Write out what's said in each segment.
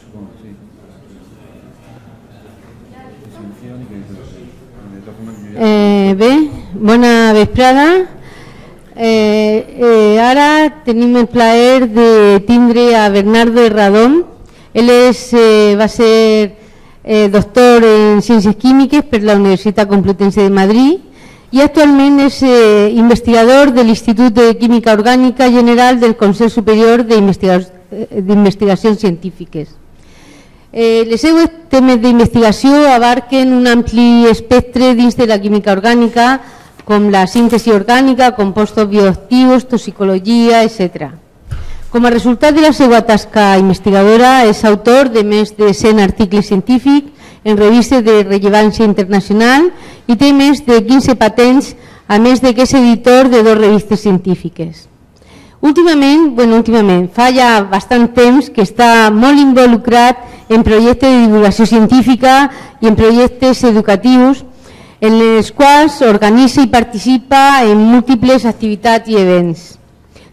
supongo, sí. Eh, bé, bona vesprada. Eh, eh, ara tenim el plaer de tindre a Bernardo Herradón. Ell és, eh, va ser eh, doctor en Ciències Químiques per la Universitat Complutense de Madrid i actualment és eh, investigador de l'Institut de Química Orgànica General del Consell Superior d'Investigacions Científiques. Eh, les seues temes d'investigació abarquen un ampli espectre dins de la química orgànica, com la síntesi orgànica, compostos bioactius, toxicologia, etc. Com a resultat de la seva tasca investigadora, és autor de més de 100 articles científics en revistes de rellevància internacional i té més de 15 patents, a més de que és editor de dues revistes científiques. Últimament, bueno, últimament, fa ja bastant temps que està molt involucrat en projectes de divulgació científica i en projectes educatius en els quals organitza i participa en múltiples activitats i events.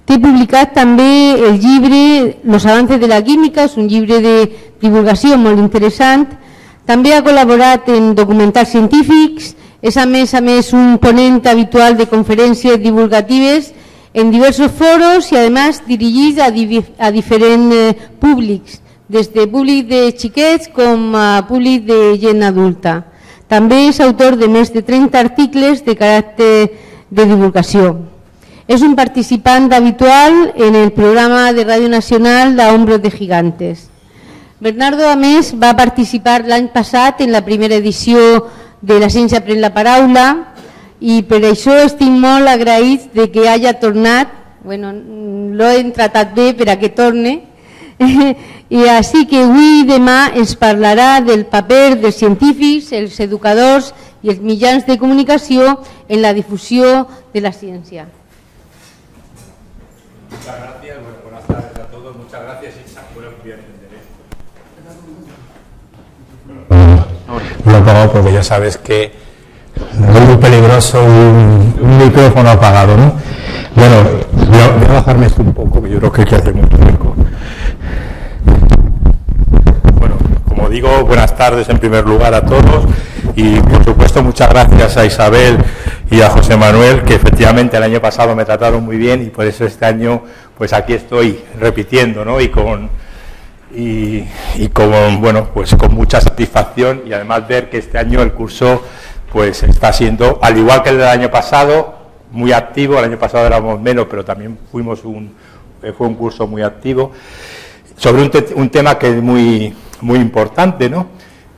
Té publicat també el llibre Los avances de la química, és un llibre de divulgació molt interessant. També ha col·laborat en documentals científics, és a més a més un ponent habitual de conferències divulgatives en diversos foros i además dirigit a, a diferents eh, públics, des de públic de xiquets com a públic de gent adulta. També és autor de més de 30 articles de caràcter de divulgació. És un participant habitual en el programa de Ràdio Nacional d'Ombros de Gigantes. Bernardo, a més, va participar l'any passat en la primera edició de La Ciència pren la paraula, i per això estic molt agraït de que hagi tornat, bueno, l'ho he tratat bé per a que torne, i així que avui i demà ens parlarà del paper dels científics, els educadors i els mitjans de comunicació en la difusió de la ciència. Muchas gracias, bueno, buenas tardes a todos, muchas gracias a entender esto. Lo pongo porque ya sabes que es muy peligroso un, micrófono apagado, ¿no? Bueno, voy a, bajarme esto un poco, que yo creo que hay que hacer mucho eco. Bueno, como digo, buenas tardes en primer lugar a todos y por supuesto muchas gracias a Isabel y a José Manuel, que efectivamente el año pasado me trataron muy bien y por eso este año pues aquí estoy repitiendo, ¿no? Y con, y con, bueno, pues con mucha satisfacción y además ver que este año el curso pues está siendo, al igual que el del año pasado, muy activo. El año pasado éramos menos, pero también fuimos un, eh, fue un curso muy activo. Sobre un, tema que es muy, muy importante, ¿no?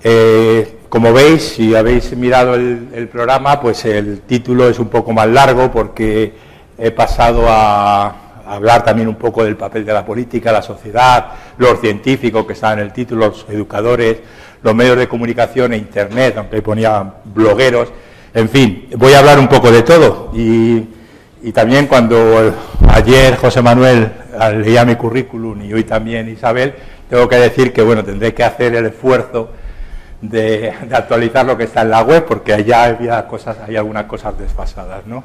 Eh, como veis, si habéis mirado el, programa, pues el título es un poco más largo porque he pasado a, hablar también un poco del papel de la política, la sociedad, los científicos que están en el título, los educadores, los medios de comunicación e Internet, aunque ponía blogueros, en fin, voy a hablar un poco de todo. Y, también cuando ayer José Manuel leía mi currículum y hoy también Isabel, tengo que decir que bueno, tendré que hacer el esfuerzo de, actualizar lo que está en la web, porque allá había cosas, hay algunas cosas desfasadas, ¿no?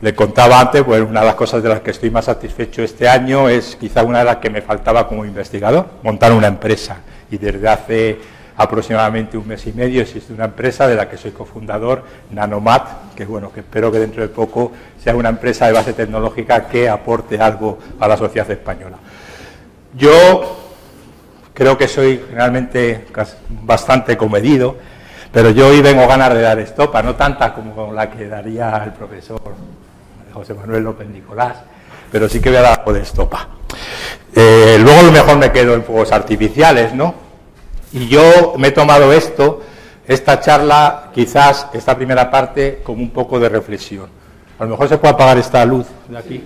Le contaba antes, pues una de las cosas de las que estoy más satisfecho este año es quizá una de las que me faltaba como investigador, montar una empresa. Y desde hace aproximadamente un mes y medio existe una empresa de la que soy cofundador, Nanomat, que bueno, que espero que dentro de poco sea una empresa de base tecnológica que aporte algo a la sociedad española. Yo creo que soy realmente bastante comedido, pero yo hoy vengo ganas de dar estopa, no tanta como la que daría el profesor José Manuel López Nicolás, pero sí que voy a dar algo de estopa. Eh, luego a lo mejor me quedo en fuegos artificiales, ¿no? Y yo me he tomado esto, esta charla, quizás esta primera parte, como un poco de reflexión. A lo mejor se puede apagar esta luz de aquí.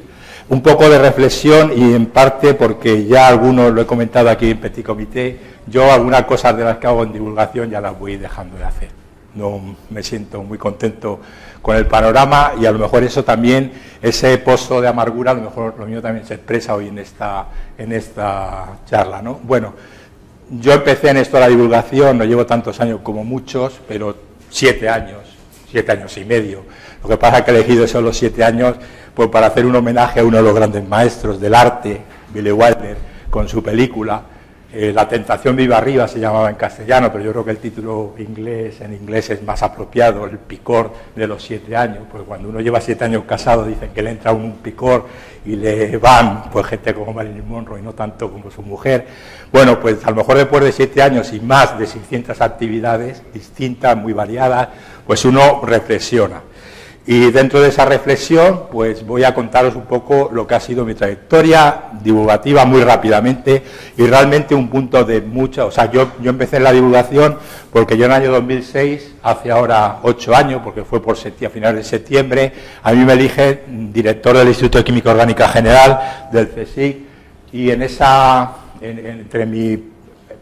Un poco de reflexión y en parte porque ya algunos lo he comentado aquí en Petit Comité, yo algunas cosas de las que hago en divulgación ya las voy dejando de hacer. No me siento muy contento con el panorama y a lo mejor eso también, ese pozo de amargura, a lo mejor lo mío también se expresa hoy en esta, en esta charla. ¿no? Bueno, yo empecé en esto la divulgación, no llevo tantos años como muchos, pero siete años, siete años y medio. Lo que pasa es que he elegido esos siete años pues, para hacer un homenaje a uno de los grandes maestros del arte, Billy Wilder, con su película, eh, la tentación viva arriba se llamaba en castellano, pero yo creo que el título inglés en inglés es más apropiado, el picor de los siete años, porque cuando uno lleva siete años casado dicen que le entra un picor y le van pues gente como Marilyn Monroe y no tanto como su mujer. Bueno, pues a lo mejor después de siete años y más de 600 actividades distintas, muy variadas, pues uno reflexiona. Y dentro de esa reflexión, pues voy a contaros un poco lo que ha sido mi trayectoria divulgativa muy rápidamente y realmente un punto de mucha, o sea, yo, yo empecé la divulgación porque yo en el año 2006, hace ahora ocho años, porque fue por a finales de septiembre, a mí me elige director del Instituto de Química Orgánica General del CSIC y en esa, entre mi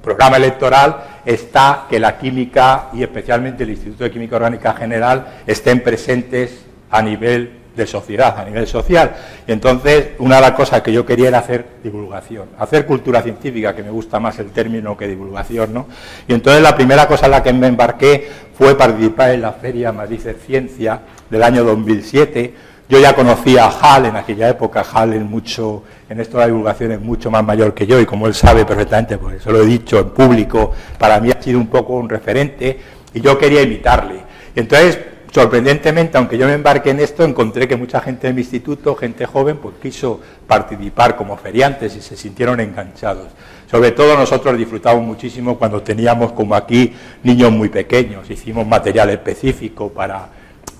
programa electoral está que la química y especialmente el Instituto de Química Orgánica General estén presentes a nivel de sociedad, a nivel social. Y entonces, una de las cosas que yo quería era hacer divulgación, hacer cultura científica, que me gusta más el término que divulgación, ¿no? Y entonces la primera cosa en la que me embarqué fue participar en la Feria Madrid Ciencia del año 2007. Yo ya conocía a Hall en aquella época, Hall en mucho en esto la divulgación es mucho más mayor que yo y como él sabe perfectamente, por eso lo he dicho en público, para mí ha sido un poco un referente y yo quería imitarle. Entonces, sorprendentemente, aunque yo me embarqué en esto, encontré que mucha gente de mi instituto, gente joven, pues quiso participar como feriantes y se sintieron enganchados. Sobre todo nosotros disfrutamos muchísimo cuando teníamos como aquí niños muy pequeños, hicimos material específico para,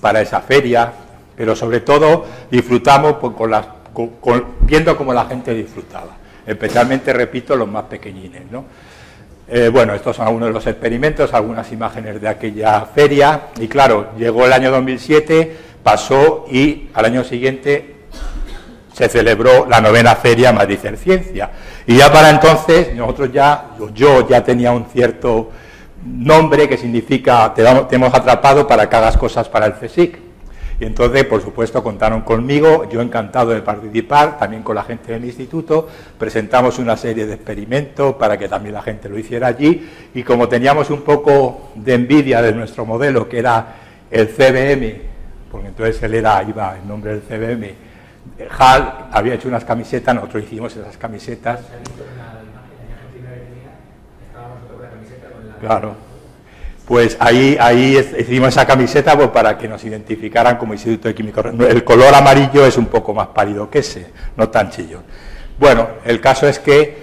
para esa feria, pero sobre todo disfrutamos pues, viendo cómo la gente disfrutaba, especialmente, repito, los más pequeñines. Eh, bueno, estos son algunos de los experimentos, algunas imágenes de aquella feria, y claro, llegó el año 2007, pasó y al año siguiente se celebró la novena feria Madrid en Ciencia. Y ya para entonces, nosotros ya, yo ya tenía un cierto nombre que significa te, te hemos atrapado para que hagas cosas para el CSIC. Y entonces, por supuesto, contaron conmigo, yo encantado de participar, también con la gente del instituto, presentamos una serie de experimentos para que también la gente lo hiciera allí, y como teníamos un poco de envidia de nuestro modelo, que era el CBM, porque entonces él era, iba en nombre del CBM, Hal había hecho unas camisetas, nosotros hicimos esas camisetas. Claro pues ahí, ahí hicimos esa camiseta pues, para que nos identificaran como Instituto de Química. El color amarillo es un poco más pálido que ese, no tan chillón. Bueno, el caso es que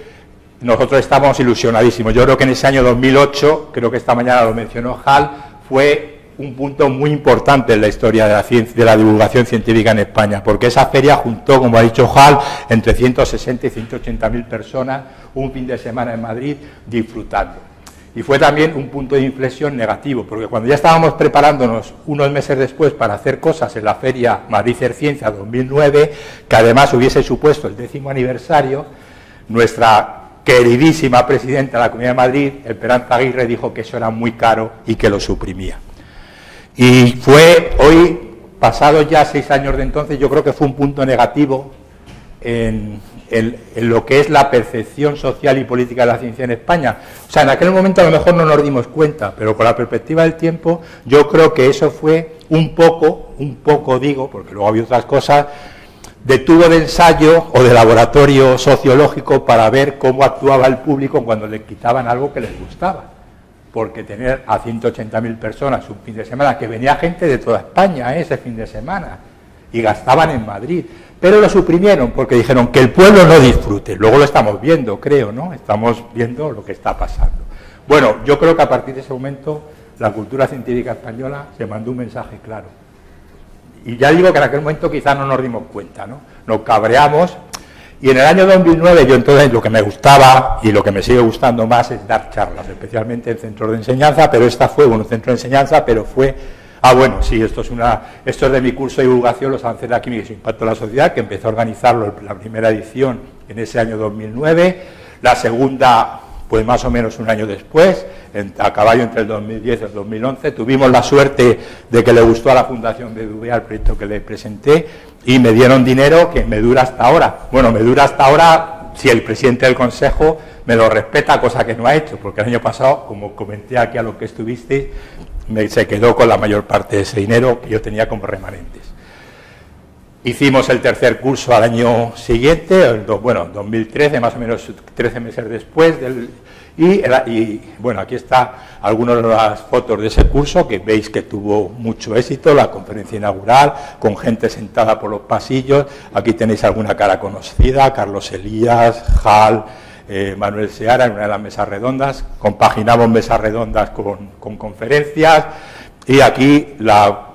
nosotros estamos ilusionadísimos. Yo creo que en ese año 2008, creo que esta mañana lo mencionó Hal, fue un punto muy importante en la historia de la, ciencia, de la divulgación científica en España, porque esa feria juntó, como ha dicho Hal, entre 160 y 180 mil personas un fin de semana en Madrid disfrutando. Y fue también un punto de inflexión negativo, porque cuando ya estábamos preparándonos unos meses después para hacer cosas en la Feria Madrid Ciencia 2009, que además hubiese supuesto el décimo aniversario, nuestra queridísima presidenta de la Comunidad de Madrid, Esperanza Aguirre, dijo que eso era muy caro y que lo suprimía. Y fue hoy, pasados ya seis años de entonces, yo creo que fue un punto negativo en, en, lo que es la percepción social y política de la ciencia en España. O sea, en aquel momento a lo mejor no nos dimos cuenta, pero con la perspectiva del tiempo, yo creo que eso fue un poco, un poco digo, porque luego había otras cosas, de tubo de ensayo o de laboratorio sociológico para ver cómo actuaba el público cuando le quitaban algo que les gustaba. Porque tener a 180.000 personas un fin de semana, que venía gente de toda España ¿eh? ese fin de semana, y gastaban en Madrid. Pero lo suprimieron porque dijeron que el pueblo no disfrute. Luego lo estamos viendo, creo, ¿no? Estamos viendo lo que está pasando. Bueno, yo creo que a partir de ese momento la cultura científica española se mandó un mensaje claro. Y ya digo que en aquel momento quizás no nos dimos cuenta, ¿no? Nos cabreamos. Y en el año 2009 yo entonces lo que me gustaba y lo que me sigue gustando más es dar charlas, especialmente en centros de enseñanza, pero esta fue un centro de enseñanza, pero fue Ah, bueno, sí, esto es, una, esto es de mi curso de divulgación, los avances de la y impacto en la sociedad, que empezó a organizarlo la primera edición en ese año 2009, la segunda, pues más o menos un año después, a caballo entre el 2010 y el 2011. Tuvimos la suerte de que le gustó a la Fundación BBVA el proyecto que le presenté y me dieron dinero que me dura hasta ahora. Bueno, me dura hasta ahora si el presidente del Consejo me lo respeta, cosa que no ha hecho, porque el año pasado, como comenté aquí a lo que estuviste, se quedó con la mayor parte de ese dinero que yo tenía como remanentes. Hicimos el tercer curso al año siguiente, bueno, 2013, más o menos 13 meses después. Del, y, bueno, aquí está algunas de las fotos de ese curso que veis que tuvo mucho éxito, la conferencia inaugural, con gente sentada por los pasillos. Aquí tenéis alguna cara conocida, Carlos Elías, Hal, eh, Manuel Seara en una de las mesas redondas. Compaginamos mesas redondas con, con conferencias. Y aquí la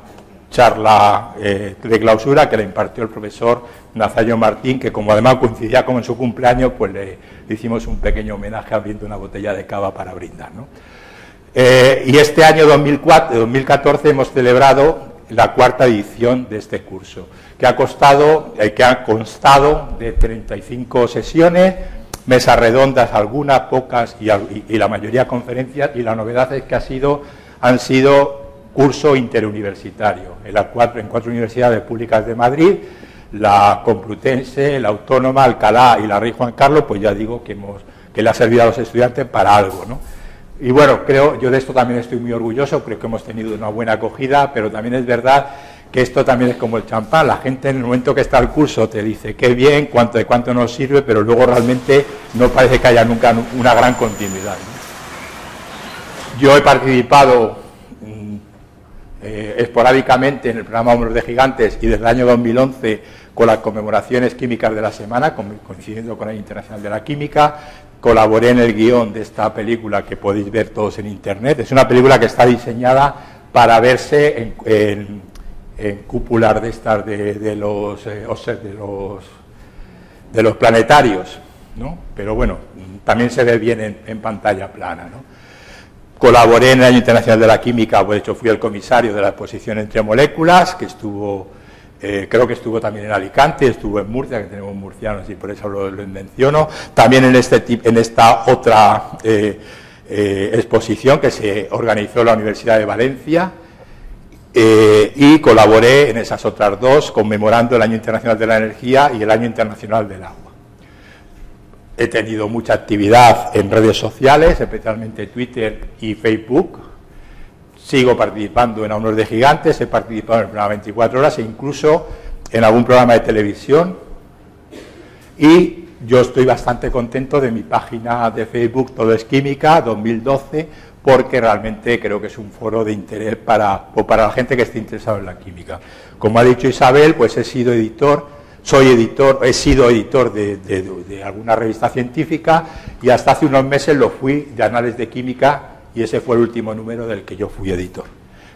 charla eh, de clausura que le impartió el profesor Nazario Martín, que como además coincidía con su cumpleaños, pues le, hicimos un pequeño homenaje abriendo una botella de cava para brindar. Eh, y este año 2004, 2014 hemos celebrado la cuarta edición de este curso, que ha, costado, que ha constado de 35 sesiones, mesas redondas, algunas, pocas y, la mayoría conferencias, y la novedad es que ha sido, han sido curso interuniversitario en, las cuatro, en cuatro universidades públicas de Madrid, la Complutense, la Autónoma, Alcalá y la Rey Juan Carlos, pues ya digo que, hemos, que le ha servido a los estudiantes para algo. ¿no? Y bueno, creo, yo de esto también estoy muy orgulloso, creo que hemos tenido una buena acogida, pero también es verdad que esto también es como el champán, la gente en el momento que está el curso te dice qué bien, cuánto de cuánto nos sirve, pero luego realmente no parece que haya nunca una gran continuidad. Yo he participado eh, esporádicamente en el programa Hombros de Gigantes y desde el año 2011 con las conmemoraciones químicas de la semana, coincidiendo con el Internacional de la Química. Colaboré en el guion de esta película que podéis ver todos en Internet. Es una película que está diseñada para verse en, cúpulas de estas de, los, eh, de los de los planetarios, ¿no? Pero bueno, también se ve bien en, en pantalla plana, ¿no? Colaboré en el Año Internacional de la Química, de hecho fui el comisario de la exposición entre moléculas, que estuvo, eh, creo que estuvo también en Alicante, estuvo en Murcia, que tenemos murcianos y por eso lo, menciono. También en, este, en esta otra eh, eh, exposición que se organizó en la Universidad de Valencia. Y colaboré en esas otras dos, conmemorando el Año Internacional de la Energía y el Año Internacional del Agua. He tenido mucha actividad en redes sociales, especialmente Twitter y Facebook. Sigo participando en Honor de Gigantes, he participado en el programa 24 horas e incluso en algún programa de televisión. Y yo estoy bastante contento de mi página de Facebook Todo es Química 2012 porque realmente creo que es un foro de interés para, para la gente que esté interesada en la química. Como ha dicho Isabel, pues he sido editor soy editor, he sido editor de, alguna revista científica y hasta hace unos meses lo fui de Anales de Química y ese fue el último número del que yo fui editor.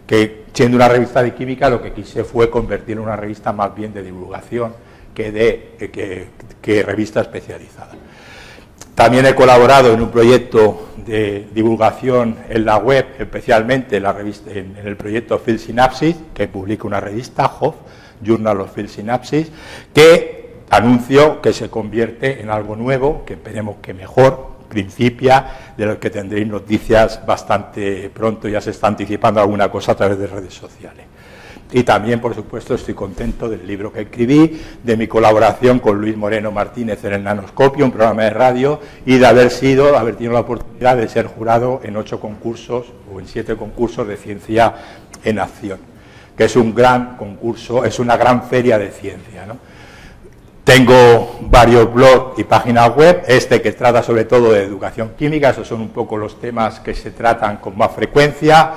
Que siendo una revista de química lo que quise fue convertirlo en una revista más bien de divulgación que de eh, que, revista especializada. También he colaborado en un proyecto de divulgación en la web, especialmente en, la revista, en, el proyecto Field Synapsis, que publica una revista, HOF, Journal of Field Synapsis, que anuncio que se convierte en algo nuevo, que esperemos que mejor, principia, de lo que tendréis noticias bastante pronto, ya se está anticipando alguna cosa a través de redes sociales. Y también, por supuesto, estoy contento del libro que escribí, de mi colaboración con Luis Moreno Martínez en el Nanoscopio, un programa de radio, y de haber sido, haber tenido la oportunidad de ser jurado en ocho concursos o en siete concursos de ciencia en acción que es un gran concurso, es una gran feria de ciencia. Tengo varios blogs y páginas web, este que trata sobre todo de educación química, esos son un poco los temas que se tratan con más frecuencia.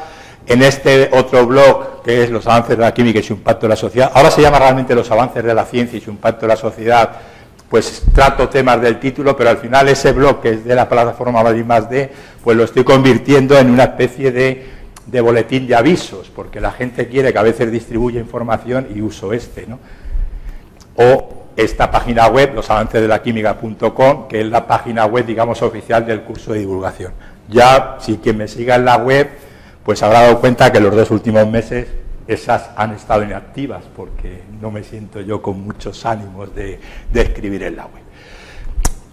En este otro blog, que es los avances de la química y su impacto en la sociedad, ahora se llama realmente los avances de la ciencia y su impacto en la sociedad, pues trato temas del título, pero al final ese blog, que es de la plataforma Madrid más D, pues lo estoy convirtiendo en una especie de de boletín de avisos, porque la gente quiere que a veces distribuya información y uso este, ¿no? O esta página web, losavances que es la página web, digamos, oficial del curso de divulgación. Ya, si quien me siga en la web, pues habrá dado cuenta que los dos últimos meses esas han estado inactivas, porque no me siento yo con muchos ánimos de, escribir en la web.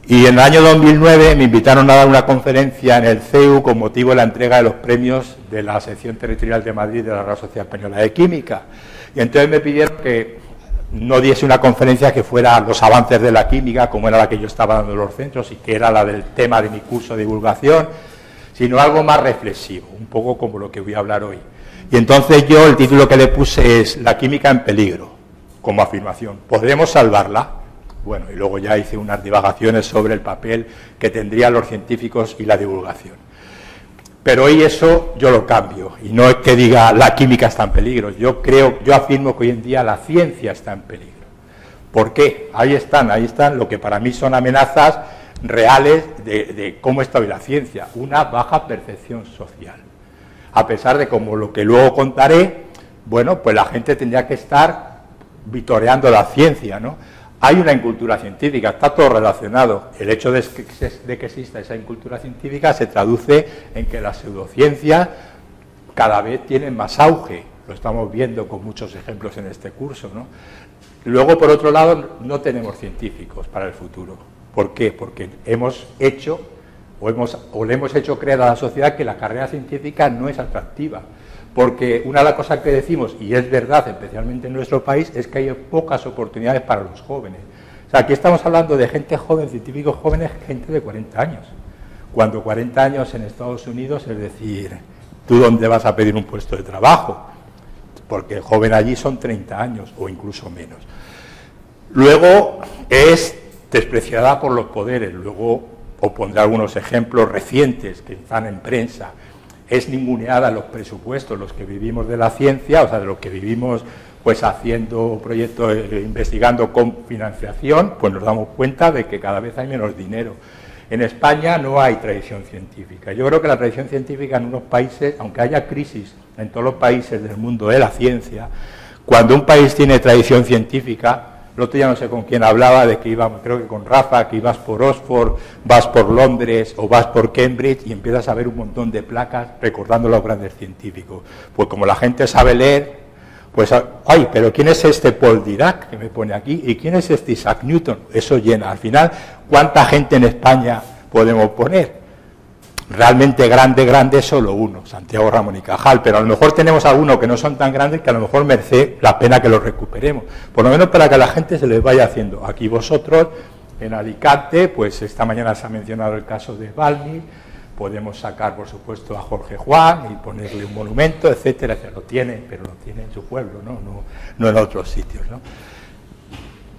Y en el año 2009 me invitaron a dar una conferencia en el CEU con motivo de la entrega de los premios de la sección territorial de Madrid de la Real Sociedad Española de Química. Y entonces me pidieron que no diese una conferencia que fuera los avances de la química, como era la que yo estaba dando en los centros y que era la del tema de mi curso de divulgación, sino algo más reflexivo, un poco como lo que voy a hablar hoy. Y entonces yo el título que le puse es La química en peligro. como afirmación. ¿Podremos salvarla? Bueno, y luego ya hice unas divagaciones sobre el papel que tendrían los científicos y la divulgación. Pero hoy eso yo lo cambio, y no es que diga la química está en peligro, yo creo, yo afirmo que hoy en día la ciencia está en peligro. ¿Por qué? Ahí están, ahí están lo que para mí son amenazas reales de, cómo está hoy la ciencia, una baja percepción social. A pesar de como lo que luego contaré, bueno, pues la gente tendría que estar vitoreando la ciencia, ¿no? Hay una incultura científica, está todo relacionado. El hecho de que, exista esa incultura científica se traduce en que las pseudociencias cada vez tienen más auge. Lo estamos viendo con muchos ejemplos en este curso. ¿no? Luego, por otro lado, no tenemos científicos para el futuro. ¿Por qué? Porque hemos hecho o, hemos, o le hemos hecho creer a la sociedad que la carrera científica no es atractiva porque una de las cosas que decimos, y es verdad, especialmente en nuestro país, es que hay pocas oportunidades para los jóvenes. O sea, aquí estamos hablando de gente joven, científicos jóvenes, gente de 40 años. Cuando 40 años en Estados Unidos, es decir, ¿tú dónde vas a pedir un puesto de trabajo? Porque joven allí son 30 años o incluso menos. Luego es despreciada por los poderes. Luego os pondré algunos ejemplos recientes que están en prensa es ninguneada los presupuestos, los que vivimos de la ciencia, o sea, de los que vivimos pues haciendo proyectos, eh, investigando con financiación, pues nos damos cuenta de que cada vez hay menos dinero. En España no hay tradición científica. Yo creo que la tradición científica en unos países, aunque haya crisis en todos los países del mundo de la ciencia, cuando un país tiene tradición científica, el otro día no sé con quién hablaba de que íbamos, creo que con Rafa, que ibas por Oxford, vas por Londres o vas por Cambridge y empiezas a ver un montón de placas recordando a los grandes científicos. Pues como la gente sabe leer, pues, ay, pero ¿quién es este Paul Dirac que me pone aquí? ¿Y quién es este Isaac Newton? Eso llena. Al final, ¿cuánta gente en España podemos poner? Realmente grande, grande, solo uno, Santiago Ramón y Cajal, pero a lo mejor tenemos algunos que no son tan grandes que a lo mejor merece la pena que los recuperemos, por lo menos para que a la gente se les vaya haciendo. Aquí vosotros, en Alicante, pues esta mañana se ha mencionado el caso de Balmi, podemos sacar, por supuesto, a Jorge Juan y ponerle un monumento, etcétera, etcétera. Lo tiene, pero lo tiene en su pueblo, no, no, no en otros sitios, ¿no?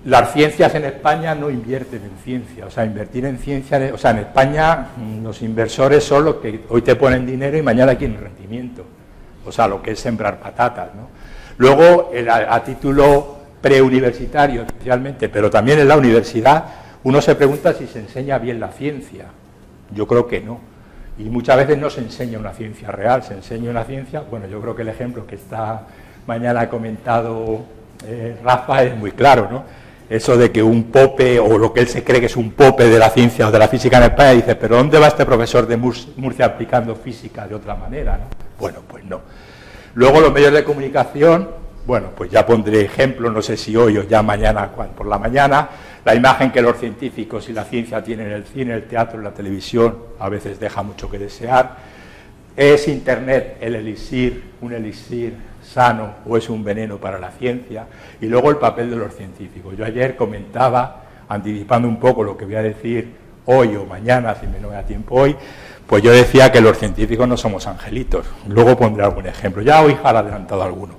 Las ciencias en España no invierten en ciencia, o sea, invertir en ciencia, o sea, en España mm, los inversores son los que hoy te ponen dinero y mañana quieren rendimiento, o sea, lo que es sembrar patatas, ¿no? Luego, a, título preuniversitario especialmente, pero también en la universidad, uno se pregunta si se enseña bien la ciencia. Yo creo que no. Y muchas veces no se enseña una ciencia real, se enseña una ciencia, bueno, yo creo que el ejemplo que esta mañana ha comentado eh, Rafa es muy claro, ¿no? Eso de que un pope o lo que él se cree que es un pope de la ciencia o de la física en España dice, pero ¿dónde va este profesor de Murcia aplicando física de otra manera? Bueno, pues no. Luego los medios de comunicación, bueno, pues ya pondré ejemplo, no sé si hoy o ya mañana por la mañana, la imagen que los científicos y la ciencia tienen en el cine, el teatro, la televisión, a veces deja mucho que desear. Es Internet el elixir, un elixir sano o es un veneno para la ciencia, y luego el papel de los científicos. Yo ayer comentaba, anticipando un poco lo que voy a decir hoy o mañana, si me no me da tiempo hoy, pues yo decía que los científicos no somos angelitos. Luego pondré algún ejemplo. Ya hoy ha adelantado alguno,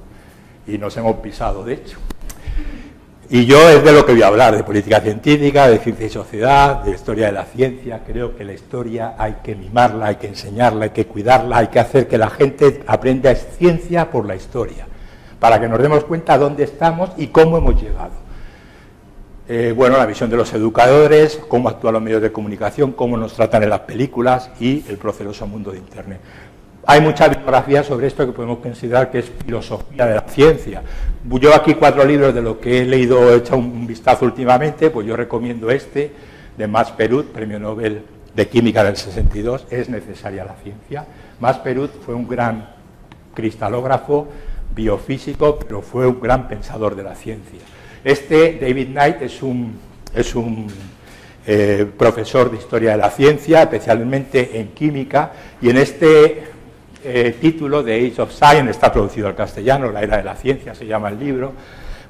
y nos hemos pisado, de hecho. Y yo es de lo que voy a hablar, de política científica, de ciencia y sociedad, de historia de la ciencia. Creo que la historia hay que mimarla, hay que enseñarla, hay que cuidarla, hay que hacer que la gente aprenda ciencia por la historia, para que nos demos cuenta dónde estamos y cómo hemos llegado. Eh, bueno, la visión de los educadores, cómo actúan los medios de comunicación, cómo nos tratan en las películas y el proceloso mundo de Internet. Hay mucha bibliografía sobre esto que podemos considerar que es filosofía de la ciencia. Yo aquí cuatro libros de lo que he leído, he hecho un vistazo últimamente, pues yo recomiendo este, de Max Perut, Premio Nobel de Química del 62, Es necesaria la ciencia. Max Perut fue un gran cristalógrafo, biofísico, pero fue un gran pensador de la ciencia. Este, David Knight, es un, es un eh, profesor de historia de la ciencia, especialmente en química, y en este eh, título de Age of Science, está traducido al castellano, La Era de la Ciencia se llama el libro.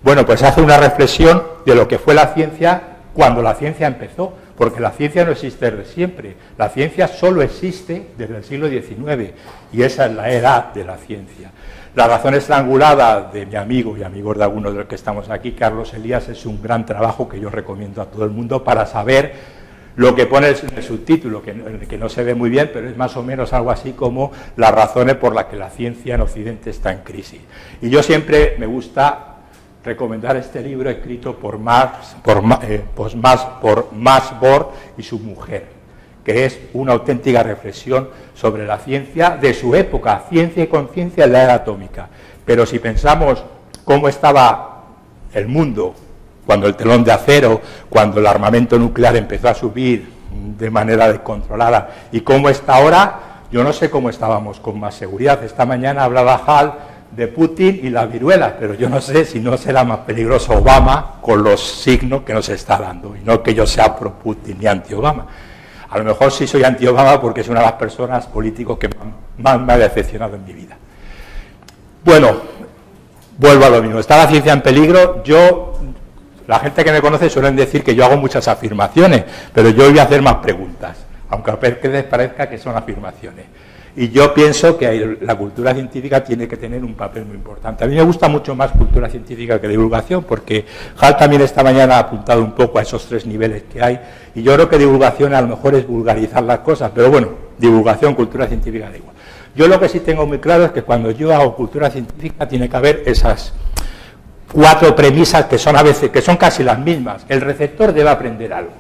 Bueno, pues hace una reflexión de lo que fue la ciencia cuando la ciencia empezó, porque la ciencia no existe desde siempre, la ciencia solo existe desde el siglo XIX y esa es la edad de la ciencia. La razón estrangulada de mi amigo y amigos de algunos de los que estamos aquí, Carlos Elías, es un gran trabajo que yo recomiendo a todo el mundo para saber lo que pone en el subtítulo, que, que no se ve muy bien, pero es más o menos algo así como las razones por las que la ciencia en Occidente está en crisis. Y yo siempre me gusta recomendar este libro escrito por Max, por, eh, pues por Max Borg y su mujer, que es una auténtica reflexión sobre la ciencia de su época, ciencia y conciencia en la era atómica. Pero si pensamos cómo estaba el mundo cuando el telón de acero, cuando el armamento nuclear empezó a subir de manera descontrolada y cómo está ahora, yo no sé cómo estábamos con más seguridad. Esta mañana hablaba Hal de Putin y la viruela, pero yo no sé si no será más peligroso Obama con los signos que nos está dando, y no que yo sea pro Putin ni anti-Obama. A lo mejor sí soy anti-Obama porque es una de las personas políticos que más me ha decepcionado en mi vida. Bueno, vuelvo a lo mismo. ¿Está la ciencia en peligro? Yo, la gente que me conoce suelen decir que yo hago muchas afirmaciones, pero yo voy a hacer más preguntas, aunque a veces parezca que son afirmaciones. Y yo pienso que la cultura científica tiene que tener un papel muy importante. A mí me gusta mucho más cultura científica que divulgación, porque Hal también esta mañana ha apuntado un poco a esos tres niveles que hay, y yo creo que divulgación a lo mejor es vulgarizar las cosas, pero bueno, divulgación, cultura científica da igual. Yo lo que sí tengo muy claro es que cuando yo hago cultura científica tiene que haber esas cuatro premisas que son a veces, que son casi las mismas. El receptor debe aprender algo,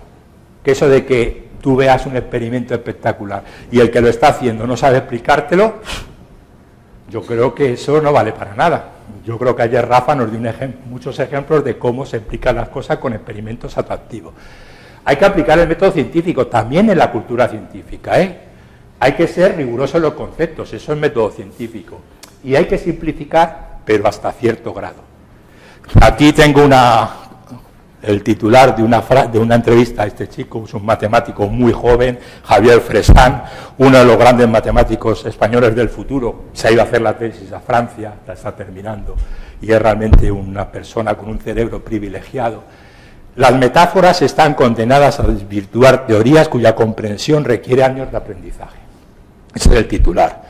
que eso de que tú veas un experimento espectacular y el que lo está haciendo no sabe explicártelo, yo creo que eso no vale para nada. Yo creo que ayer Rafa nos dio muchos ejemplos de cómo se explican las cosas con experimentos atractivos. Hay que aplicar el método científico también en la cultura científica. ¿eh? Hay que ser riguroso en los conceptos, eso es método científico. Y hay que simplificar, pero hasta cierto grado. Aquí tengo una, el titular de una, de una entrevista a este chico, es un matemático muy joven, Javier Fresán, uno de los grandes matemáticos españoles del futuro, se ha ido a hacer la tesis a Francia, la está terminando, y es realmente una persona con un cerebro privilegiado. Las metáforas están condenadas a desvirtuar teorías cuya comprensión requiere años de aprendizaje. Ese es el titular.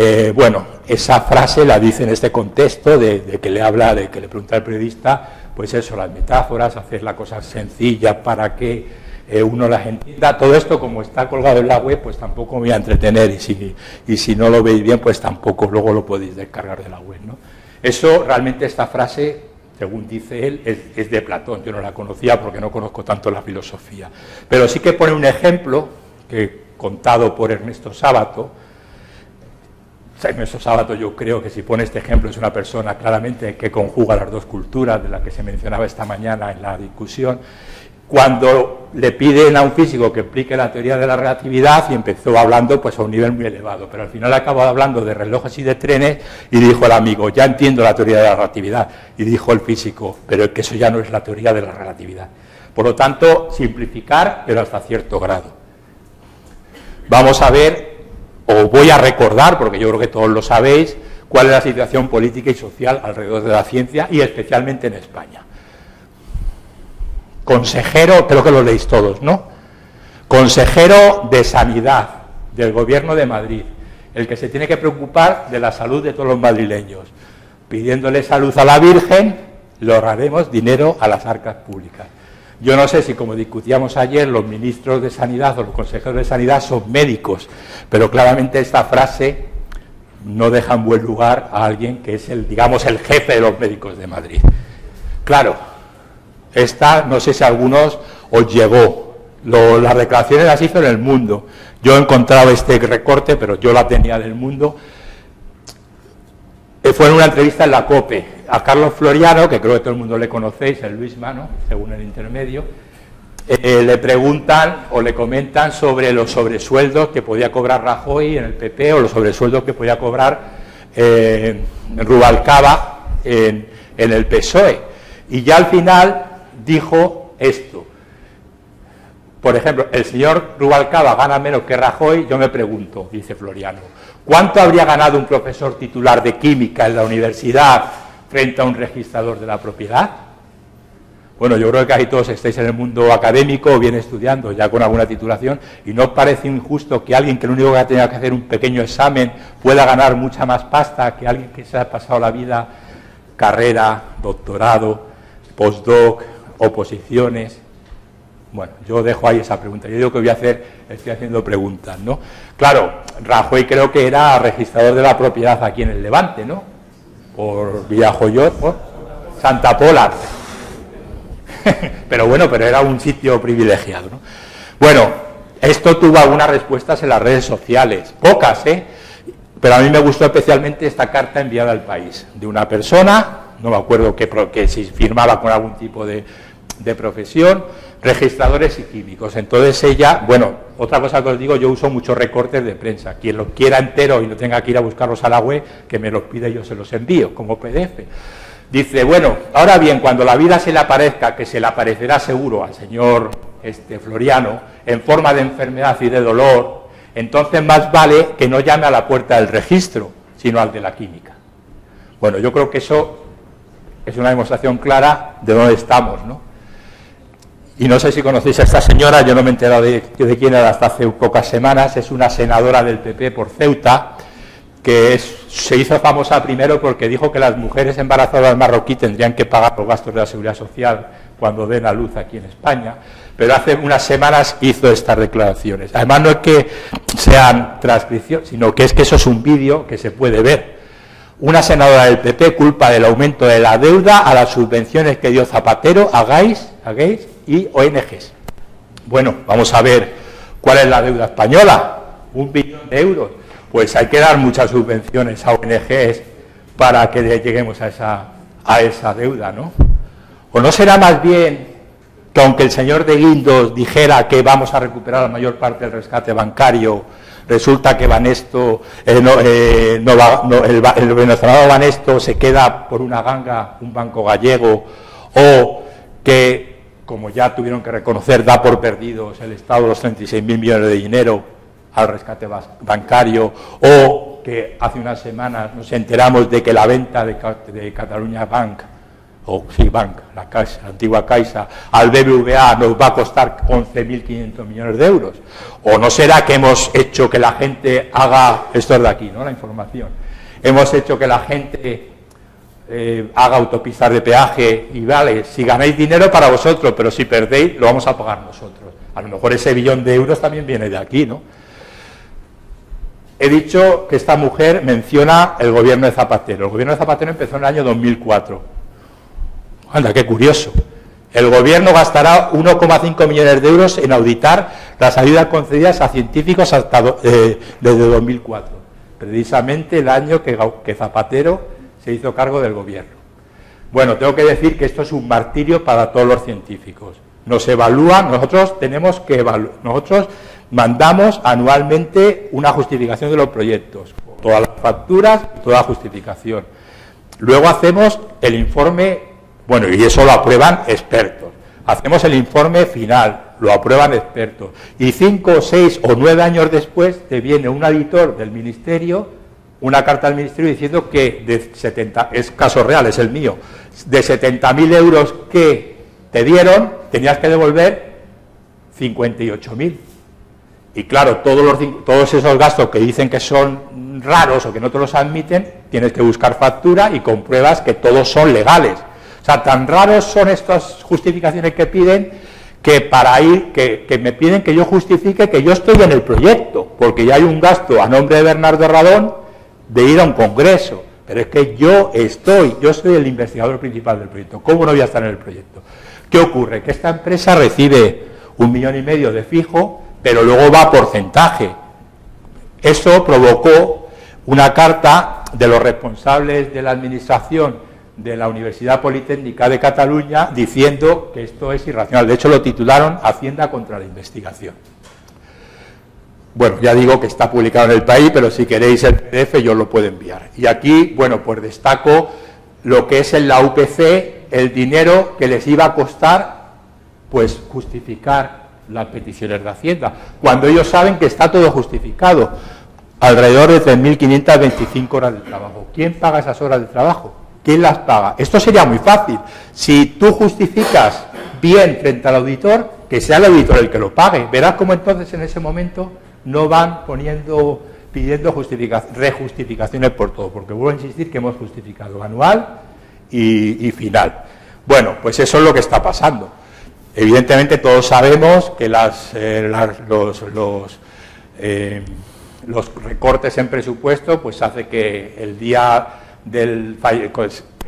Eh, bueno, esa frase la dice en este contexto de, que le habla, de que le pregunta al periodista pues eso, las metáforas, hacer las cosas sencillas para que eh, uno las entienda. Todo esto, como está colgado en la web, pues tampoco me voy a entretener y si, y si no lo veis bien, pues tampoco luego lo podéis descargar de la web. ¿no? Eso, realmente, esta frase, según dice él, es, es de Platón. Yo no la conocía porque no conozco tanto la filosofía. Pero sí que pone un ejemplo, que contado por Ernesto Sábato, Ernesto Sábato yo creo que si pone este ejemplo es una persona claramente que conjuga las dos culturas de la que se mencionaba esta mañana en la discusión, cuando le piden a un físico que explique la teoría de la relatividad y empezó hablando pues a un nivel muy elevado, pero al final acabó hablando de relojes y de trenes y dijo el amigo, ya entiendo la teoría de la relatividad, y dijo el físico, pero es que eso ya no es la teoría de la relatividad. Por lo tanto, simplificar, pero hasta cierto grado. Vamos a ver o voy a recordar, porque yo creo que todos lo sabéis, cuál es la situación política y social alrededor de la ciencia y especialmente en España. Consejero, creo que lo leéis todos, ¿no? Consejero de Sanidad del Gobierno de Madrid, el que se tiene que preocupar de la salud de todos los madrileños. Pidiéndole salud a la Virgen, le ahorraremos dinero a las arcas públicas. Yo no sé si, como discutíamos ayer, los ministros de Sanidad o los consejeros de Sanidad son médicos, pero claramente esta frase no deja en buen lugar a alguien que es el, digamos, el jefe de los médicos de Madrid. Claro, esta, no sé si a algunos os llegó. las declaraciones las hizo en el mundo. Yo he encontrado este recorte, pero yo la tenía del mundo. Eh, fue en una entrevista en la COPE, a Carlos Floriano, que creo que todo el mundo le conocéis, el Luis Mano, según el intermedio, eh, le preguntan o le comentan sobre los sobresueldos que podía cobrar Rajoy en el PP o los sobresueldos que podía cobrar eh, Rubalcaba en, en el PSOE. Y ya al final dijo esto. Por ejemplo, el señor Rubalcaba gana menos que Rajoy, yo me pregunto, dice Floriano, ¿cuánto habría ganado un profesor titular de química en la universidad frente a un registrador de la propiedad? Bueno, yo creo que casi todos estáis en el mundo académico o bien estudiando, ya con alguna titulación, y no os parece injusto que alguien que lo único que ha tenido que hacer un pequeño examen pueda ganar mucha más pasta que alguien que se ha pasado la vida carrera, doctorado, postdoc, oposiciones. Bueno, yo dejo ahí esa pregunta. Yo digo que voy a hacer, estoy haciendo preguntas, ¿no? Claro, Rajoy creo que era registrador de la propiedad aquí en el Levante, ¿no? Por Villajoyor, por Santa Pola. pero bueno, pero era un sitio privilegiado. ¿no? Bueno, esto tuvo algunas respuestas en las redes sociales, pocas, ¿eh? Pero a mí me gustó especialmente esta carta enviada al país, de una persona, no me acuerdo que, que si firmaba con algún tipo de, de profesión, registradores y químicos. Entonces ella, bueno, otra cosa que os digo, yo uso muchos recortes de prensa. Quien los quiera entero y no tenga que ir a buscarlos a la web, que me los pide y yo se los envío como PDF. Dice, bueno, ahora bien, cuando la vida se le aparezca, que se le aparecerá seguro al señor este, Floriano, en forma de enfermedad y de dolor, entonces más vale que no llame a la puerta del registro, sino al de la química. Bueno, yo creo que eso es una demostración clara de dónde estamos, ¿no? Y no sé si conocéis a esta señora, yo no me he enterado de, quién era hasta hace pocas semanas, es una senadora del PP por Ceuta, que se hizo famosa primero porque dijo que las mujeres embarazadas marroquí tendrían que pagar los gastos de la seguridad social cuando den a luz aquí en España, pero hace unas semanas hizo estas declaraciones. Además no es que sean transcripciones, sino que es que eso es un vídeo que se puede ver. Una senadora del PP culpa del aumento de la deuda a las subvenciones que dio Zapatero a GAIS, y ONGs. Bueno, vamos a ver cuál es la deuda española. Un billón de euros pues hay que dar muchas subvenciones a ONGs para que lleguemos a esa, a esa deuda, ¿no? ¿O no será más bien que aunque el señor de Guindos dijera que vamos a recuperar la mayor parte del rescate bancario, resulta que Banesto, eh, eh, el, venezolano Banesto se queda por una ganga, un banco gallego, o que, como ya tuvieron que reconocer, da por perdidos el Estado los 36.000 millones de dinero al rescate bancario o que hace unas semanas nos enteramos de que la venta de, Cataluña Bank o sí, Bank, la, antigua Caixa, al BBVA nos va a costar 11.500 millones de euros. ¿O no será que hemos hecho que la gente haga, esto es de aquí, ¿no? La información, hemos hecho que la gente eh, haga autopistas de peaje y vale, si ganáis dinero para vosotros, pero si perdéis, lo vamos a pagar nosotros. A lo mejor ese billón de euros también viene de aquí, ¿no? He dicho que esta mujer menciona el gobierno de Zapatero. El gobierno de Zapatero empezó en el año 2004. Anda, qué curioso. El gobierno gastará 1,5 millones de euros en auditar las ayudas concedidas a científicos hasta eh, desde 2004, precisamente el año que, Zapatero se hizo cargo del gobierno. Bueno, tengo que decir que esto es un martirio para todos los científicos. Nos evalúan, nosotros tenemos que evaluar, nosotros mandamos anualmente una justificación de los proyectos, todas las facturas, toda la justificación. Luego hacemos el informe, bueno, y eso lo aprueban expertos. Hacemos el informe final, lo aprueban expertos. Y cinco, seis o nueve años después te viene un editor del ministerio, una carta al ministerio diciendo que de 70, es caso real, es el mío, de 70.000 euros que te dieron, tenías que devolver 58.000. Y claro, todos, los, todos esos gastos que dicen que son raros o que no te los admiten, tienes que buscar factura y compruebas que todos son legales. Sea, tan raros son estas justificaciones que piden que para ir, que, que, me piden que yo justifique que yo estoy en el proyecto, porque ya hay un gasto a nombre de Bernardo Radón de ir a un congreso. Pero es que yo estoy, yo soy el investigador principal del proyecto. ¿Cómo no voy a estar en el proyecto? ¿Qué ocurre? Que esta empresa recibe un millón y medio de fijo pero luego va a porcentaje. Eso provocó una carta de los responsables de la administración de la Universidad Politécnica de Cataluña diciendo que esto es irracional. De hecho, lo titularon Hacienda contra la investigación. Bueno, ya digo que está publicado en el país, pero si queréis el PDF yo lo puedo enviar. Y aquí, bueno, pues destaco lo que es en la UPC el dinero que les iba a costar, pues justificar las peticiones de Hacienda, cuando ellos saben que está todo justificado. Alrededor de 3.525 horas de trabajo. ¿Quién paga esas horas de trabajo? ¿Quién las paga? Esto sería muy fácil. Si tú justificas bien frente al auditor, que sea el auditor el que lo pague. Verás cómo entonces en ese momento no van poniendo, pidiendo rejustificaciones por todo, porque vuelvo a insistir que hemos justificado anual y, final. Bueno, pues eso es lo que está pasando. Evidentemente todos sabemos que las, eh, los, eh, los, recortes en presupuesto pues hace que el día del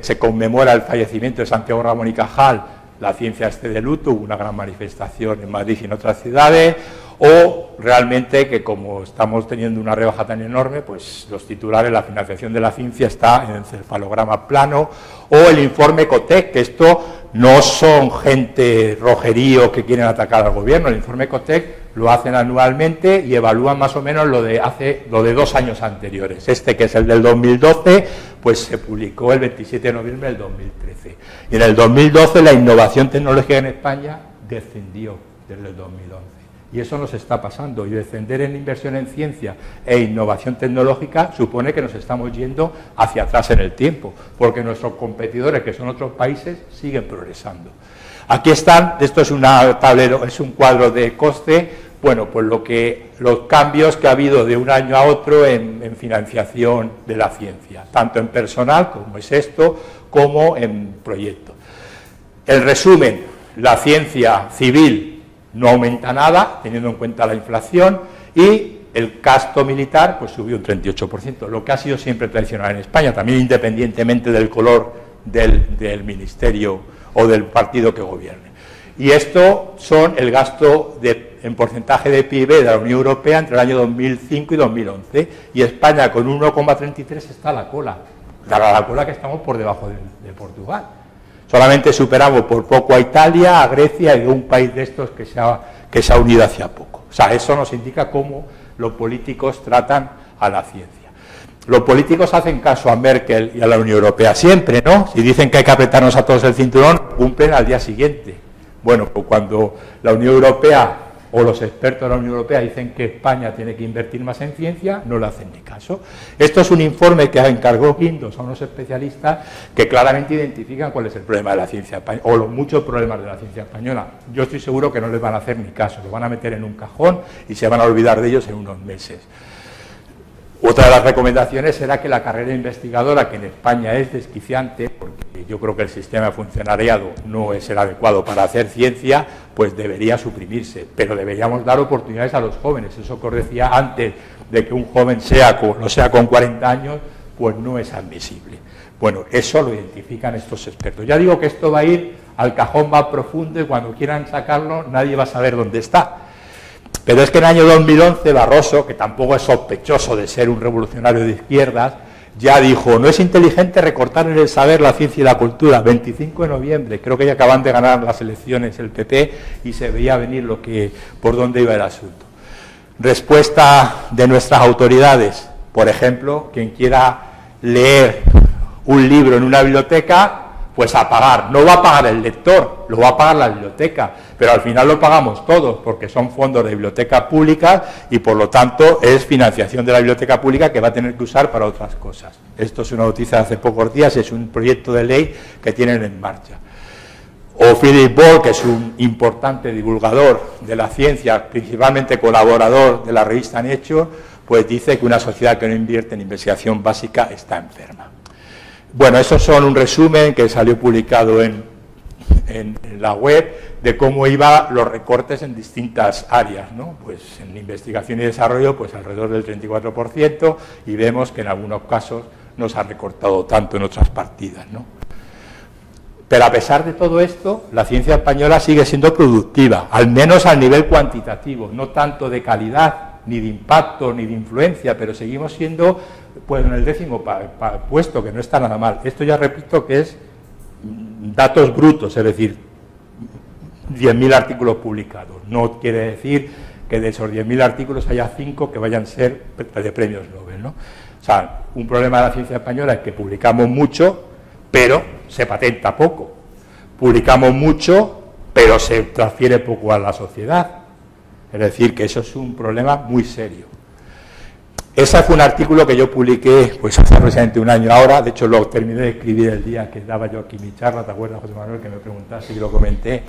se conmemora el fallecimiento de Santiago Ramón y Cajal, la ciencia esté de luto, una gran manifestación en Madrid y en otras ciudades, o realmente que como estamos teniendo una rebaja tan enorme, pues los titulares, la financiación de la ciencia está en el cefalograma plano, o el informe COTEC, que esto no son gente rojerío que quieren atacar al gobierno, el informe COTEC lo hacen anualmente y evalúan más o menos lo de hace lo de dos años anteriores. Este que es el del 2012, pues se publicó el 27 de noviembre del 2013. Y en el 2012 la innovación tecnológica en España descendió desde el 2011. Y eso nos está pasando. Y descender en inversión en ciencia e innovación tecnológica supone que nos estamos yendo hacia atrás en el tiempo, porque nuestros competidores, que son otros países, siguen progresando. Aquí están, esto es, una tablero, es un cuadro de coste, bueno, pues lo que, los cambios que ha habido de un año a otro en, en financiación de la ciencia, tanto en personal, como es esto, como en proyectos. El resumen, la ciencia civil no aumenta nada, teniendo en cuenta la inflación, y el gasto militar pues subió un 38%, lo que ha sido siempre tradicional en España, también independientemente del color del, ministerio o del partido que gobierne. Y esto son el gasto en porcentaje de PIB de la Unión Europea entre el año 2005 y 2011, y España con 1,33 está a la cola, a la cola que estamos por debajo de Portugal. Solamente superamos por poco a Italia, a Grecia y a un país de estos que se, ha, que se ha unido hacia poco. O sea, eso nos indica cómo los políticos tratan a la ciencia. Los políticos hacen caso a Merkel y a la Unión Europea siempre, ¿no? Si dicen que hay que apretarnos a todos el cinturón, cumplen al día siguiente. Bueno, pues cuando la Unión Europea o los expertos de la Unión Europea dicen que España tiene que invertir más en ciencia, no le hacen ni caso. Esto es un informe que encargó Guindos a unos especialistas que claramente identifican cuál es el problema de la ciencia española, o los muchos problemas de la ciencia española. Yo estoy seguro que no les van a hacer ni caso, lo van a meter en un cajón y se van a olvidar de ellos en unos meses. Otra de las recomendaciones será que la carrera investigadora, que en España es desquiciante, porque yo creo que el sistema funcionariado no es el adecuado para hacer ciencia, pues debería suprimirse. Pero deberíamos dar oportunidades a los jóvenes. Eso que os decía antes de que un joven sea no sea con 40 años, pues no es admisible. Bueno, eso lo identifican estos expertos. Ya digo que esto va a ir al cajón más profundo y cuando quieran sacarlo nadie va a saber dónde está. Pero es que en el año 2011 Barroso, que tampoco es sospechoso de ser un revolucionario de izquierdas, ya dijo, no es inteligente recortar en el saber la ciencia y la cultura. 25 de noviembre, creo que ya acaban de ganar las elecciones el PP y se veía venir lo que, por dónde iba el asunto. Respuesta de nuestras autoridades, por ejemplo, quien quiera leer un libro en una biblioteca, pues a pagar. No va a pagar el lector, lo va a pagar la biblioteca, pero al final lo pagamos todos porque son fondos de biblioteca pública y por lo tanto es financiación de la biblioteca pública que va a tener que usar para otras cosas. Esto es una noticia de hace pocos días, es un proyecto de ley que tienen en marcha. O Philip Ball, que es un importante divulgador de la ciencia, principalmente colaborador de la revista Nature, pues dice que una sociedad que no invierte en investigación básica está enferma. Bueno, esos son un resumen que salió publicado en, la web de cómo iban los recortes en distintas áreas, ¿no? Pues en investigación y desarrollo, pues alrededor del 34%, y vemos que en algunos casos nos ha recortado tanto en otras partidas, ¿no? Pero a pesar de todo esto, la ciencia española sigue siendo productiva, al menos al nivel cuantitativo, no tanto de calidad, ni de impacto, ni de influencia, pero seguimos siendo pues en el décimo puesto, que no está nada mal. Esto ya repito que es datos brutos, es decir, 10.000 artículos publicados. No quiere decir que de esos 10.000 artículos haya 5 que vayan a ser de premios Nobel. ¿no? O sea, un problema de la ciencia española es que publicamos mucho, pero se patenta poco. Publicamos mucho, pero se transfiere poco a la sociedad. Es decir, que eso es un problema muy serio. Ese fue un artículo que yo publiqué pues hace aproximadamente un año ahora, de hecho lo terminé de escribir el día que daba yo aquí mi charla, ¿te acuerdas José Manuel que me preguntaste y lo comenté?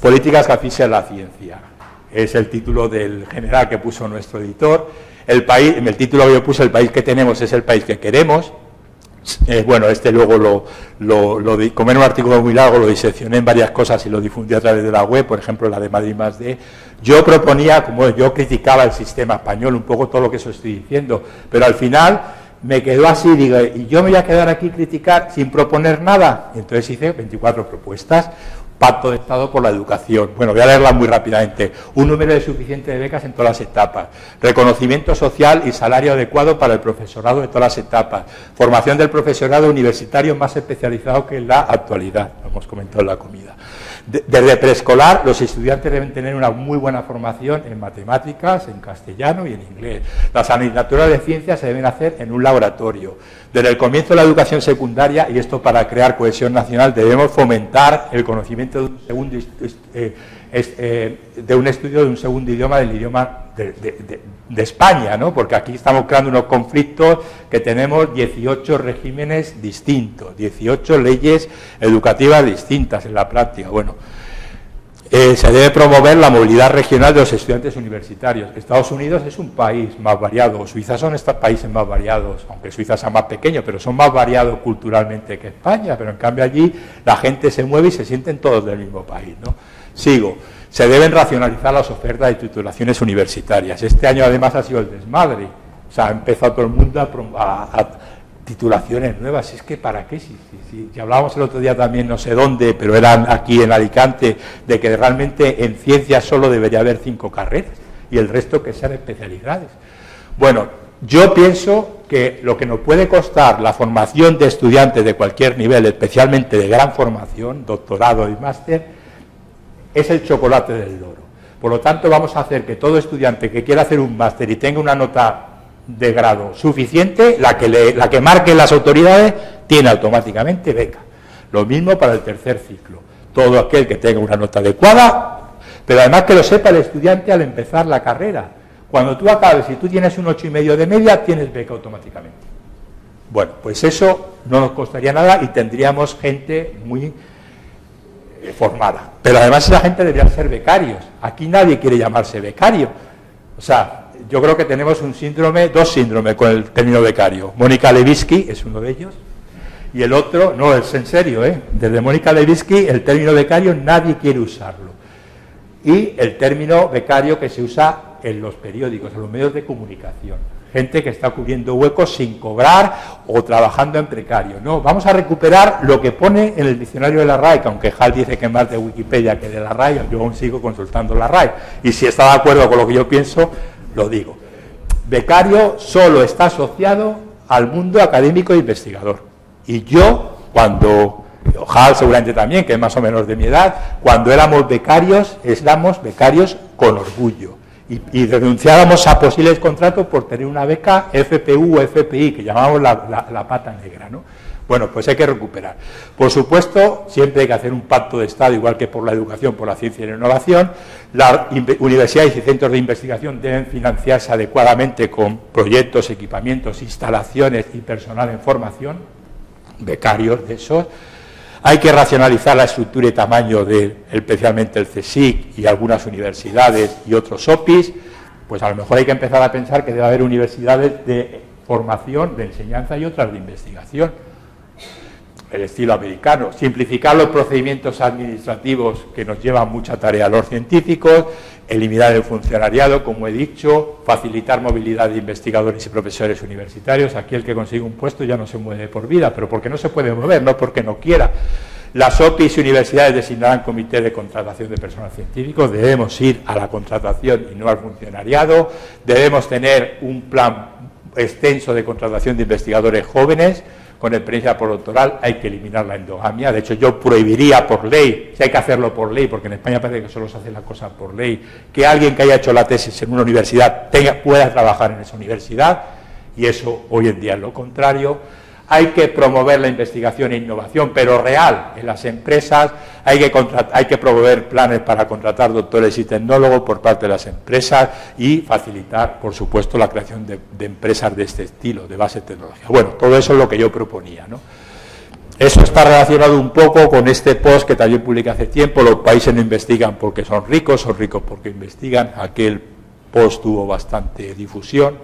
Políticas que asfixian la ciencia. Es el título del general que puso nuestro editor. El país, el título que yo puse, el país que tenemos es el país que queremos. Eh, bueno, este luego lo, lo, lo como era un artículo muy largo, lo diseccioné en varias cosas y lo difundí a través de la web, por ejemplo la de Madrid más. Yo proponía, como yo criticaba el sistema español, un poco todo lo que eso estoy diciendo, pero al final me quedó así, digo, y yo me voy a quedar aquí criticar sin proponer nada. Entonces hice 24 propuestas. Pacto de Estado por la Educación. Bueno, voy a leerla muy rápidamente. Un número de suficiente de becas en todas las etapas. Reconocimiento social y salario adecuado para el profesorado de todas las etapas. Formación del profesorado universitario más especializado que en la actualidad. Lo hemos comentado en la comida. Desde preescolar, los estudiantes deben tener una muy buena formación en matemáticas, en castellano y en inglés. Las asignaturas de ciencias se deben hacer en un laboratorio. Desde el comienzo de la educación secundaria, y esto para crear cohesión nacional, debemos fomentar el conocimiento de un, segundo, eh, eh, de un estudio de un segundo idioma, del idioma de, España, ¿no? porque aquí estamos creando unos conflictos que tenemos 18 regímenes distintos, 18 leyes educativas distintas en la práctica. Bueno, eh, se debe promover la movilidad regional de los estudiantes universitarios. Estados Unidos es un país más variado, Suiza son estos países más variados, aunque Suiza sea más pequeño, pero son más variados culturalmente que España, pero en cambio allí la gente se mueve y se sienten todos del mismo país. ¿no? Sigo. Se deben racionalizar las ofertas de titulaciones universitarias. Este año además ha sido el desmadre. O sea, ha empezado todo el mundo a, titulaciones nuevas. Es que para qué, si, si, hablábamos el otro día también, no sé dónde, pero eran aquí en Alicante, de que realmente en ciencias solo debería haber cinco carreras y el resto que sean especialidades. Bueno, yo pienso que lo que nos puede costar la formación de estudiantes de cualquier nivel, especialmente de gran formación, doctorado y máster, es el chocolate del loro. Por lo tanto, vamos a hacer que todo estudiante que quiera hacer un máster y tenga una nota de grado suficiente, la que, le, la que marquen las autoridades, tiene automáticamente beca. Lo mismo para el tercer ciclo. Todo aquel que tenga una nota adecuada, pero además que lo sepa el estudiante al empezar la carrera. Cuando tú acabes, y tú tienes un ocho y medio de media, tienes beca automáticamente. Bueno, pues eso no nos costaría nada y tendríamos gente muy eh, formada. Pero además esa gente debería ser becarios. Aquí nadie quiere llamarse becario. O sea, yo creo que tenemos un síndrome, dos síndromes con el término becario. Mónica Levinsky es uno de ellos. Y el otro, no, es en serio, ¿eh? Desde Mónica Levinsky el término becario nadie quiere usarlo. Y el término becario que se usa en los periódicos, en los medios de comunicación gente que está cubriendo huecos sin cobrar o trabajando en precario. No, vamos a recuperar lo que pone en el diccionario de la RAE, que aunque Hal dice que es más de Wikipedia que de la RAE, yo aún sigo consultando la RAE. Y si está de acuerdo con lo que yo pienso, lo digo. Becario solo está asociado al mundo académico e investigador. Y yo, cuando, Hal seguramente también, que es más o menos de mi edad, cuando éramos becarios, éramos becarios con orgullo y, denunciábamos a posibles contratos por tener una beca FPU o FPI, que llamamos la, pata negra. ¿no? Bueno, pues hay que recuperar. Por supuesto, siempre hay que hacer un pacto de Estado, igual que por la educación, por la ciencia y la innovación. Las universidades y centros de investigación deben financiarse adecuadamente con proyectos, equipamientos, instalaciones y personal en formación, becarios de esos hay que racionalizar la estructura y tamaño de especialmente el CSIC y algunas universidades y otros OPIs, pues a lo mejor hay que empezar a pensar que debe haber universidades de formación, de enseñanza y otras de investigación. El estilo americano, simplificar los procedimientos administrativos que nos llevan mucha tarea a los científicos, eliminar el funcionariado, como he dicho, facilitar movilidad de investigadores y profesores universitarios. Aquí el que consigue un puesto ya no se mueve por vida, pero porque no se puede mover, no porque no quiera. Las OPIs y universidades designarán comité de contratación de personal científico. Debemos ir a la contratación y no al funcionariado. Debemos tener un plan extenso de contratación de investigadores jóvenes con experiencia postdoctoral hay que eliminar la endogamia. De hecho, yo prohibiría por ley, si hay que hacerlo por ley, porque en España parece que solo se hace la cosa por ley, que alguien que haya hecho la tesis en una universidad pueda trabajar en esa universidad, y eso hoy en día es lo contrario. Hay que promover la investigación e innovación, pero real. En las empresas hay que, promover planes para contratar doctores y tecnólogos por parte de las empresas y facilitar, por supuesto, la creación de, empresas de este estilo, de base tecnológica. Bueno, todo eso es lo que yo proponía. Eso está relacionado un poco con este post que también publiqué hace tiempo, los países no investigan porque son ricos, son ricos porque investigan. Aquel post tuvo bastante difusión.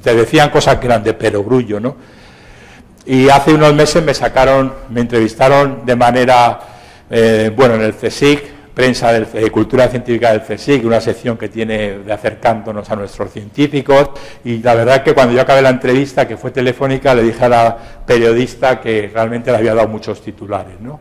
Te decían cosas que eran de perogrullo, ¿no? Y hace unos meses me sacaron, me entrevistaron de manera, eh, bueno, en el CSIC, prensa de cultura científica del CSIC, una sección que tiene de acercándonos a nuestros científicos. Y la verdad es que cuando yo acabé la entrevista, que fue telefónica, le dije a la periodista que realmente le había dado muchos titulares. ¿no?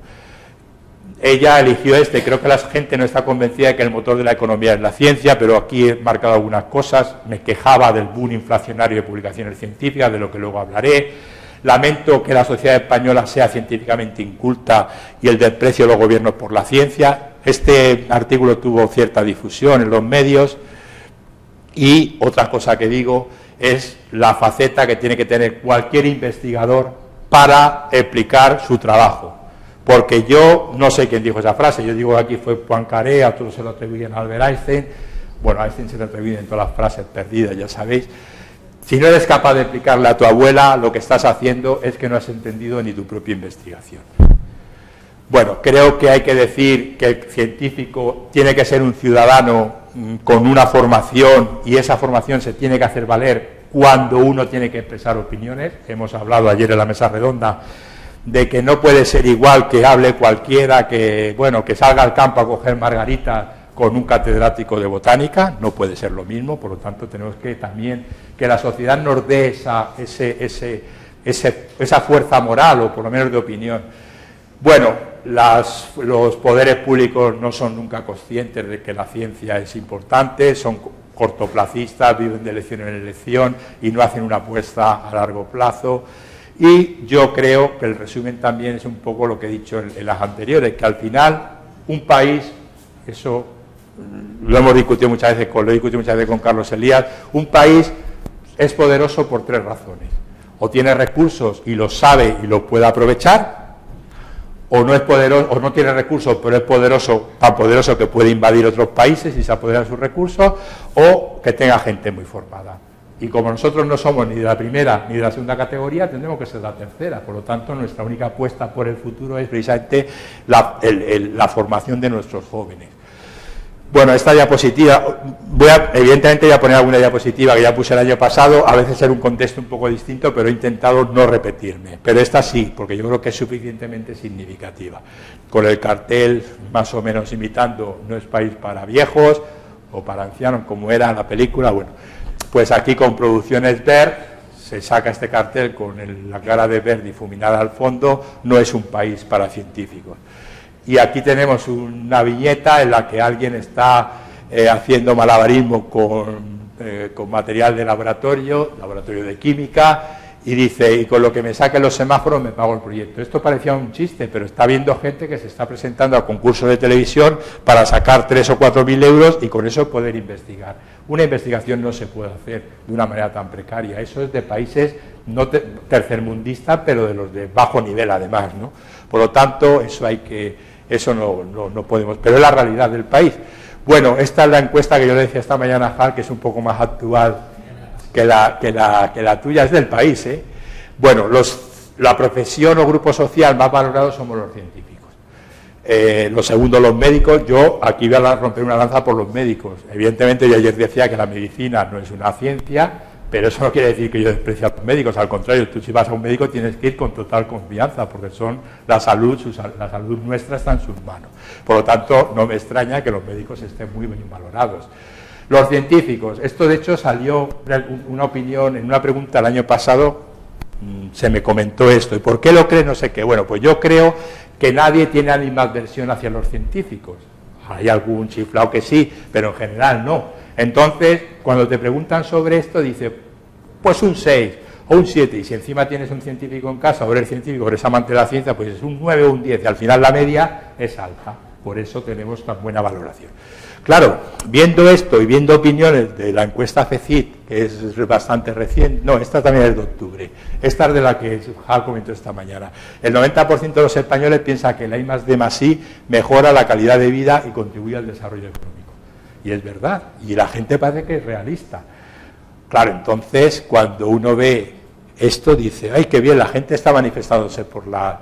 Ella eligió este, creo que la gente no está convencida de que el motor de la economía es la ciencia, pero aquí he marcado algunas cosas. Me quejaba del boom inflacionario de publicaciones científicas, de lo que luego hablaré Lamento que la sociedad española sea científicamente inculta y el desprecio de los gobiernos por la ciencia. Este artículo tuvo cierta difusión en los medios y otra cosa que digo es la faceta que tiene que tener cualquier investigador para explicar su trabajo. Porque yo no sé quién dijo esa frase, yo digo que aquí fue Poincaré, a todos se lo atribuyen a Albert Einstein, bueno, Einstein se le atribuyen todas las frases perdidas, ya sabéis, si no eres capaz de explicarle a tu abuela lo que estás haciendo, es que no has entendido ni tu propia investigación. Bueno, creo que hay que decir que el científico tiene que ser un ciudadano mm, con una formación y esa formación se tiene que hacer valer cuando uno tiene que expresar opiniones. Hemos hablado ayer en la mesa redonda de que no puede ser igual que hable cualquiera, que bueno, que salga al campo a coger margaritas con un catedrático de botánica, no puede ser lo mismo, por lo tanto tenemos que también que la sociedad nos dé esa, esa fuerza moral o por lo menos de opinión. Bueno, los poderes públicos no son nunca conscientes de que la ciencia es importante, son cortoplacistas, viven de elección en elección y no hacen una apuesta a largo plazo. Y yo creo que el resumen también es un poco lo que he dicho en las anteriores, que al final un país, eso lo hemos discutido muchas veces con, lo he discutido muchas veces con Carlos Elías, un país es poderoso por tres razones. O tiene recursos y los sabe y los puede aprovechar, o no es poderoso, o no tiene recursos, pero es poderoso, tan poderoso que puede invadir otros países y se apodera de sus recursos, o que tenga gente muy formada. Y como nosotros no somos ni de la primera ni de la segunda categoría, tendremos que ser la tercera. Por lo tanto, nuestra única apuesta por el futuro es precisamente la formación de nuestros jóvenes. Bueno, esta diapositiva, voy a, evidentemente voy a poner alguna diapositiva que ya puse el año pasado, a veces en un contexto un poco distinto, pero he intentado no repetirme. Pero esta sí, porque yo creo que es suficientemente significativa. Con el cartel más o menos imitando, no es país para viejos o para ancianos, como era la película, bueno, pues aquí con Producciones Ver se saca este cartel con la cara de Ver difuminada al fondo, no es un país para científicos. Y aquí tenemos una viñeta en la que alguien está eh, haciendo malabarismo eh, con, material de laboratorio, laboratorio de química, y dice, y con lo que me saquen los semáforos me pago el proyecto. Esto parecía un chiste, pero está viendo gente que se está presentando a concursos de televisión para sacar tres o cuatro mil euros y con eso poder investigar. Una investigación no se puede hacer de una manera tan precaria. Eso es de países no tercermundistas, pero de los de bajo nivel además. ¿no? Por lo tanto, eso hay que eso no, podemos, pero es la realidad del país. Bueno, esta es la encuesta que yo le decía esta mañana a que es un poco más actual que la, que la, que la tuya, es del país. ¿eh? Bueno, los, la profesión o grupo social más valorado somos los científicos. Eh, lo segundo, los médicos. Yo aquí voy a romper una lanza por los médicos. Evidentemente, yo ayer decía que la medicina no es una ciencia, pero eso no quiere decir que yo desprecie a los médicos, al contrario, tú si vas a un médico tienes que ir con total confianza, porque son la salud, la salud nuestra está en sus manos. Por lo tanto, no me extraña que los médicos estén muy bien valorados. Los científicos, esto de hecho salió una opinión en una pregunta el año pasado, mm, se me comentó esto, ¿y por qué lo cree? No sé qué. Bueno, pues yo creo que nadie tiene animadversión hacia los científicos. Hay algún chiflado que sí, pero en general no. Entonces, cuando te preguntan sobre esto, dice, pues un 6 o un 7, y si encima tienes un científico en casa, o eres científico, eres amante de la ciencia, pues es un 9 o un 10, y al final la media es alta. Por eso tenemos tan buena valoración. Claro, viendo esto y viendo opiniones de la encuesta FECIT, que es bastante reciente, no, esta también es de octubre, esta es de la que ha comentado esta mañana. El 90% de los españoles piensa que la I D I mejora la calidad de vida y contribuye al desarrollo económico. Y es verdad, y la gente parece que es realista. Claro, entonces cuando uno ve esto dice, ay, qué bien, la gente está manifestándose por, la,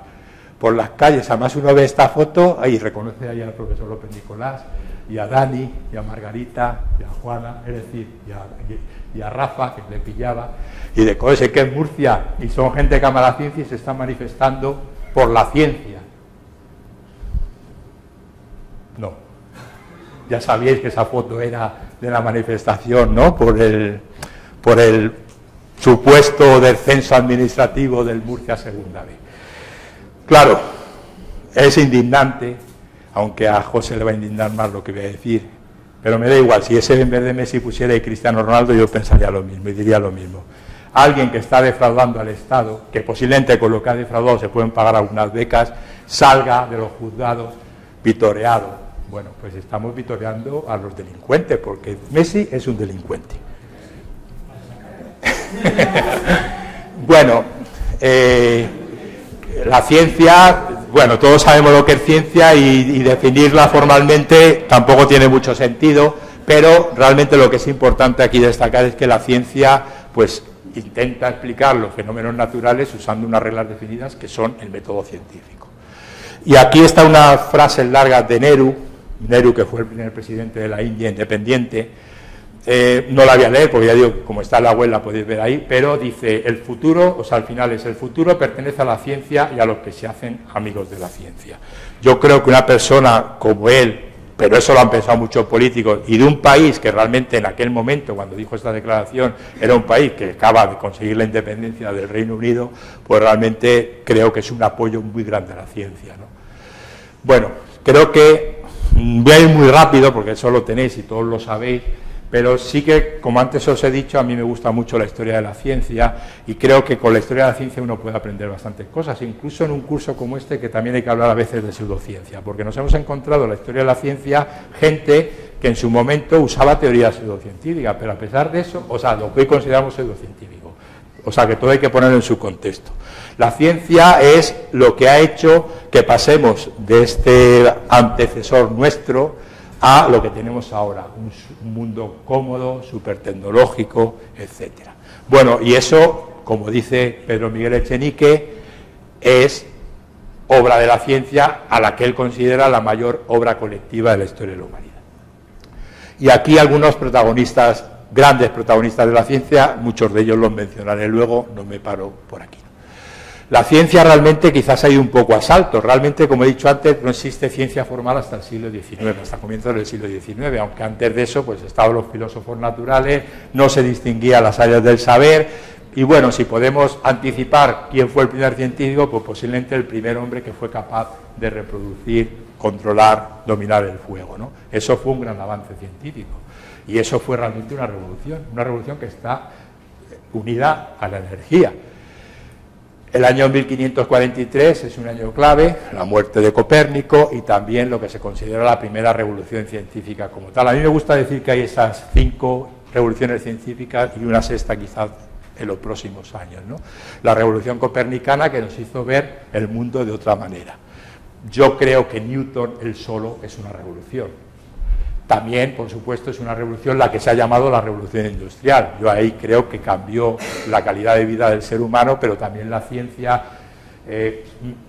por las calles. Además uno ve esta foto, ahí reconoce ahí al profesor López Nicolás, y a Dani, y a Margarita, y a Juana, es decir, y a, Rafa, que le pillaba, y de cosas que es Murcia, y son gente que ama la ciencia y se están manifestando por la ciencia. No. Ya sabíais que esa foto era de la manifestación, ¿no? Por el, por el supuesto descenso administrativo del Murcia Segunda B. Claro, es indignante aunque a José le va a indignar más lo que voy a decir. Pero me da igual, si ese en vez de Messi pusiera y Cristiano Ronaldo, yo pensaría lo mismo y diría lo mismo. Alguien que está defraudando al Estado, que posiblemente con lo que ha defraudado se pueden pagar algunas becas, salga de los juzgados vitoreado. Bueno, pues estamos vitoreando a los delincuentes, porque Messi es un delincuente. bueno, eh, la ciencia bueno, todos sabemos lo que es ciencia y, definirla formalmente tampoco tiene mucho sentido, pero realmente lo que es importante aquí destacar es que la ciencia, pues, intenta explicar los fenómenos naturales usando unas reglas definidas que son el método científico. Y aquí está una frase larga de Nehru, Nehru que fue el primer presidente de la India independiente, eh, no la voy a leer porque ya digo, como está la web la podéis ver ahí, pero dice, el futuro, o sea, al final es el futuro pertenece a la ciencia y a los que se hacen amigos de la ciencia. Yo creo que una persona como él, pero eso lo han pensado muchos políticos, y de un país que realmente en aquel momento, cuando dijo esta declaración, era un país que acaba de conseguir la independencia del Reino Unido, pues realmente creo que es un apoyo muy grande a la ciencia. Bueno, creo que voy a ir muy rápido porque eso lo tenéis y todos lo sabéis pero sí que, como antes os he dicho, a mí me gusta mucho la historia de la ciencia y creo que con la historia de la ciencia uno puede aprender bastantes cosas, incluso en un curso como este que también hay que hablar a veces de pseudociencia, porque nos hemos encontrado en la historia de la ciencia gente que en su momento usaba teoría pseudocientífica, pero a pesar de eso, o sea, lo que hoy consideramos pseudocientífico, o sea, que todo hay que ponerlo en su contexto. La ciencia es lo que ha hecho que pasemos de este antecesor nuestro, a lo que tenemos ahora, un, mundo cómodo, súper tecnológico, etc. Bueno, y eso, como dice Pedro Miguel Echenique, es obra de la ciencia a la que él considera la mayor obra colectiva de la historia de la humanidad. Y aquí algunos protagonistas, grandes protagonistas de la ciencia, muchos de ellos los mencionaré luego, no me paro por aquí. La ciencia realmente quizás ha ido un poco a salto. Realmente, como he dicho antes, no existe ciencia formal hasta el siglo XIX, hasta comienzos del siglo XIX, aunque antes de eso pues estaban los filósofos naturales, no se distinguía las áreas del saber. Y bueno, si podemos anticipar quién fue el primer científico, pues posiblemente el primer hombre que fue capaz de reproducir, controlar, dominar el fuego. Eso fue un gran avance científico. Y eso fue realmente una revolución, una revolución que está unida a la energía. El año 1543 es un año clave, la muerte de Copérnico y también lo que se considera la primera revolución científica como tal. A mí me gusta decir que hay esas cinco revoluciones científicas y una sexta quizás en los próximos años. La revolución copernicana que nos hizo ver el mundo de otra manera. Yo creo que Newton él solo es una revolución también, por supuesto, es una revolución la que se ha llamado la revolución industrial. Yo ahí creo que cambió la calidad de vida del ser humano, pero también la ciencia eh,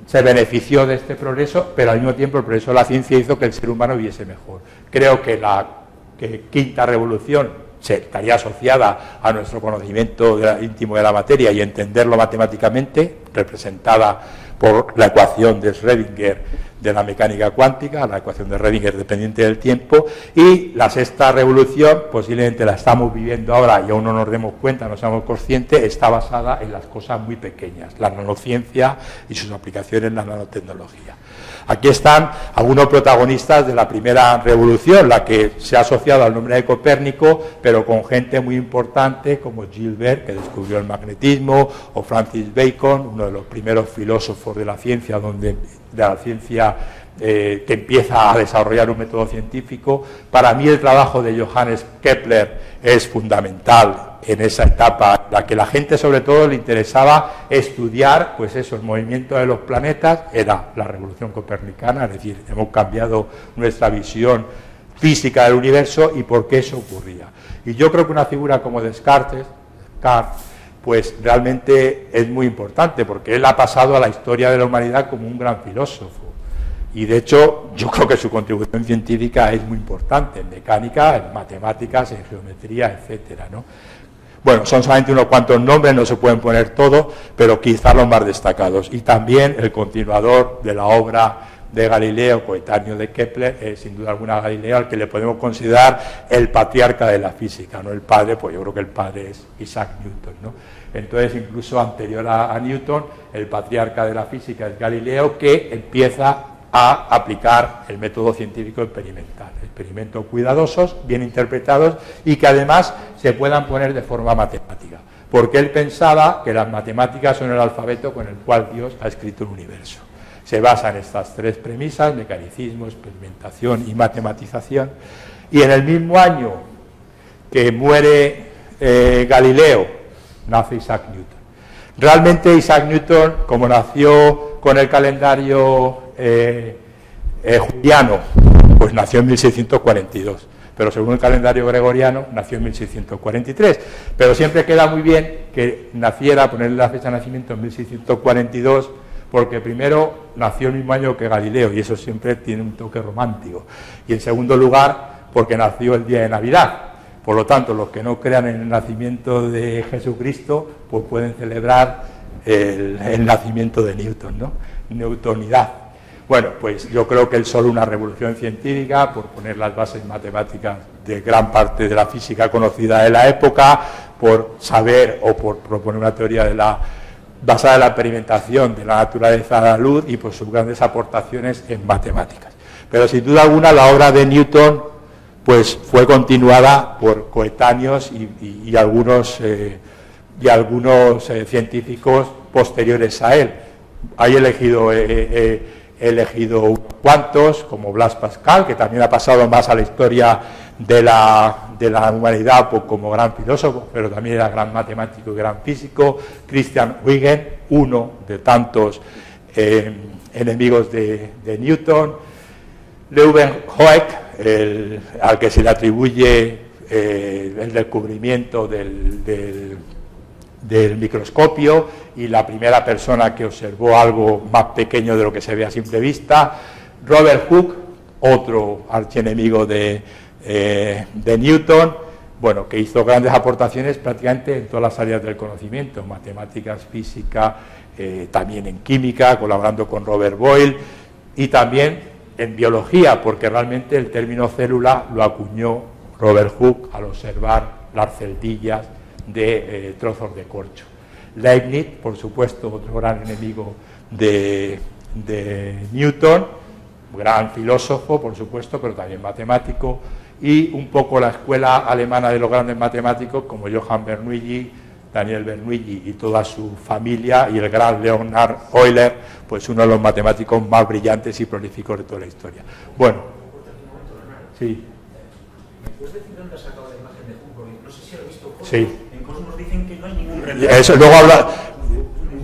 se benefició de este progreso, pero al mismo tiempo el progreso de la ciencia hizo que el ser humano viviese mejor. Creo que la quinta revolución se estaría asociada a nuestro conocimiento íntimo de la materia y entenderlo matemáticamente, representada por la ecuación de Schrödinger de la mecánica cuántica, la ecuación de Redinger dependiente del tiempo, y la sexta revolución, posiblemente la estamos viviendo ahora y aún no nos demos cuenta, no somos conscientes, está basada en las cosas muy pequeñas, la nanociencia y sus aplicaciones en la nanotecnología. Aquí están algunos protagonistas de la primera revolución, la que se ha asociado al nombre de Copérnico, pero con gente muy importante como Gilbert, que descubrió el magnetismo, o Francis Bacon, uno de los primeros filósofos de la ciencia, donde, de la ciencia eh, que empieza a desarrollar un método científico. Para mí el trabajo de Johannes Kepler es fundamental en esa etapa, la que la gente sobre todo le interesaba estudiar, pues eso, el movimiento de los planetas, era la revolución copernicana, es decir, hemos cambiado nuestra visión física del universo y por qué eso ocurría. Y yo creo que una figura como Descartes, Descartes pues realmente es muy importante, porque él ha pasado a la historia de la humanidad como un gran filósofo. Y de hecho, yo creo que su contribución científica es muy importante, en mecánica, en matemáticas, en geometría, etcétera, ¿no? Bueno, son solamente unos cuantos nombres, no se pueden poner todos, pero quizás los más destacados. Y también el continuador de la obra de Galileo, coetáneo de Kepler, es sin duda alguna Galileo, al que le podemos considerar el patriarca de la física, no el padre, pues yo creo que el padre es Isaac Newton. ¿no? Entonces, incluso anterior a Newton, el patriarca de la física es Galileo, que empieza a aplicar el método científico experimental. Experimentos cuidadosos, bien interpretados y que además se puedan poner de forma matemática. Porque él pensaba que las matemáticas son el alfabeto con el cual Dios ha escrito el universo. Se basa en estas tres premisas, mecanicismo, experimentación y matematización. Y en el mismo año que muere eh, Galileo, nace Isaac Newton. Realmente Isaac Newton, como nació con el calendario eh, eh, juliano, pues nació en 1642, pero según el calendario gregoriano nació en 1643. Pero siempre queda muy bien que naciera, ponerle la fecha de nacimiento en 1642, porque primero nació el mismo año que Galileo, y eso siempre tiene un toque romántico. Y en segundo lugar, porque nació el día de Navidad. Por lo tanto, los que no crean en el nacimiento de Jesucristo, pues pueden celebrar el, el nacimiento de Newton, ¿no? Newtonidad. Bueno, pues yo creo que es solo una revolución científica, por poner las bases matemáticas de gran parte de la física conocida de la época, por saber o por proponer una teoría de la, basada en la experimentación de la naturaleza de la luz y por sus grandes aportaciones en matemáticas. Pero sin duda alguna la obra de Newton pues fue continuada por coetáneos y, algunos, eh, y algunos eh, científicos posteriores a él. Hay elegido eh, he elegido cuantos, como Blas Pascal, que también ha pasado más a la historia de la, de la humanidad pues, como gran filósofo, pero también era gran matemático y gran físico, Christian Huygens, uno de tantos eh, enemigos de, Newton, Leuwenhoek, al que se le atribuye eh, el descubrimiento del microscopio y la primera persona que observó algo más pequeño de lo que se ve a simple vista. Robert Hooke, otro archienemigo de, eh, Newton, bueno, que hizo grandes aportaciones prácticamente en todas las áreas del conocimiento, matemáticas, física, eh, también en química, colaborando con Robert Boyle, y también en biología, porque realmente el término célula lo acuñó Robert Hooke al observar las celdillas de eh, trozos de corcho. Leibniz, por supuesto, otro gran enemigo de, Newton, gran filósofo, por supuesto, pero también matemático, y un poco la escuela alemana de los grandes matemáticos, como Johann Bernoulli, Daniel Bernoulli y toda su familia, y el gran Leonard Euler, pues uno de los matemáticos más brillantes y prolíficos de toda la historia. Bueno, sí. ¿Me puedes decir dónde has sacado la imagen de Humboldt? No sé si lo he visto. Sí dicen que no hay ningún retrato. Eso, luego habla...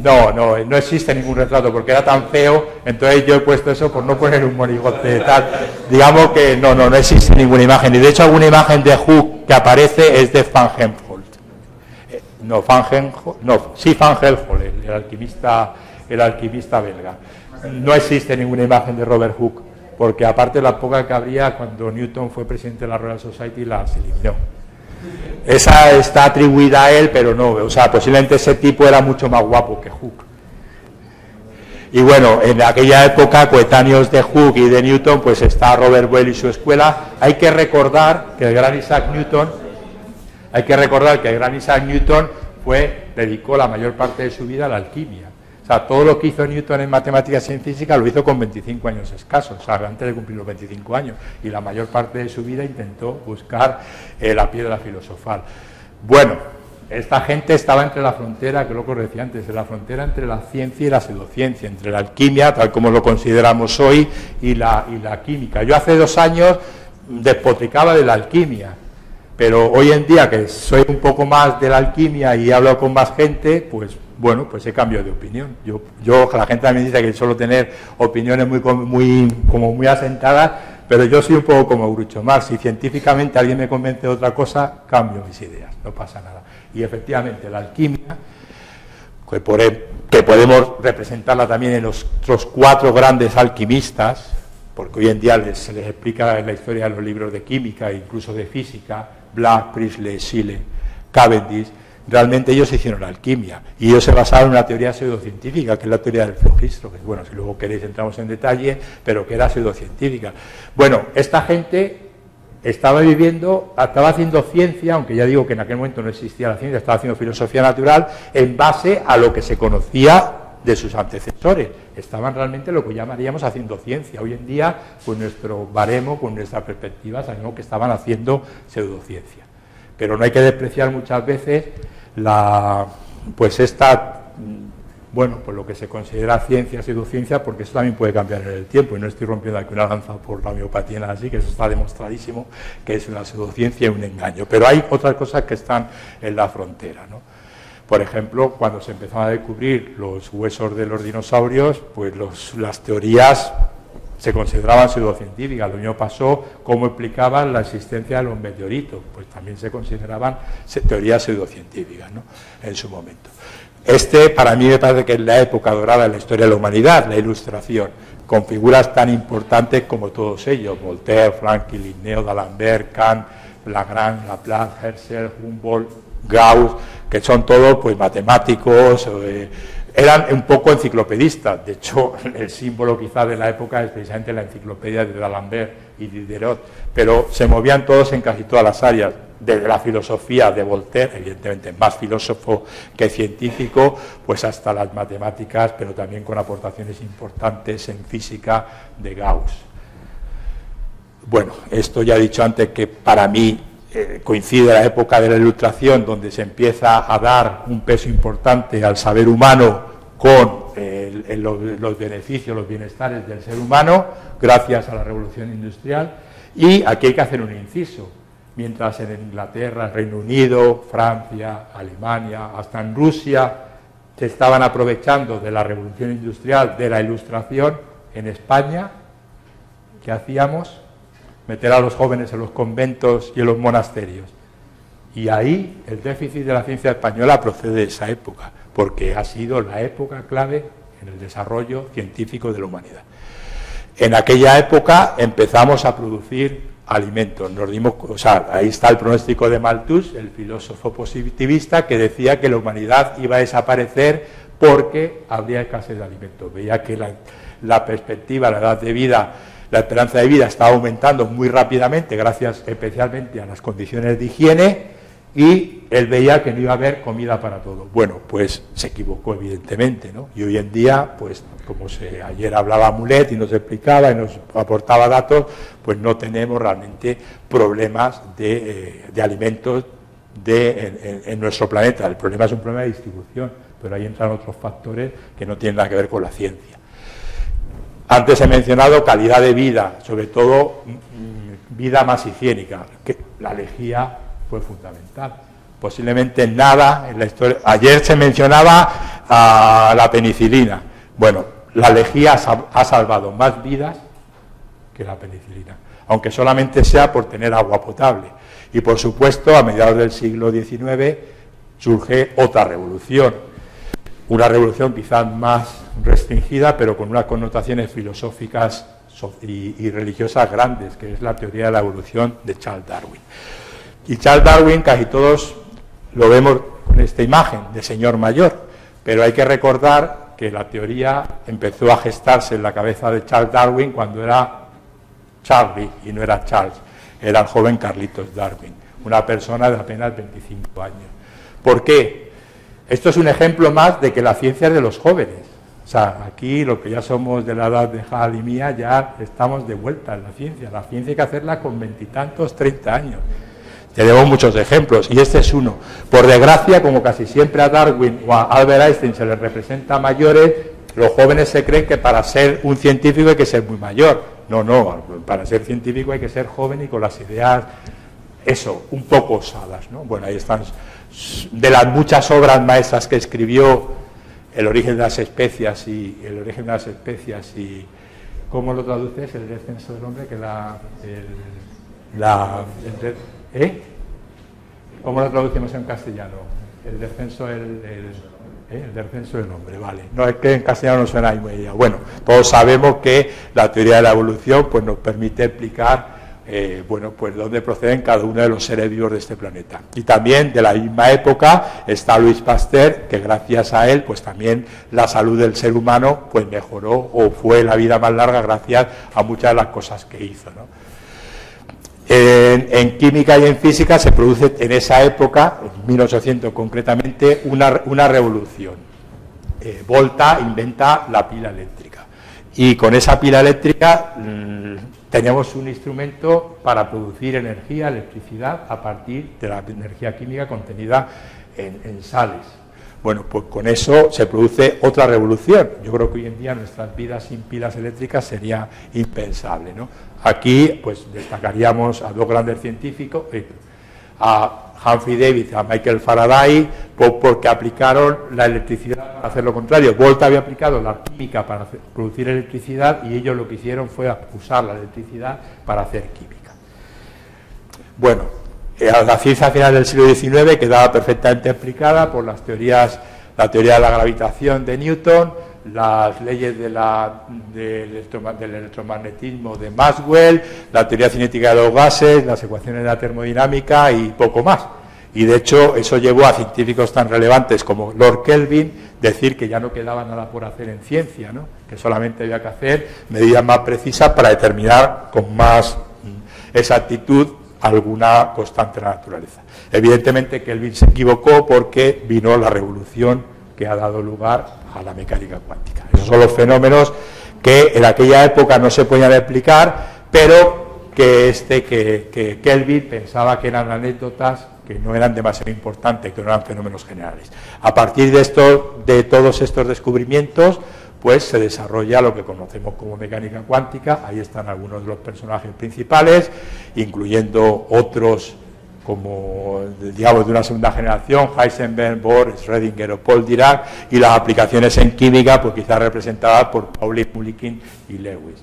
No, no, no existe ningún retrato porque era tan feo, entonces yo he puesto eso por no poner un monigote tal. Digamos que no, no, no existe ninguna imagen. Y de hecho alguna imagen de Hook que aparece es de Van. Eh, no, Van Helmholtz, no, sí Van Helmholtz, el, alquimista, el alquimista belga. No existe ninguna imagen de Robert Hooke, porque aparte la poca que habría cuando Newton fue presidente de la Royal Society las eliminó. Esa está atribuida a él, pero no, o sea, posiblemente ese tipo era mucho más guapo que Hooke. Y bueno, en aquella época, coetáneos de Hooke y de Newton, pues está Robert Boyle y su escuela. Hay que recordar que el gran Isaac Newton, hay que recordar que el gran Isaac Newton fue, dedicó la mayor parte de su vida a la alquimia. O sea, todo lo que hizo Newton en matemáticas y en física lo hizo con 25 años escasos, o sea, antes de cumplir los 25 años. Y la mayor parte de su vida intentó buscar eh, la piedra filosofal. Bueno, esta gente estaba entre la frontera, lo que os decía antes, la frontera entre la ciencia y la pseudociencia, entre la alquimia, tal como lo consideramos hoy, y la, y la química. Yo hace dos años despotricaba de la alquimia, pero hoy en día que soy un poco más de la alquimia y he hablado con más gente, pues bueno, pues he cambiado de opinión. Yo, yo la gente también dice que suelo tener opiniones muy, muy, como muy asentadas, pero yo soy un poco como Grucho Marx. Si científicamente alguien me convence de otra cosa, cambio mis ideas, no pasa nada. Y efectivamente, la alquimia, que, podemos representarla también en los otros cuatro grandes alquimistas, porque hoy en día se les explica en la historia de los libros de química, incluso de física, Black, Priestley, Schiele, Cavendish, realmente ellos hicieron la alquimia y ellos se basaron en una teoría pseudocientífica, que es la teoría del flogistro, que bueno, si luego queréis entramos en detalle, pero que era pseudocientífica. Bueno, esta gente estaba viviendo, estaba haciendo ciencia, aunque ya digo que en aquel momento no existía la ciencia, estaba haciendo filosofía natural en base a lo que se conocía de sus antecesores. Estaban realmente lo que llamaríamos haciendo ciencia. Hoy en día, con nuestro baremo, con nuestra perspectiva, sabemos que estaban haciendo pseudociencia. Pero no hay que despreciar muchas veces la, pues esta bueno, pues lo que se considera ciencia, pseudociencia, porque eso también puede cambiar en el tiempo, y no estoy rompiendo aquí una lanza por la miopatía nada así, que eso está demostradísimo, que es una pseudociencia y un engaño. Pero hay otras cosas que están en la frontera, ¿no? Por ejemplo, cuando se empezaron a descubrir los huesos de los dinosaurios, pues las teorías se consideraban pseudocientíficas. Lo mismo pasó como explicaban la existencia de los meteoritos, pues también se consideraban teorías pseudocientíficas ¿no? en su momento. Este, para mí, me parece que es la época dorada de la historia de la humanidad, la ilustración, con figuras tan importantes como todos ellos, Voltaire, Franklin, Linneo, D'Alembert, Kant, Lagrange, Laplace, Herschel, Humboldt, Gauss, que son todos pues, matemáticos, eh, eran un poco enciclopedistas. De hecho, el símbolo quizá de la época es precisamente la enciclopedia de D'Alembert y Diderot, pero se movían todos en casi todas las áreas desde la filosofía de Voltaire, evidentemente más filósofo que científico, pues hasta las matemáticas, pero también con aportaciones importantes en física de Gauss. Bueno, esto ya he dicho antes que para mí eh, coincide la época de la ilustración donde se empieza a dar un peso importante al saber humano con los beneficios, los bienestares del ser humano, gracias a la revolución industrial. Y aquí hay que hacer un inciso mientras en Inglaterra, Reino Unido, Francia, Alemania, hasta en Rusia, se estaban aprovechando de la revolución industrial, de la ilustración, en España, ¿qué hacíamos? Meter a los jóvenes en los conventos y en los monasterios. Y ahí el déficit de la ciencia española procede de esa época, porque ha sido la época clave en el desarrollo científico de la humanidad. En aquella época empezamos a producir alimentos. Nos dimos, o sea, ahí está el pronóstico de Malthus, el filósofo positivista, que decía que la humanidad iba a desaparecer porque habría escasez de alimentos. Veía que la, perspectiva, la edad de vida, la esperanza de vida estaba aumentando muy rápidamente, gracias especialmente a las condiciones de higiene, y él veía que no iba a haber comida para todo. Bueno, pues se equivocó evidentemente, ¿no? Y hoy en día, pues como se, ayer hablaba Mulet y nos explicaba y nos aportaba datos, pues no tenemos realmente problemas de, eh, alimentos de, en, nuestro planeta. El problema es un problema de distribución, pero ahí entran otros factores que no tienen nada que ver con la ciencia. Antes he mencionado calidad de vida, sobre todo mm, mm, vida más higiénica, que la lejía fue fundamental. Posiblemente nada en la historia. Ayer se mencionaba a la penicilina. Bueno, la lejía ha salvado más vidas que la penicilina, aunque solamente sea por tener agua potable. Y por supuesto, a mediados del siglo XIX surge otra revolución, una revolución quizás más restringida, pero con unas connotaciones filosóficas y, religiosas grandes, que es la teoría de la evolución de Charles Darwin. Y Charles Darwin, casi todos lo vemos con esta imagen de señor mayor, pero hay que recordar que la teoría empezó a gestarse en la cabeza de Charles Darwin cuando era Charlie y no era Charles, era el joven Carlitos Darwin, una persona de apenas 25 años. ¿Por qué? Esto es un ejemplo más de que la ciencia es de los jóvenes. O sea, aquí los que ya somos de la edad de Hal y mía ya estamos de vuelta en la ciencia. La ciencia hay que hacerla con veintitantos, treinta años. Tenemos muchos ejemplos y este es uno. Por desgracia, como casi siempre a Darwin o a Albert Einstein se les representa mayores, los jóvenes se creen que para ser un científico hay que ser muy mayor. No, no, para ser científico hay que ser joven y con las ideas, eso, un poco osadas. ¿no? Bueno, ahí están de las muchas obras maestras que escribió, El origen de las especias y El origen de las especias y ¿cómo lo traduces? El descenso del hombre, que la, ¿eh? ¿Cómo lo traducimos en castellano? El descenso, el, ¿eh? el descenso del hombre, vale. No es que en castellano no suena muy bien. Bueno, todos sabemos que la teoría de la evolución pues, nos permite explicar eh, bueno, pues dónde proceden cada uno de los seres vivos de este planeta. Y también de la misma época está Luis Pasteur, que gracias a él, pues también la salud del ser humano pues mejoró o fue la vida más larga gracias a muchas de las cosas que hizo. En, química y en física se produce en esa época, en 1800 concretamente, una, revolución. Eh, Volta inventa la pila eléctrica. Y con esa pila eléctrica mm, teníamos un instrumento para producir energía, electricidad, a partir de la energía química contenida en, sales. Bueno, pues con eso se produce otra revolución. Yo creo que hoy en día nuestras vidas sin pilas eléctricas sería impensable. Aquí, pues destacaríamos a dos grandes científicos, eh, a Humphrey Davis, a Michael Faraday, porque aplicaron la electricidad para hacer lo contrario. Volta había aplicado la química para producir electricidad y ellos lo que hicieron fue usar la electricidad para hacer química. Bueno, eh, la ciencia final del siglo XIX quedaba perfectamente explicada por las teorías, la teoría de la gravitación de Newton, las leyes del electromagnetismo de Maxwell, la teoría cinética de los gases, las ecuaciones de la termodinámica y poco más. Y de hecho eso llevó a científicos tan relevantes como Lord Kelvin decir que ya no quedaba nada por hacer en ciencia, ¿no? que solamente había que hacer medidas más precisas para determinar con más mm, exactitud alguna constante de la naturaleza. Evidentemente Kelvin se equivocó porque vino la revolución que ha dado lugar a la mecánica cuántica. Esos son los fenómenos que en aquella época no se podían explicar, pero que este que, Kelvin pensaba que eran anécdotas que no eran demasiado importantes, que no eran fenómenos generales. A partir de esto, de todos estos descubrimientos, pues se desarrolla lo que conocemos como mecánica cuántica. Ahí están algunos de los personajes principales, incluyendo otros como digamos de una segunda generación, Heisenberg, Bohr, Schrödinger o Paul Dirac, y las aplicaciones en química, pues quizás representadas por Pauling, Mulliken y Lewis.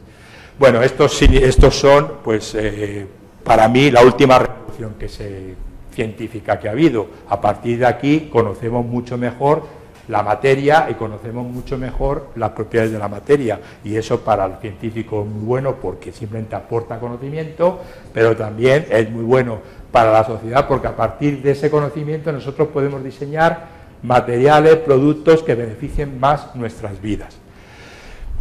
Bueno, estos, estos son, pues, eh, para mí, la última revolución que se, científica que ha habido. A partir de aquí conocemos mucho mejor la materia y conocemos mucho mejor las propiedades de la materia. Y eso para el científico es muy bueno porque simplemente aporta conocimiento, pero también es muy bueno para la sociedad porque a partir de ese conocimiento nosotros podemos diseñar materiales, productos que beneficien más nuestras vidas.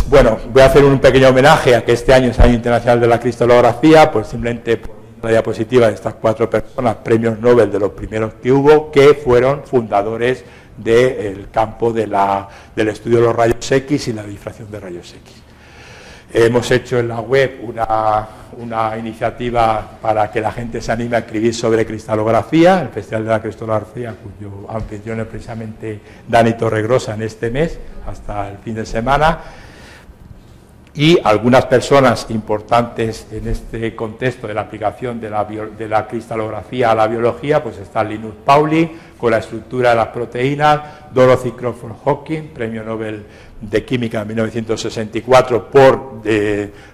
Bueno, voy a hacer un pequeño homenaje a que este año es Año Internacional de la Cristalografía, pues simplemente la diapositiva de estas cuatro personas, premios Nobel de los primeros que hubo, que fueron fundadores del campo del estudio de los rayos X y la difracción de rayos X. Hemos hecho en la web una, una, iniciativa para que la gente se anime a escribir sobre cristalografía, el Festival de la Cristalografía, cuyo anfitrión es precisamente Dani Torregrosa en este mes, hasta el fin de semana y algunas personas importantes en este contexto de la aplicación de la, cristalografía a la biología, pues está Linus Pauling con la estructura de las proteínas, Dorothy Crawford Hawking, premio Nobel de Química en 1964 por,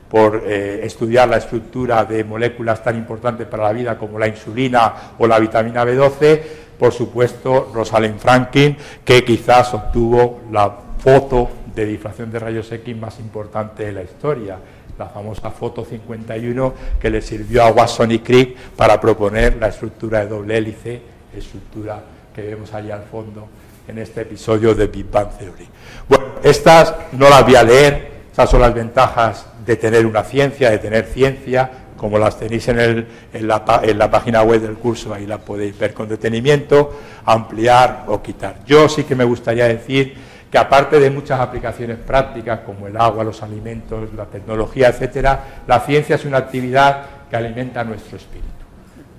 por eh, estudiar la estructura de moléculas tan importantes para la vida como la insulina o la vitamina B12, por supuesto Rosalind Franklin, que quizás obtuvo la foto de difracción de rayos X más importante de la historia, la famosa foto 51 que le sirvió a Watson y Crick para proponer la estructura de doble hélice, estructura que vemos allí al fondo en este episodio de Big Bang Theory. Bueno, estas no las voy a leer, estas son las ventajas de tener una ciencia, de tener ciencia, como las tenéis en, la, página web del curso, ahí la podéis ver con detenimiento, ampliar o quitar. Yo sí que me gustaría decir que aparte de muchas aplicaciones prácticas como el agua, los alimentos, la tecnología, etcétera, la ciencia es una actividad que alimenta nuestro espíritu.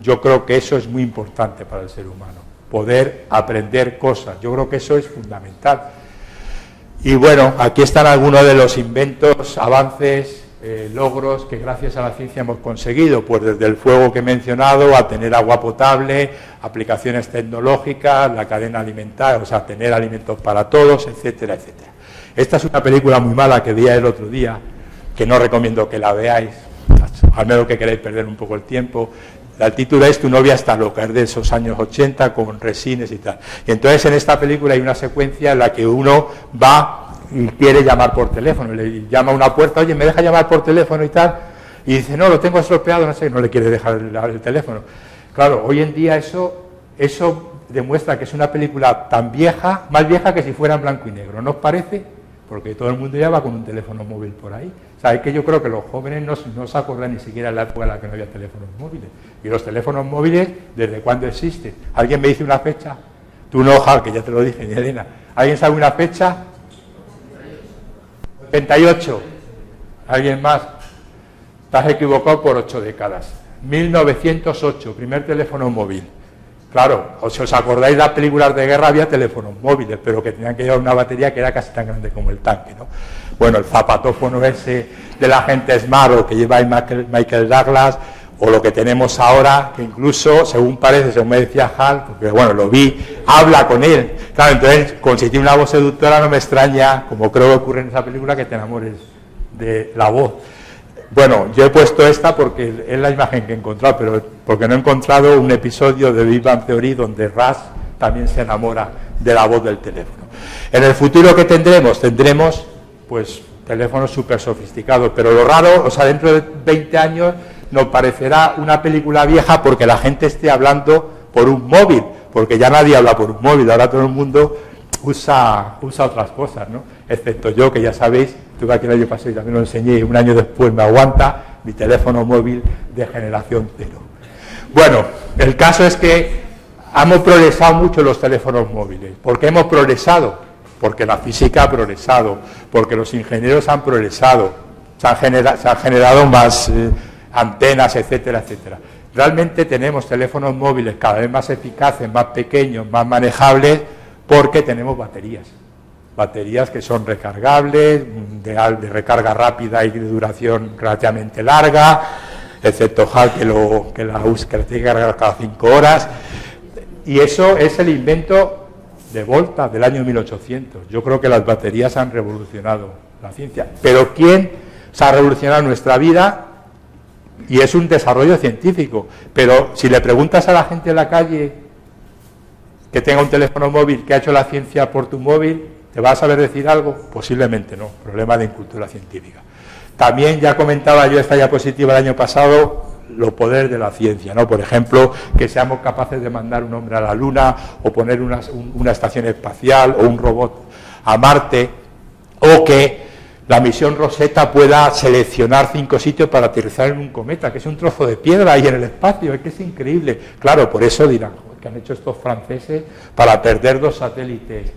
Yo creo que eso es muy importante para el ser humano, poder aprender cosas. Yo creo que eso es fundamental. Y bueno, aquí están algunos de los inventos, avances, eh, logros que gracias a la ciencia hemos conseguido, pues desde el fuego que he mencionado a tener agua potable, aplicaciones tecnológicas, la cadena alimentaria, o sea, tener alimentos para todos, etcétera, etcétera. Esta es una película muy mala que vi el otro día, que no recomiendo que la veáis, al menos que queréis perder un poco el tiempo. El título es Tu novia está loca, es de esos años 80 con resines y tal. Y entonces en esta película hay una secuencia en la que uno va y quiere llamar por teléfono, le llama a una puerta, oye, me deja llamar por teléfono y tal, y dice, no, lo tengo estropeado, no sé, no le quiere dejar el, teléfono. Claro, hoy en día eso, eso demuestra que es una película tan vieja, más vieja que si fuera en blanco y negro, ¿no os parece? Porque todo el mundo ya va con un teléfono móvil por ahí. O sea, es que yo creo que los jóvenes no, no se acuerdan ni siquiera en la época en la que no había teléfonos móviles. Y los teléfonos móviles, ¿desde cuándo existen? ¿Alguien me dice una fecha? Tú no, Jal, que ya te lo dije, ni Elena. ¿Alguien sabe una fecha? 78. ¿Alguien más? Estás equivocado por ocho décadas. 1908, primer teléfono móvil. Claro, si os acordáis de las películas de guerra había teléfonos móviles, pero que tenían que llevar una batería que era casi tan grande como el tanque, ¿no? Bueno, el zapatófono ese de la gente Smart o que lleva Michael Douglas, o lo que tenemos ahora, que incluso, según parece, según me decía Hal, porque bueno, lo vi, habla con él. Claro, entonces, con si tiene una voz seductora, no me extraña, como creo que ocurre en esa película, que te enamores de la voz. Bueno, yo he puesto esta porque es la imagen que he encontrado, pero porque no he encontrado un episodio de Big Bang Theory donde Ras también se enamora de la voz del teléfono. En el futuro que tendremos, tendremos pues teléfonos súper sofisticados, pero lo raro, o sea, dentro de 20 años nos parecerá una película vieja porque la gente esté hablando por un móvil, porque ya nadie habla por un móvil, ahora todo el mundo usa, usa otras cosas, ¿no? Excepto yo, que ya sabéis, tuve aquí el año pasado y también lo enseñé, un año después me aguanta mi teléfono móvil de generación cero. Bueno, el caso es que hemos progresado mucho los teléfonos móviles. ¿Por qué hemos progresado? Porque la física ha progresado, porque los ingenieros han progresado, se han, generado más... Eh, antenas, etcétera, etcétera. Realmente tenemos teléfonos móviles cada vez más eficaces, más pequeños, más manejables, porque tenemos baterías. Baterías que son recargables, de, recarga rápida y de duración relativamente larga, excepto HAL que, lo, que, la, que la tiene que cargar cada cinco horas. Y eso es el invento de Volta del año 1800. Yo creo que las baterías han revolucionado la ciencia. Pero ¿quién se ha revolucionado nuestra vida? Y es un desarrollo científico. Pero si le preguntas a la gente en la calle que tenga un teléfono móvil, que ha hecho la ciencia por tu móvil, ¿te va a saber decir algo? Posiblemente no, problema de incultura científica. También ya comentaba yo esta diapositiva el año pasado, los poderes de la ciencia, ¿no? Por ejemplo, que seamos capaces de mandar un hombre a la Luna o poner una estación espacial o un robot a Marte, o que la misión Rosetta pueda seleccionar cinco sitios para aterrizar en un cometa, que es un trozo de piedra ahí en el espacio, es que es increíble. Claro, por eso dirán, que han hecho estos franceses para perder dos satélites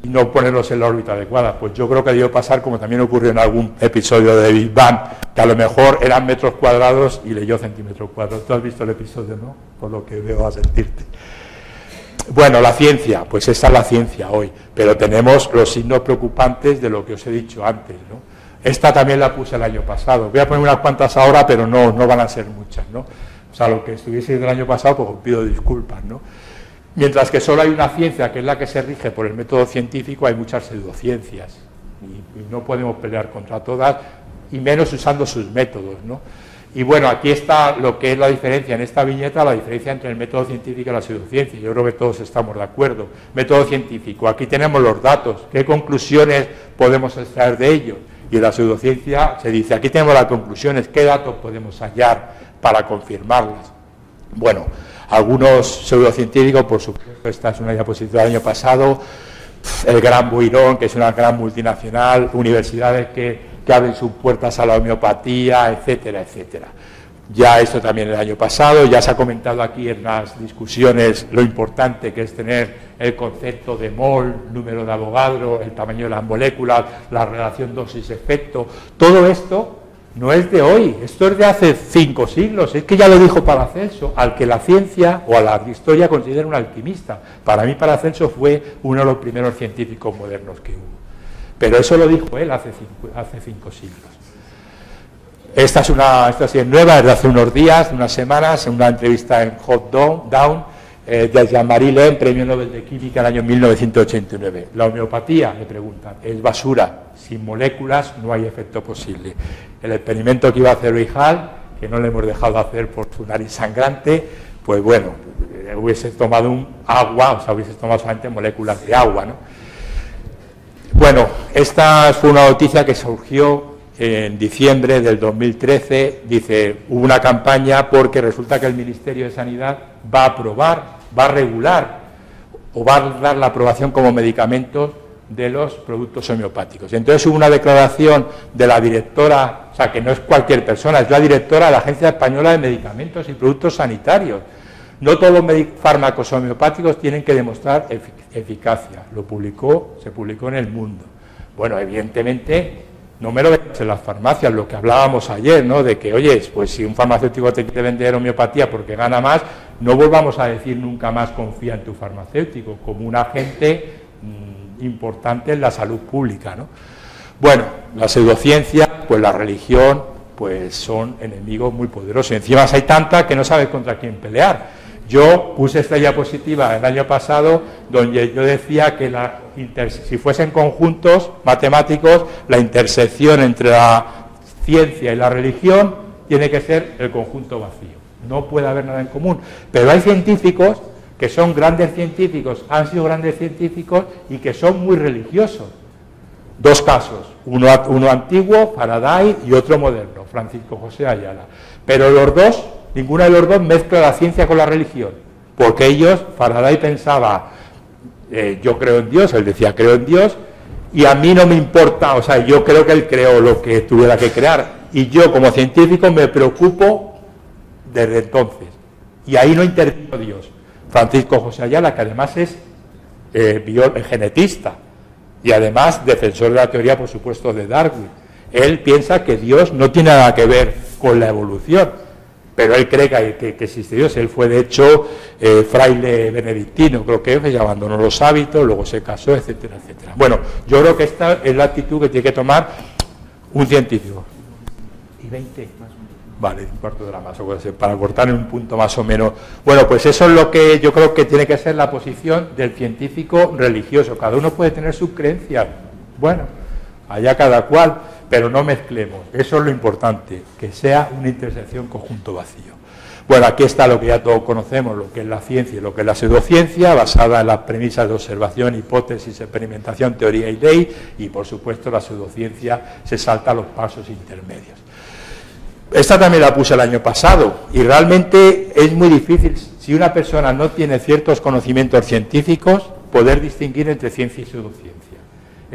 y no ponerlos en la órbita adecuada. Pues yo creo que debió pasar como también ocurrió en algún episodio de Big Bang, que a lo mejor eran metros cuadrados y leyó centímetros cuadrados. Tú has visto el episodio, ¿no? Por lo que veo a sentirte. Bueno, la ciencia, pues esa es la ciencia hoy, pero tenemos los signos preocupantes de lo que os he dicho antes. ¿no? Esta también la puse el año pasado. Voy a poner unas cuantas ahora, pero no, no van a ser muchas. ¿no? O sea, lo que estuviese del año pasado, pues os pido disculpas. ¿no? Mientras que solo hay una ciencia, que es la que se rige por el método científico, hay muchas pseudociencias. Y, y no podemos pelear contra todas, y menos usando sus métodos. ¿no? Y bueno, aquí está lo que es la diferencia en esta viñeta, la diferencia entre el método científico y la pseudociencia. Yo creo que todos estamos de acuerdo. Método científico, aquí tenemos los datos, qué conclusiones podemos extraer de ellos. Y la pseudociencia se dice, aquí tenemos las conclusiones, qué datos podemos hallar para confirmarlas. Bueno, algunos pseudocientíficos, por supuesto, esta es una diapositiva del año pasado, el Gran Buirón, que es una gran multinacional, universidades que que abren sus puertas a la homeopatía, etcétera, etcétera. Ya esto también el año pasado, ya se ha comentado aquí en las discusiones lo importante que es tener el concepto de mol, número de Avogadro, el tamaño de las moléculas, la relación dosis-efecto. Todo esto no es de hoy, esto es de hace cinco siglos, es que ya lo dijo Paracelso, al que la ciencia o a la historia considera un alquimista. Para mí Paracelso fue uno de los primeros científicos modernos que hubo. Pero eso lo dijo él hace cinco, hace cinco siglos. Esta es una esta es nueva, es de hace unos días, unas semanas, en una entrevista en Hot Down, eh, de Jean-Marie Len, Premio Nobel de Química en el año 1989. La homeopatía, le preguntan, es basura, sin moléculas no hay efecto posible. El experimento que iba a hacer Rijal, que no le hemos dejado hacer por su nariz sangrante, pues bueno, eh, hubiese tomado un agua, o sea, hubiese tomado solamente moléculas de agua. ¿no? Bueno, esta fue una noticia que surgió en diciembre del 2013. Dice, hubo una campaña porque resulta que el Ministerio de Sanidad va a aprobar, va a regular o va a dar la aprobación como medicamentos de los productos homeopáticos. Entonces hubo una declaración de la directora, o sea, que no es cualquier persona, es la directora de la Agencia Española de Medicamentos y Productos Sanitarios. No todos los fármacos homeopáticos tienen que demostrar eficacia. Lo publicó, se publicó en el mundo. Bueno, evidentemente, no me lo vemos en las farmacias, lo que hablábamos ayer, ¿no? De que, oye, pues si un farmacéutico te quiere vender homeopatía porque gana más, no volvamos a decir nunca más confía en tu farmacéutico, como un agente importante en la salud pública. ¿no? Bueno, la pseudociencia, pues la religión, pues son enemigos muy poderosos. Encima hay tantas que no sabes contra quién pelear. Yo puse esta diapositiva el año pasado donde yo decía que la si fuesen conjuntos matemáticos, la intersección entre la ciencia y la religión tiene que ser el conjunto vacío. No puede haber nada en común. Pero hay científicos que son grandes científicos, han sido grandes científicos y que son muy religiosos. Dos casos, uno, uno antiguo, Faraday, y otro moderno, Francisco José Ayala. Pero los dos, ninguno de los dos mezcla la ciencia con la religión, porque ellos, Faraday pensaba, eh, yo creo en Dios, él decía, creo en Dios, y a mí no me importa, o sea, yo creo que él creó lo que tuviera que crear, y yo como científico me preocupo desde entonces, y ahí no intervino Dios. Francisco José Ayala, que además es eh, genetista y además defensor de la teoría, por supuesto, de Darwin. Él piensa que Dios no tiene nada que ver con la evolución, pero él cree que, existe Dios. Él fue, de hecho, eh, fraile benedictino, creo que se abandonó los hábitos, luego se casó, etcétera, etcétera. Bueno, yo creo que esta es la actitud que tiene que tomar un científico. Y 20 más. Vale, un cuarto de la más, para cortar en un punto más o menos. Bueno, pues eso es lo que yo creo que tiene que ser la posición del científico religioso. Cada uno puede tener sus creencias. Bueno, allá cada cual, pero no mezclemos. Eso es lo importante, que sea una intersección conjunto vacío. Bueno, aquí está lo que ya todos conocemos, lo que es la ciencia y lo que es la pseudociencia, basada en las premisas de observación, hipótesis, experimentación, teoría y ley, y por supuesto la pseudociencia se salta a los pasos intermedios. Esta también la puse el año pasado y realmente es muy difícil, si una persona no tiene ciertos conocimientos científicos, poder distinguir entre ciencia y pseudociencia.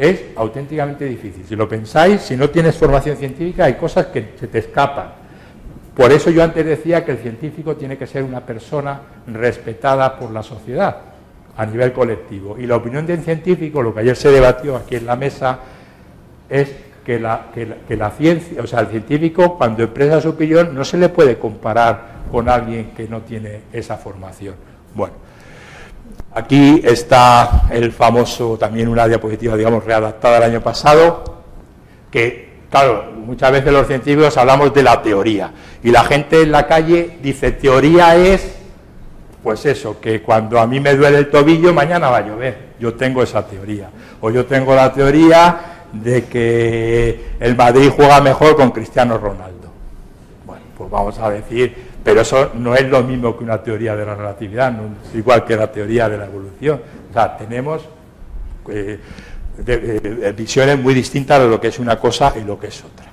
Es auténticamente difícil. Si lo pensáis, si no tienes formación científica, hay cosas que se te escapan. Por eso yo antes decía que el científico tiene que ser una persona respetada por la sociedad a nivel colectivo. Y la opinión del científico, lo que ayer se debatió aquí en la mesa, es que la, que, la, ciencia, o sea, el científico cuando expresa su opinión no se le puede comparar con alguien que no tiene esa formación. Bueno, aquí está el famoso, también una diapositiva, digamos, readaptada el año pasado, que, claro, muchas veces los científicos hablamos de la teoría y la gente en la calle dice, teoría es, pues eso, que cuando a mí me duele el tobillo, mañana va a llover. Yo tengo esa teoría. O yo tengo la teoría de que el Madrid juega mejor con Cristiano Ronaldo. Bueno, pues vamos a decir, pero eso no es lo mismo que una teoría de la relatividad, igual que la teoría de la evolución. O sea, tenemos eh, visiones muy distintas de lo que es una cosa y lo que es otra.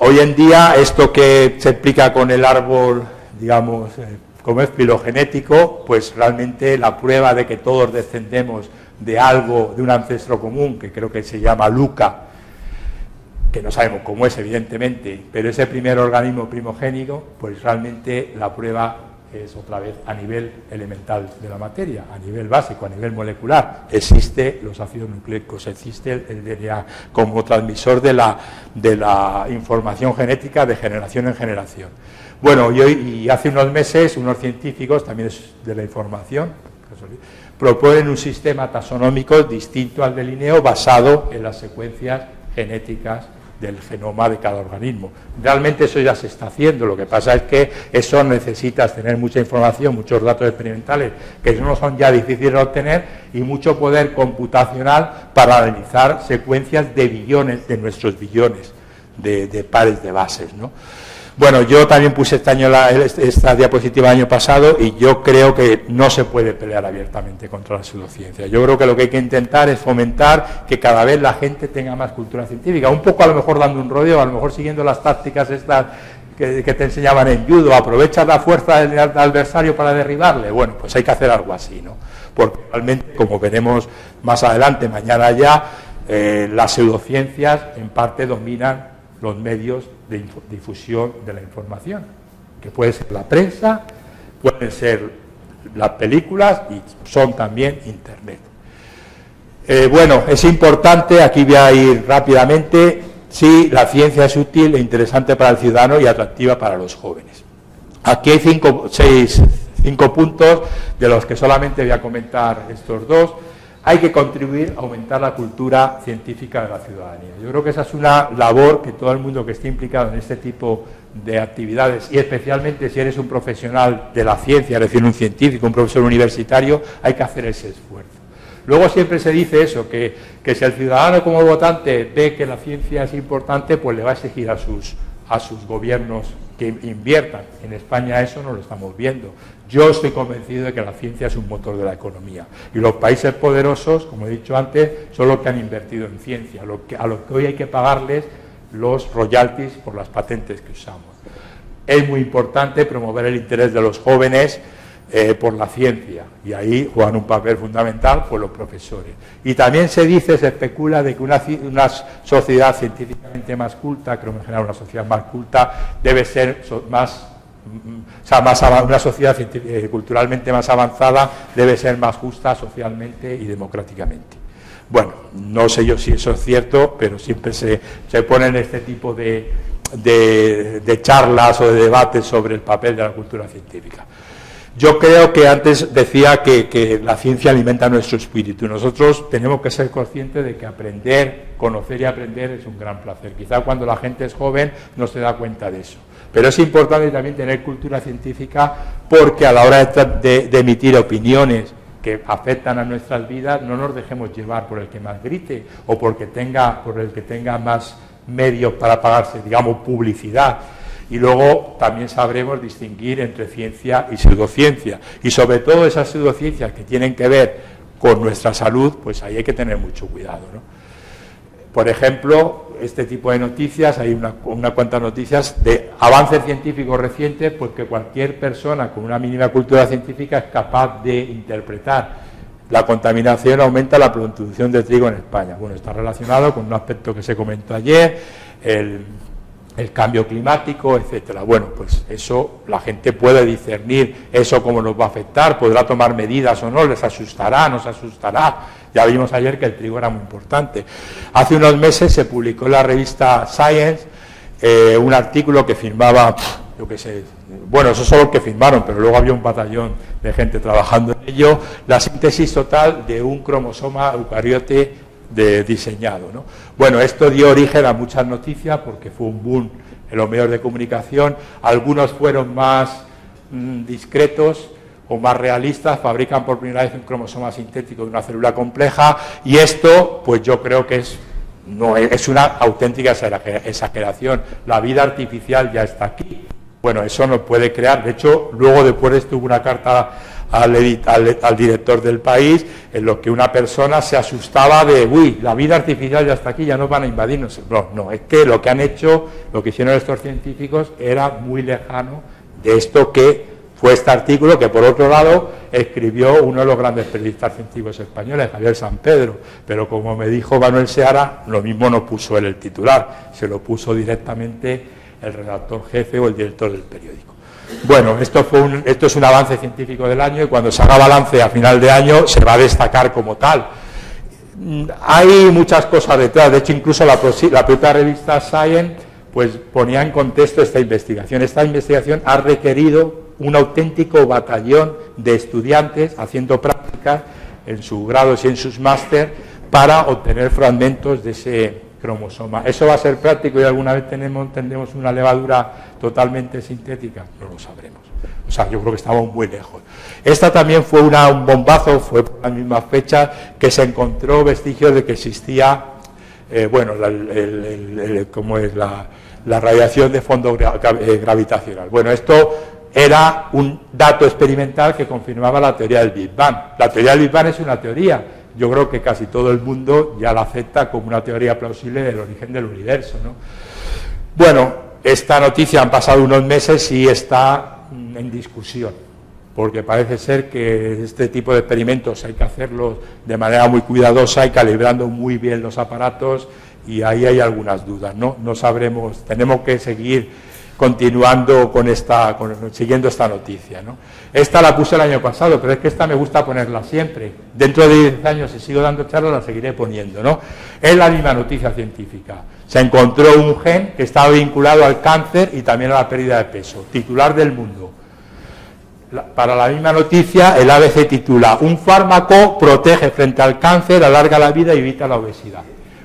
Hoy en día, esto que se explica con el árbol, digamos, eh, como es filogenético, pues realmente la prueba de que todos descendemos de algo, de un ancestro común, que creo que se llama Luca, que no sabemos cómo es, evidentemente, pero ese primer organismo primogénico, pues realmente la prueba es otra vez a nivel elemental de la materia, a nivel básico, a nivel molecular. Existe los ácidos nucleicos, existe el DNA como transmisor de la, de la información genética de generación en generación. Bueno, y, hoy, hace unos meses unos científicos, también es de la información, proponen un sistema taxonómico distinto al del INEO basado en las secuencias genéticas del genoma de cada organismo. Realmente eso ya se está haciendo, lo que pasa es que eso necesita tener mucha información, muchos datos experimentales que no son ya difíciles de obtener y mucho poder computacional para analizar secuencias de billones, de nuestros billones de, de pares de bases. ¿no? Bueno, yo también puse este año esta diapositiva el año pasado y yo creo que no se puede pelear abiertamente contra la pseudociencia. Yo creo que lo que hay que intentar es fomentar que cada vez la gente tenga más cultura científica, un poco a lo mejor dando un rodeo, a lo mejor siguiendo las tácticas estas que, te enseñaban en judo, aprovechar la fuerza del adversario para derribarle. Bueno, pues hay que hacer algo así, ¿no? Porque realmente, como veremos más adelante, mañana ya, eh, las pseudociencias en parte dominan los medios de difusión de la información, que puede ser la prensa, pueden ser las películas y son también Internet. Eh, bueno, es importante, aquí voy a ir rápidamente, si la ciencia es útil e interesante para el ciudadano y atractiva para los jóvenes. Aquí hay cinco, seis, cinco puntos, de los que solamente voy a comentar estos dos hay que contribuir a aumentar la cultura científica de la ciudadanía. Yo creo que esa es una labor que todo el mundo que esté implicado en este tipo de actividades, y especialmente si eres un profesional de la ciencia, es decir, un científico, un profesor universitario, hay que hacer ese esfuerzo. Luego siempre se dice eso, que, que si el ciudadano como votante ve que la ciencia es importante, pues le va a exigir a sus, a sus gobiernos que inviertan. En España eso no lo estamos viendo. Yo estoy convencido de que la ciencia es un motor de la economía. Y los países poderosos, como he dicho antes, son los que han invertido en ciencia, a los que hoy hay que pagarles los royalties por las patentes que usamos. Es muy importante promover el interés de los jóvenes eh, por la ciencia y ahí juegan un papel fundamental pues, los profesores. Y también se dice, se especula de que una, una sociedad científicamente más culta, creo que en general una sociedad más culta, debe ser más o sea, más una sociedad eh, culturalmente más avanzada debe ser más justa socialmente y democráticamente. Bueno, no sé yo si eso es cierto, pero siempre se, se ponen este tipo de, de, charlas o de debates sobre el papel de la cultura científica. Yo creo que antes decía que, la ciencia alimenta nuestro espíritu. Nosotros tenemos que ser conscientes de que aprender, conocer y aprender es un gran placer. Quizá cuando la gente es joven no se da cuenta de eso. Pero es importante también tener cultura científica porque a la hora de, emitir opiniones que afectan a nuestras vidas, no nos dejemos llevar por el que más grite o porque tenga, por el que tenga más medios para pagarse, digamos, publicidad. Y luego también sabremos distinguir entre ciencia y pseudociencia. Y sobre todo esas pseudociencias que tienen que ver con nuestra salud, pues ahí hay que tener mucho cuidado. Por ejemplo, este tipo de noticias, hay una, una cuantas noticias de avances científicos recientes, pues que cualquier persona con una mínima cultura científica es capaz de interpretar. La contaminación aumenta la producción de trigo en España. Bueno, está relacionado con un aspecto que se comentó ayer, el cambio climático, etcétera. Bueno, pues eso la gente puede discernir eso cómo nos va a afectar, podrá tomar medidas o no, les asustará, nos asustará ya vimos ayer que el trigo era muy importante. Hace unos meses se publicó en la revista Science eh, un artículo que firmaba, yo qué sé, bueno, eso solo que firmaron, pero luego había un batallón de gente trabajando en ello, la síntesis total de un cromosoma eucariote diseñado. Bueno, esto dio origen a muchas noticias porque fue un boom en los medios de comunicación, algunos fueron más mm, discretos, o más realistas fabrican por primera vez un cromosoma sintético de una célula compleja y esto, pues yo creo que es, no, es una auténtica exageración. La vida artificial ya está aquí. Bueno, eso no puede crear. De hecho, luego después estuvo una carta al, al, director del país en lo que una persona se asustaba de, uy, la vida artificial ya está aquí, ya no van a invadirnos. No, no, es que lo que han hecho, lo que hicieron estos científicos era muy lejano de esto que fue este artículo que, por otro lado, escribió uno de los grandes periodistas científicos españoles, Javier San Pedro, pero como me dijo Manuel Seara, lo mismo no puso él el titular, se lo puso directamente el redactor jefe o el director del periódico. Bueno, esto, fue un, esto es un avance científico del año y cuando se haga balance a final de año se va a destacar como tal. Mm, hay muchas cosas detrás, de hecho incluso la, la propia revista Science pues, ponía en contexto esta investigación. Esta investigación ha requerido un auténtico batallón de estudiantes haciendo prácticas en sus grados y en sus máster para obtener fragmentos de ese cromosoma. ¿Eso va a ser práctico y alguna vez tenemos, tendremos una levadura totalmente sintética? No lo sabremos. O sea, yo creo que estamos muy lejos. Esta también fue una, un bombazo, fue por la misma fecha que se encontró vestigios de que existía, eh, bueno, como es la, radiación de fondo eh, gravitacional. Bueno, esto era un dato experimental que confirmaba la teoría del Big Bang. La teoría del Big Bang es una teoría. Yo creo que casi todo el mundo ya la acepta como una teoría plausible del origen del universo. Bueno, esta noticia han pasado unos meses y está en discusión, porque parece ser que este tipo de experimentos hay que hacerlos de manera muy cuidadosa y calibrando muy bien los aparatos y ahí hay algunas dudas, ¿no? No sabremos, tenemos que seguir continuando con esta, siguiendo esta noticia. ¿no? Esta la puse el año pasado, pero es que esta me gusta ponerla siempre. Dentro de 10 años, si sigo dando charlas, la seguiré poniendo. ¿no? Es la misma noticia científica. Se encontró un gen que estaba vinculado al cáncer y también a la pérdida de peso. Titular del mundo. para la misma noticia, el ABC titula, un fármaco protege frente al cáncer, alarga la vida y evita la obesidad.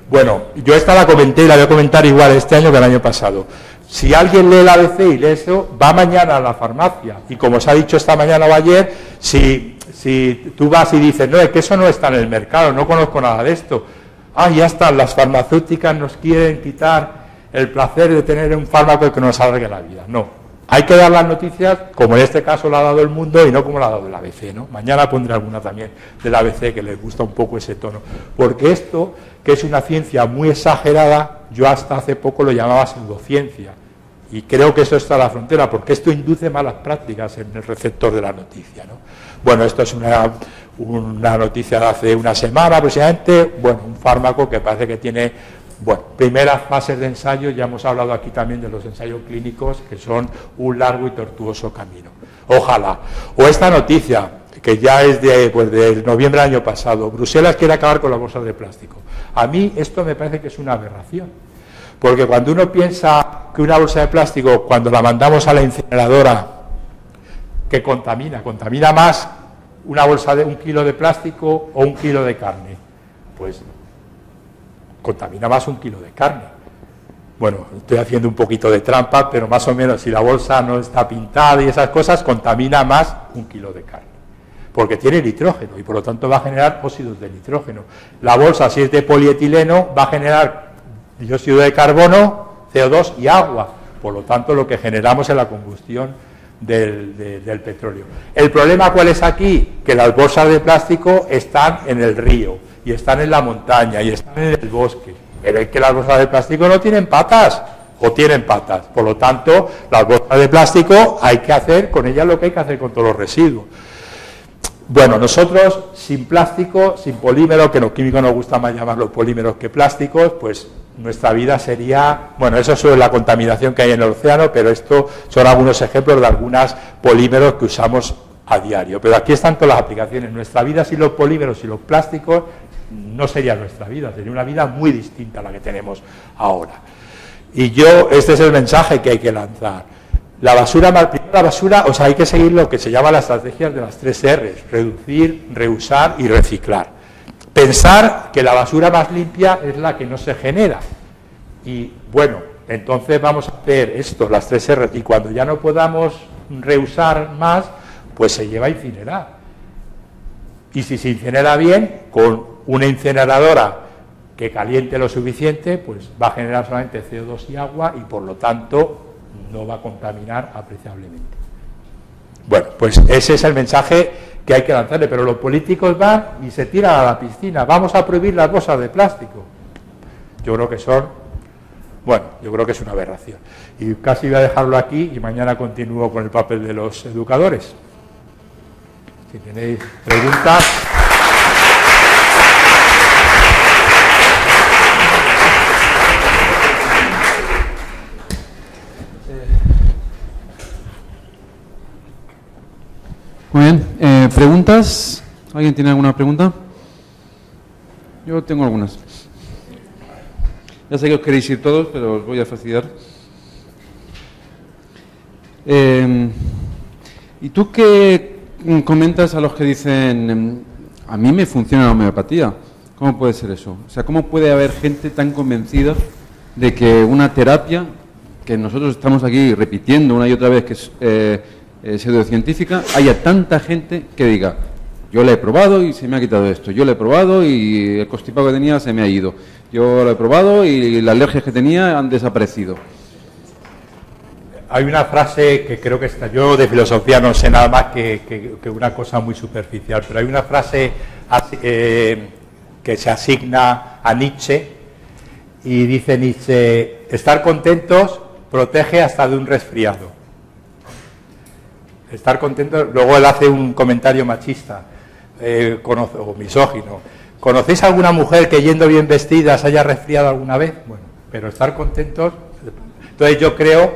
Bueno, yo esta la comenté y la voy a comentar igual este año que el año pasado. Si alguien lee el ABC y lee eso, va mañana a la farmacia. Y como se ha dicho esta mañana o ayer, si, si tú vas y dices, no, es que eso no está en el mercado, no conozco nada de esto. Ah, ya están, las farmacéuticas nos quieren quitar el placer de tener un fármaco que nos alargue la vida. No, hay que dar las noticias como en este caso lo ha dado el mundo y no como lo ha dado el ABC. ¿no? Mañana pondré alguna también del ABC que les gusta un poco ese tono. Porque esto, que es una ciencia muy exagerada, yo hasta hace poco lo llamaba pseudociencia. Y creo que eso está a la frontera, porque esto induce malas prácticas en el receptor de la noticia. ¿no? Bueno, esto es una, una noticia de hace una semana aproximadamente, bueno, un fármaco que parece que tiene bueno, primeras fases de ensayo, ya hemos hablado aquí también de los ensayos clínicos, que son un largo y tortuoso camino. Ojalá. O esta noticia, que ya es de, pues, noviembre del año pasado, Bruselas quiere acabar con las bolsas de plástico. A mí esto me parece que es una aberración. Porque cuando uno piensa que una bolsa de plástico, cuando la mandamos a la incineradora, que contamina, contamina más una bolsa de un kilo de plástico o un kilo de carne, pues contamina más un kilo de carne. Bueno, estoy haciendo un poquito de trampa, pero más o menos si la bolsa no está pintada y esas cosas, contamina más un kilo de carne. Porque tiene nitrógeno y por lo tanto va a generar óxidos de nitrógeno. La bolsa, si es de polietileno, va a generar dióxido de carbono, CO2 y agua. Por lo tanto, lo que generamos es la combustión del, petróleo. El problema cuál es aquí? Que las bolsas de plástico están en el río y están en la montaña y están en el bosque. Pero es que las bolsas de plástico no tienen patas o tienen patas. Por lo tanto, las bolsas de plástico hay que hacer con ellas lo que hay que hacer con todos los residuos. Bueno, nosotros sin plástico, sin polímeros, que los químicos nos gusta más llamarlos polímeros que plásticos, pues nuestra vida sería, bueno, eso es la contaminación que hay en el océano, pero esto son algunos ejemplos de algunos polímeros que usamos a diario. Pero aquí están todas las aplicaciones. Nuestra vida sin los polímeros y los plásticos no sería nuestra vida, sería una vida muy distinta a la que tenemos ahora. Y yo, este es el mensaje que hay que lanzar. La basura, la basura, o sea, hay que seguir lo que se llama las estrategias de las tres R's, reducir, reusar y reciclar. Pensar que la basura más limpia es la que no se genera. Y bueno, entonces vamos a hacer esto, las tres R's, y cuando ya no podamos reusar más, pues se lleva a incinerar. Y si se incinera bien, con una incineradora que caliente lo suficiente, pues va a generar solamente CO2 y agua y por lo tanto no va a contaminar apreciablemente. Bueno, pues ese es el mensaje que hay que lanzarle, pero los políticos van y se tiran a la piscina, vamos a prohibir las bolsas de plástico. Yo creo que son, bueno, yo creo que es una aberración. Y casi voy a dejarlo aquí y mañana continúo con el papel de los educadores. Si tenéis preguntas. Preguntas? ¿Alguien tiene alguna pregunta? Yo tengo algunas. Ya sé que os queréis ir todos, pero os voy a facilitar. Eh, ¿Y tú qué comentas a los que dicen, em, a mí me funciona la homeopatía? ¿Cómo puede ser eso? O sea, ¿cómo puede haber gente tan convencida de que una terapia, que nosotros estamos aquí repitiendo una y otra vez que es eh, eh, haya tanta gente que diga, yo la he probado y se me ha quitado esto, yo la he probado y el constipado que tenía se me ha ido, yo la he probado y las alergias que tenía han desaparecido? Hay una frase que creo que está, yo de filosofía no sé nada más que, una cosa muy superficial, pero hay una frase eh, que se asigna a Nietzsche y dice Nietzsche, estar contentos protege hasta de un resfriado. Estar contentos, luego él hace un comentario machista eh, o misógino. ¿Conocéis alguna mujer que yendo bien vestida se haya resfriado alguna vez? Bueno, pero estar contentos. Entonces yo creo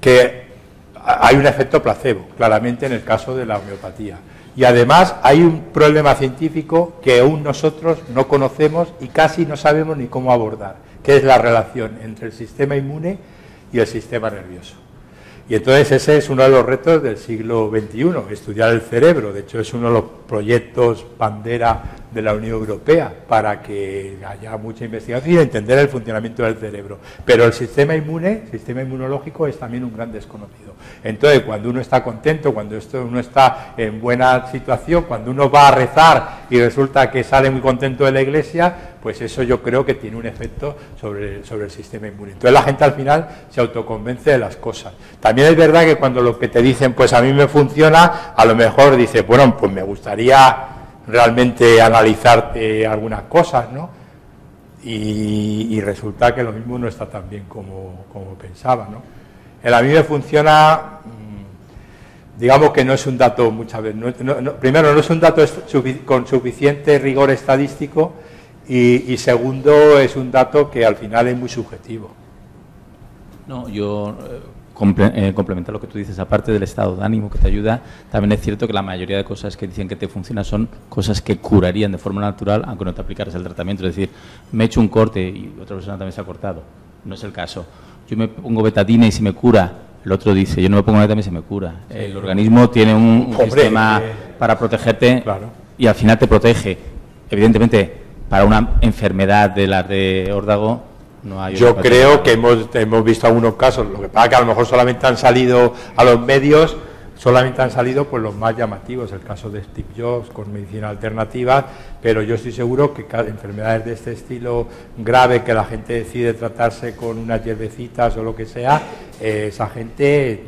que hay un efecto placebo, claramente en el caso de la homeopatía. Y además hay un problema científico que aún nosotros no conocemos y casi no sabemos ni cómo abordar, que es la relación entre el sistema inmune y el sistema nervioso. Y entonces ese es uno de los retos del siglo XXI, estudiar el cerebro. De hecho, es uno de los proyectos bandera de la Unión Europea para que haya mucha investigación y entender el funcionamiento del cerebro. Pero el sistema inmune, el sistema inmunológico, es también un gran desconocido. Entonces, cuando uno está contento, cuando uno está en buena situación, cuando uno va a rezar y resulta que sale muy contento de la iglesia, pues eso yo creo que tiene un efecto sobre, sobre el sistema inmune. Entonces la gente al final se autoconvence de las cosas. También es verdad que cuando lo que te dicen, pues a mí me funciona, a lo mejor dice, bueno, pues me gustaría realmente analizar algunas cosas, ¿no? Y, resulta que lo mismo no está tan bien como, como pensaba, ¿no? El a funciona, mm, digamos que no es un dato muchas veces, primero no es un dato con suficiente rigor estadístico, y, segundo, es un dato que al final es muy subjetivo. No, yo eh, eh, complemento lo que tú dices, aparte del estado de ánimo que te ayuda, también es cierto que la mayoría de cosas que dicen que te funcionan son cosas que curarían de forma natural, aunque no te aplicaras el tratamiento. Es decir, me he hecho un corte y otra persona también se ha cortado. No es el caso. Yo me pongo betadina y si me cura, el otro dice, yo no me pongo betadina y se me cura. El organismo tiene un, sistema eh, para protegerte y al final te protege. Evidentemente, para una enfermedad de las de órdago no hay. Yo creo que hemos, hemos visto algunos casos, lo que pasa que a lo mejor solamente han salido a los medios, solamente han salido pues los más llamativos, el caso de Steve Jobs con medicina alternativa, pero yo estoy seguro que cada, enfermedades de este estilo grave que la gente decide tratarse con unas hierbecitas o lo que sea, eh, esa gente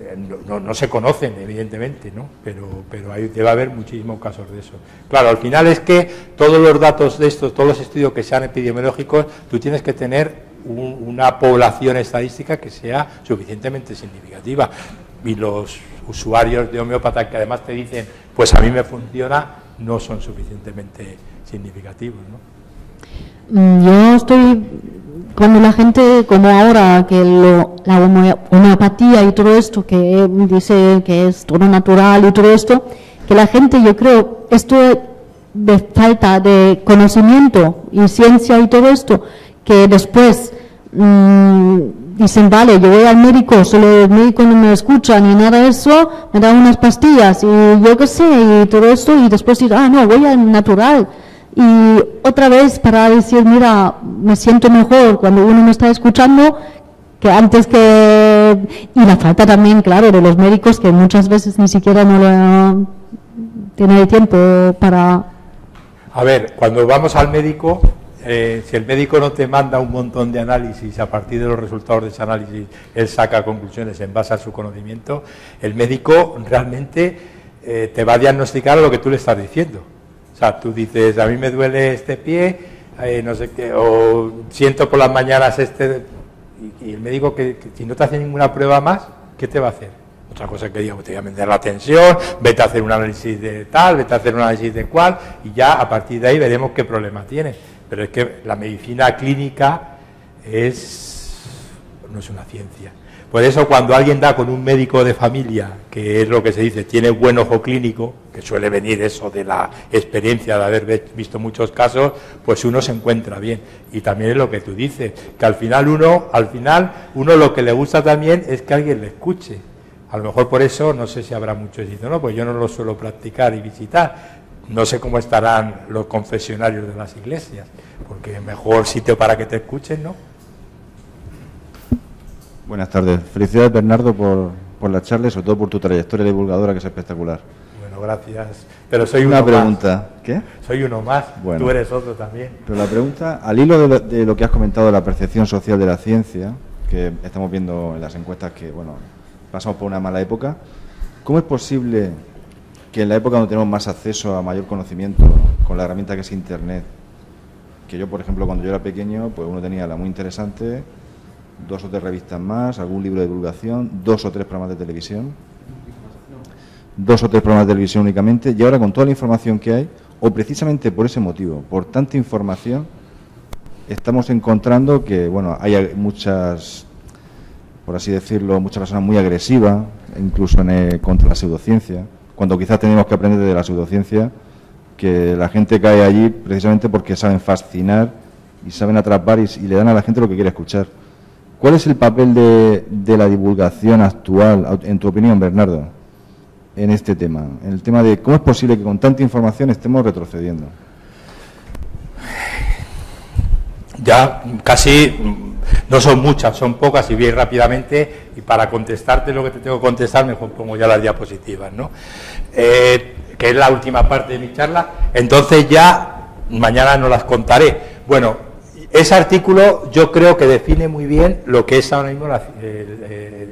eh, no, se conocen, evidentemente, ¿no? pero, pero debe haber muchísimos casos de eso. Claro, al final es que todos los datos de estos, todos los estudios que sean epidemiológicos, tú tienes que tener una población estadística que sea suficientemente significativa. Y los usuarios de homeópata que además te dicen, pues a mí me funciona, no son suficientemente significativos. ¿no? Mm, yo estoy cuando la gente, como ahora, que lo, la homeopatía y todo esto, que dice que es todo natural y todo esto, que la gente, yo creo, esto de falta de conocimiento y ciencia y todo esto, que después mm, dicen, vale, yo voy al médico, solo el médico no me escucha ni nada de eso, me da unas pastillas y yo qué sé, y todo esto, y después dice, ah, no, voy al natural y otra vez para decir, mira, me siento mejor cuando uno me está escuchando que antes que... Y la falta también, claro, de los médicos que muchas veces ni siquiera no lo tiene tiempo para... A ver, cuando vamos al médico, eh, si el médico no te manda un montón de análisis, a partir de los resultados de ese análisis él saca conclusiones en base a su conocimiento, el médico realmente eh, te va a diagnosticar lo que tú le estás diciendo. O sea, tú dices, a mí me duele este pie, eh, no sé qué, o siento por las mañanas este... Y, el médico que, si no te hace ninguna prueba más, ¿qué te va a hacer? Otra cosa que diga, te voy a meter la tensión, vete a hacer un análisis de tal, vete a hacer un análisis de cual, y ya a partir de ahí veremos qué problema tiene. Pero es que la medicina clínica es no es una ciencia. Por eso cuando alguien da con un médico de familia, que es lo que se dice, tiene buen ojo clínico, que suele venir eso de la experiencia de haber visto muchos casos, pues uno se encuentra bien. Y también es lo que tú dices, que al final uno, al final, uno lo que le gusta también es que alguien le escuche. A lo mejor por eso, no sé si habrá mucho éxito, no, pues yo no lo suelo practicar y visitar. No sé cómo estarán los confesionarios de las iglesias, porque mejor sitio para que te escuchen, ¿no? Buenas tardes. Felicidades, Bernardo, por, por la charla y sobre todo por tu trayectoria divulgadora, que es espectacular. Bueno, gracias. Pero soy una pregunta. ¿Qué? Soy uno más. Bueno, Tú eres otro también. Pero la pregunta, al hilo de lo, que has comentado de la percepción social de la ciencia, que estamos viendo en las encuestas que, bueno, pasamos por una mala época, ¿cómo es posible que en la época donde tenemos más acceso a mayor conocimiento con la herramienta que es Internet, que yo, por ejemplo, cuando yo era pequeño, pues uno tenía la muy interesante, dos o tres revistas más, algún libro de divulgación, dos o tres programas de televisión, dos o tres programas de televisión únicamente, y ahora con toda la información que hay, o precisamente por ese motivo, por tanta información, estamos encontrando que, bueno, hay muchas, por así decirlo, muchas personas muy agresivas, incluso en, contra la pseudociencia, cuando quizás tenemos que aprender de la pseudociencia que la gente cae allí precisamente porque saben fascinar y saben atrapar y le dan a la gente lo que quiere escuchar. ¿Cuál es el papel de, la divulgación actual, en tu opinión, Bernardo, en este tema? En el tema de cómo es posible que con tanta información estemos retrocediendo. Ya casi no son muchas, son pocas y bien rápidamente. Y para contestarte lo que te tengo que contestar, mejor pongo ya las diapositivas, ¿no? Eh, que es la última parte de mi charla. Entonces ya mañana no las contaré. Bueno, ese artículo yo creo que define muy bien lo que es ahora mismo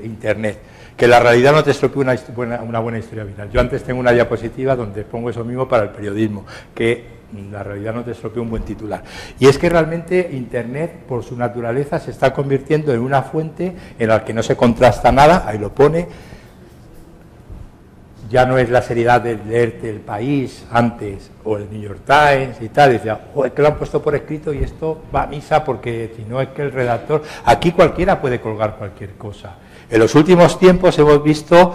Internet, que la realidad no te estropea una, buena, una buena historia viral. Yo antes tengo una diapositiva donde pongo eso mismo para el periodismo, que la realidad no te estropea un buen titular. Y es que realmente Internet, por su naturaleza, se está convirtiendo en una fuente en la que no se contrasta nada, ahí lo pone, ya no es la seriedad de leerte el país antes o el New York Times y tal, decía, es que lo han puesto por escrito y esto va a misa porque si no es que el redactor, aquí cualquiera puede colgar cualquier cosa. En los últimos tiempos hemos visto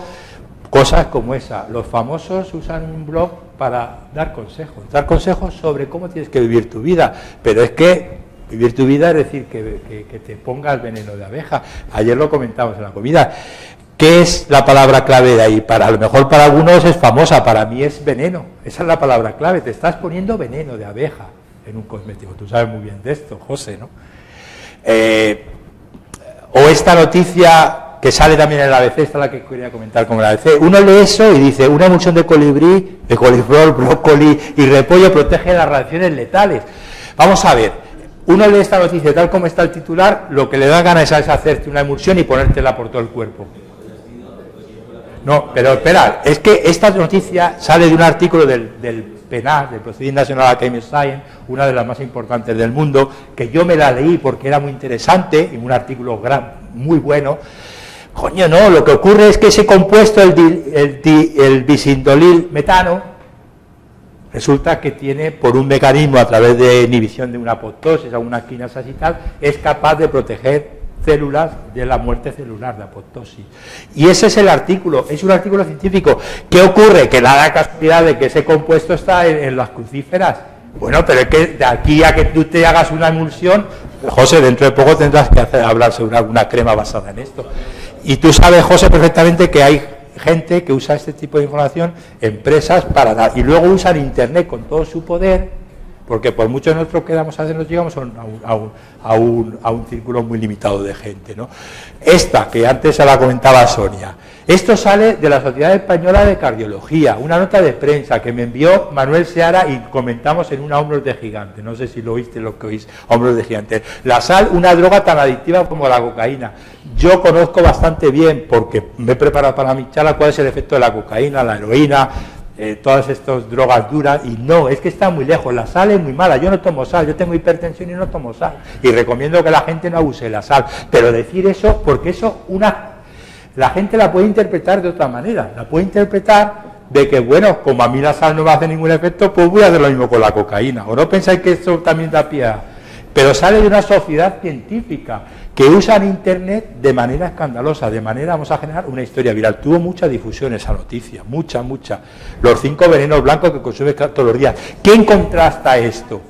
cosas como esa, los famosos usan un blog para dar consejos, dar consejos sobre cómo tienes que vivir tu vida, pero es que Vivir tu vida es decir que, que, te pongas veneno de abeja. Ayer lo comentamos en la comida. ¿Qué es la palabra clave de ahí? Para, a lo mejor para algunos es famosa, para mí es veneno. Esa es la palabra clave. Te estás poniendo veneno de abeja en un cosmético. Tú sabes muy bien de esto, José, ¿no? Eh, o esta noticia que sale también en la ABC, esta es la que quería comentar como la ABC. Uno lee eso y dice, una emulsión de colibrí, de coliflor, brócoli y repollo protege las reacciones letales. Vamos a ver, uno lee esta noticia tal como está el titular, lo que le da ganas es hacerte una emulsión y ponértela por todo el cuerpo. No, pero espera, es que esta noticia sale de un artículo del, del PNAS, del Proceeding National Academy of Science, una de las más importantes del mundo, que yo me la leí porque era muy interesante, y un artículo muy bueno. Coño, no, lo que ocurre es que ese compuesto, el, el, bisindolil metano, resulta que tiene, por un mecanismo a través de inhibición de una apoptosis, algunas quinasas y tal, es capaz de proteger células de la muerte celular, de apoptosis. Y ese es el artículo, es un artículo científico. ¿Qué ocurre? Que la casualidad de que ese compuesto está en, las crucíferas. Bueno, pero es que de aquí a que tú te hagas una emulsión, José, dentro de poco tendrás que hacer, hablar sobre alguna crema basada en esto. Y tú sabes, José, perfectamente que hay gente que usa este tipo de información, empresas, para dar, y luego usan Internet con todo su poder porque por mucho nosotros queramos hacer, nos llegamos a un, a, un, a, un, círculo muy limitado de gente. ¿no? Esta, que antes se la comentaba Sonia, esto sale de la Sociedad Española de Cardiología, una nota de prensa que me envió Manuel Seara y comentamos en una Hombros de Gigante, no sé si lo oíste lo que oís, Hombros de Gigante. La sal, una droga tan adictiva como la cocaína. Yo conozco bastante bien, porque me he preparado para mi charla, cuál es el efecto de la cocaína, la heroína, eh, todas estas drogas duras y no, es que está muy lejos, la sal es muy mala, yo no tomo sal, yo tengo hipertensión y no tomo sal. Y recomiendo que la gente no abuse la sal, pero decir eso, porque eso una, la gente la puede interpretar de otra manera, la puede interpretar de que bueno, como a mí la sal no me hace ningún efecto, pues voy a hacer lo mismo con la cocaína, o no pensáis que eso también da pie pero sale de una sociedad científica que usan Internet de manera escandalosa, de manera, vamos a generar una historia viral. Tuvo mucha difusión esa noticia, mucha, mucha. Los cinco venenos blancos que consume todos los días. ¿Quién contrasta esto?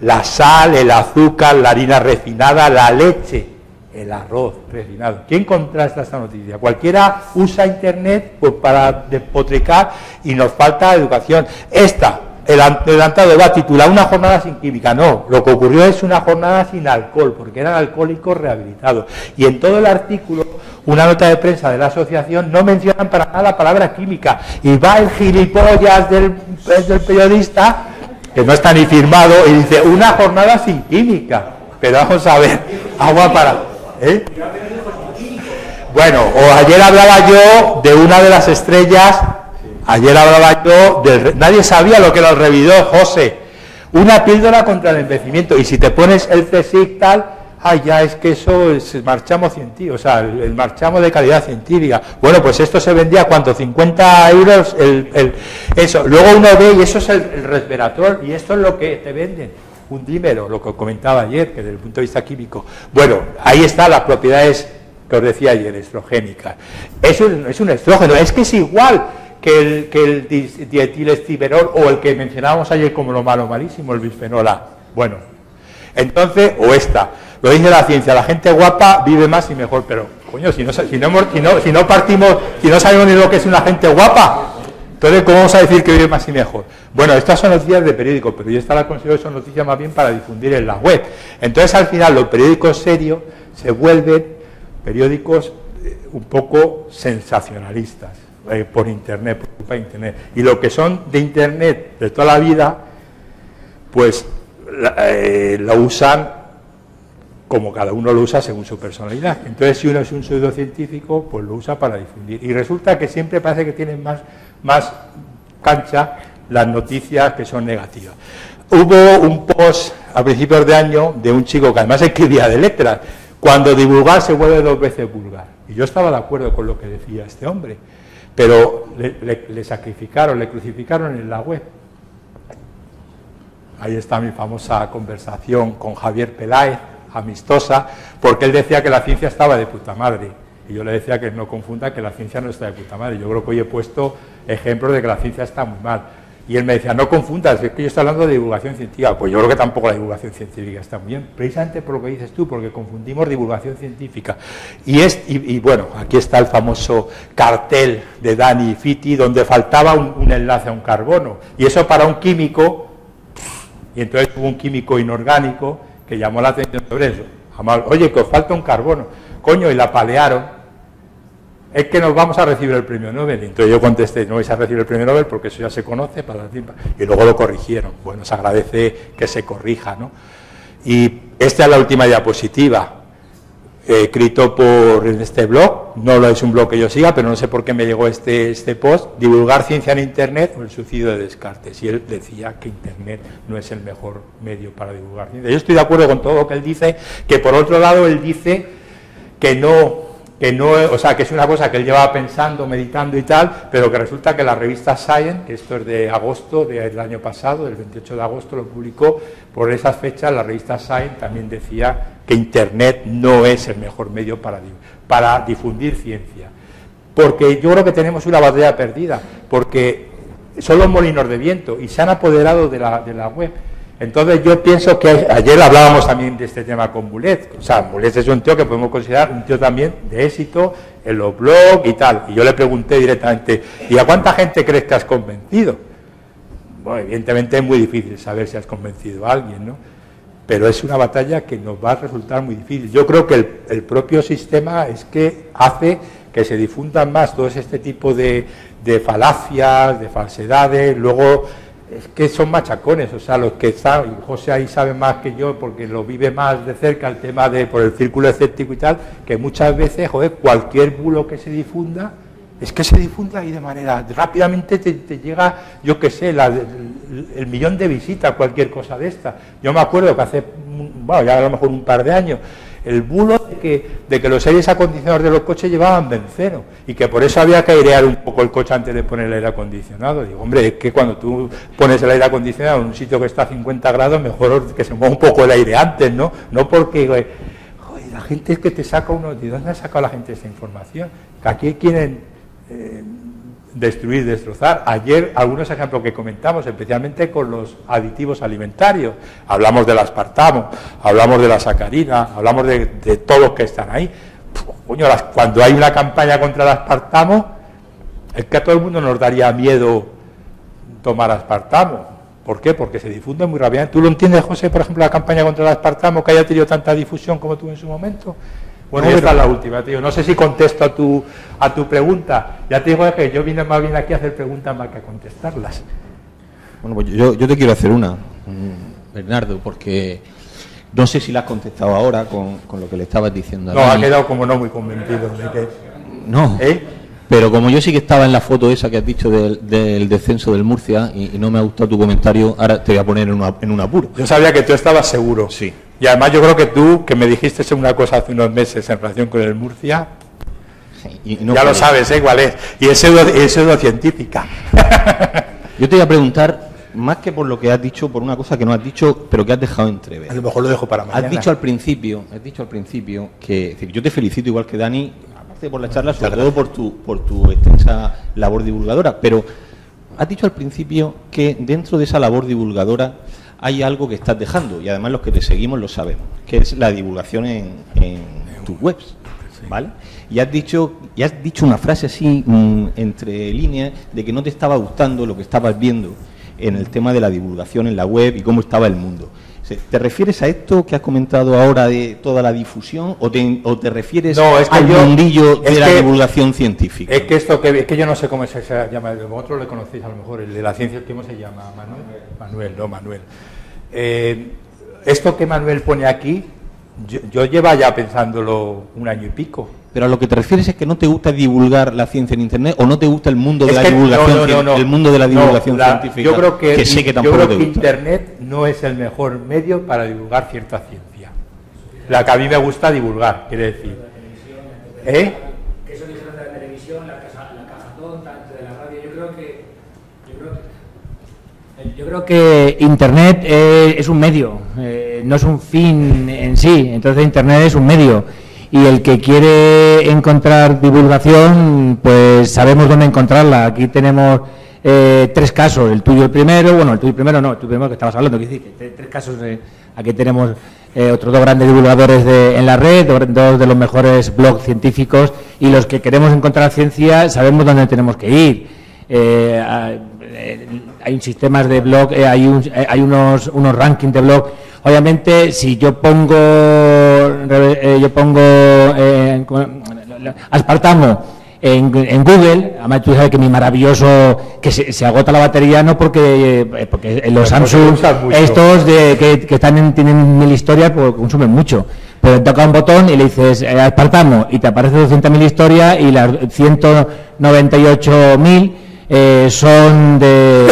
La sal, el azúcar, la harina refinada, la leche, el arroz refinado. ¿Quién contrasta esta noticia? Cualquiera usa Internet pues, para despotricar y nos falta educación. Esta, el adelantado va a titular una jornada sin química. No, lo que ocurrió es una jornada sin alcohol, porque eran alcohólicos rehabilitados. Y en todo el artículo, una nota de prensa de la asociación no mencionan para nada la palabra química. Y va el gilipollas del, del periodista, que no está ni firmado, y dice una jornada sin química. Pero vamos a ver, agua para. ¿eh? Bueno, o ayer hablaba yo de una de las estrellas Ayer hablaba yo del... Nadie sabía lo que era el José. Una píldora contra el envejecimiento. Y si te pones el CSIC tal, ay, ya es que eso es el marchamo científico, o sea, el, marchamo de calidad científica. Bueno, pues esto se vendía, ¿cuánto? 50 euros el, eso. Luego uno ve y eso es el, el y esto es lo que te venden. Un dímero, lo que comentaba ayer, que desde el punto de vista químico. Bueno, ahí están las propiedades que os decía ayer, estrogénicas. Es un, es un estrógeno, es que es igual que el, que el dietilestiberol o el que mencionábamos ayer como lo malo malísimo, el bisfenol A. Bueno, entonces, o esta, lo dice la ciencia, la gente guapa vive más y mejor, pero coño, si no, si no, si no, partimos, si no sabemos ni lo que es una gente guapa, entonces, ¿cómo vamos a decir que vive más y mejor? Bueno, estas son noticias de periódicos, pero yo esta la considero son noticias más bien para difundir en la web. Entonces, al final, los periódicos serios se vuelven periódicos eh, un poco sensacionalistas. Eh, por internet, por internet. Y lo que son de internet de toda la vida, pues eh, lo usan como cada uno lo usa según su personalidad. Entonces, si uno es un pseudocientífico, pues lo usa para difundir. Y resulta que siempre parece que tienen más, más cancha las noticias que son negativas. Hubo un post a principios de año de un chico que además escribía de letras, cuando divulgar se vuelve dos veces vulgar. Y yo estaba de acuerdo con lo que decía este hombre pero le, sacrificaron, le crucificaron en la web. Ahí está mi famosa conversación con Javier Peláez, amistosa, porque él decía que la ciencia estaba de puta madre. Y yo le decía que no confunda que la ciencia no está de puta madre. Yo creo que hoy he puesto ejemplos de que la ciencia está muy mal. Y él me decía, no confundas, es que yo estoy hablando de divulgación científica. Pues yo creo que tampoco la divulgación científica está muy bien, precisamente por lo que dices tú, porque confundimos divulgación científica. Y, es, y, bueno, aquí está el famoso cartel de Dani Fiti, donde faltaba un, enlace a un carbono. Y eso para un químico, y entonces hubo un químico inorgánico que llamó la atención sobre eso. Oye, que os falta un carbono. Coño, y la palearon es que nos vamos a recibir el premio Nobel. Entonces yo contesté, no vais a recibir el premio Nobel porque eso ya se conoce, para y luego lo corrigieron. Bueno, se agradece que se corrija, ¿no? Y esta es la última diapositiva, escrito por este blog, no lo es un blog que yo siga, pero no sé por qué me llegó este, este post, divulgar ciencia en Internet o el suicidio de Descartes. Y él decía que Internet no es el mejor medio para divulgar ciencia. Yo estoy de acuerdo con todo lo que él dice, que por otro lado él dice que no que no, o sea, que es una cosa que él llevaba pensando, meditando y tal, pero que resulta que la revista Science, que esto es de agosto del año pasado, del 28 de agosto lo publicó, por esas fechas la revista Science también decía que Internet no es el mejor medio para, para difundir ciencia. Porque yo creo que tenemos una batalla perdida, porque son los molinos de viento y se han apoderado de la, de la web. Entonces yo pienso que ayer hablábamos también de este tema con Mulet. O sea, Mulet es un tío que podemos considerar un tío también de éxito en los blogs y tal. Y yo le pregunté directamente, ¿y a cuánta gente crees que has convencido? Bueno, evidentemente es muy difícil saber si has convencido a alguien, ¿no? Pero es una batalla que nos va a resultar muy difícil. Yo creo que el, propio sistema es que hace que se difundan más todo este tipo de falacias, de falsedades, luego es que son machacones, o sea, los que saben, José ahí sabe más que yo porque lo vive más de cerca el tema de por el círculo escéptico y tal, que muchas veces, joder, cualquier bulo que se difunda, es que se difunda ahí de manera, rápidamente te, llega, yo qué sé, el, millón de visitas, cualquier cosa de esta. Yo me acuerdo que hace, bueno, ya a lo mejor un par de años, el bulo de que, de que los aires acondicionados de los coches llevaban benceno y que por eso había que airear un poco el coche antes de poner el aire acondicionado. Digo, hombre, es que cuando tú pones el aire acondicionado en un sitio que está a 50 grados, mejor que se mueva un poco el aire antes, ¿no? No porque, joder, la gente es que te saca uno, ¿de dónde ha sacado la gente esta información? Que aquí quieren... Eh, destruir, destrozar. Ayer algunos ejemplos que comentamos, especialmente con los aditivos alimentarios. Hablamos del aspartamo, hablamos de la sacarina, hablamos de, todos los que están ahí. cuando hay una campaña contra el aspartamo, es que a todo el mundo nos daría miedo tomar aspartamo. ¿Por qué? Porque se difunde muy rápidamente. ¿Tú lo entiendes, José, por ejemplo, la campaña contra el aspartamo que haya tenido tanta difusión como tú en su momento? Bueno, y esta es la última, tío. No sé si contesto a tu, a tu pregunta. Ya te digo que yo vine más bien aquí a hacer preguntas más que a contestarlas. Bueno, pues yo, yo te quiero hacer una, mm, Bernardo, porque no sé si la has contestado ahora con, con lo que le estabas diciendo. A no, ha quedado como no muy convencido de que... No. ¿Eh? Pero como yo sí que estaba en la foto esa que has dicho del, del descenso del Murcia y, no me ha gustado tu comentario, ahora te voy a poner en, una, en un apuro. Yo sabía que tú estabas seguro. Sí. Y además yo creo que tú, que me dijiste una cosa hace unos meses en relación con el Murcia, ya lo sabes, ¿eh? igual es. Y es, pseudo, científica. yo te voy a preguntar, más que por lo que has dicho, por una cosa que no has dicho, pero que has dejado entrever. A lo mejor lo dejo para mañana. Has dicho al principio, has dicho al principio que yo te felicito igual que Dani, por la charla, sobre todo por tu, por tu extensa labor divulgadora, pero has dicho al principio que dentro de esa labor divulgadora hay algo que estás dejando y además los que te seguimos lo sabemos, que es la divulgación en, tus webs, ¿vale? Y has dicho, y has dicho una frase así mm, entre líneas de que no te estaba gustando lo que estabas viendo en el tema de la divulgación en la web y cómo estaba el mundo. ¿Te refieres a esto que has comentado ahora de toda la difusión o te, refieres al mundillo de la divulgación científica? Es que esto que, que yo no sé cómo se llama, vosotros le conocéis a lo mejor, el de la ciencia, ¿cómo se llama? Manuel. Manuel, no, Manuel. Eh, esto que Manuel pone aquí, yo, lleva ya pensándolo un año y pico. Pero a lo que te refieres es que no te gusta divulgar la ciencia en internet o no te gusta el mundo de la divulgación, el mundo de la divulgación científica. Yo creo que, yo creo que internet no es el mejor medio para divulgar cierta ciencia. La que a mí me gusta divulgar, quiere decir. ¿Eh? Eso dijeron de la televisión, la tonta, de la radio. Yo creo que yo creo que Internet eh, es un medio, eh, no es un fin en sí. Entonces Internet es un medio. Y el que quiere encontrar divulgación, pues sabemos dónde encontrarla. Aquí tenemos eh, tres casos, el tuyo el primero, bueno, el tuyo primero no, el tuyo primero que estabas hablando, decir, que tres casos, aquí tenemos otros dos grandes divulgadores en la red, dos de los mejores blogs científicos, y los que queremos encontrar ciencia sabemos dónde tenemos que ir. Eh, hay sistemas de blog, eh, hay, eh, hay unos, unos rankings de blog. Obviamente, si yo pongo, yo pongo aspartamo en, en, Google, además tú sabes que mi maravilloso, que se, agota la batería no porque, porque los Samsung, estos de, que, que, están tienen mil historias, pues consumen mucho. Pero toca un botón y le dices aspartamo y te aparece 200.000 historias y las 198.000 eh, son de,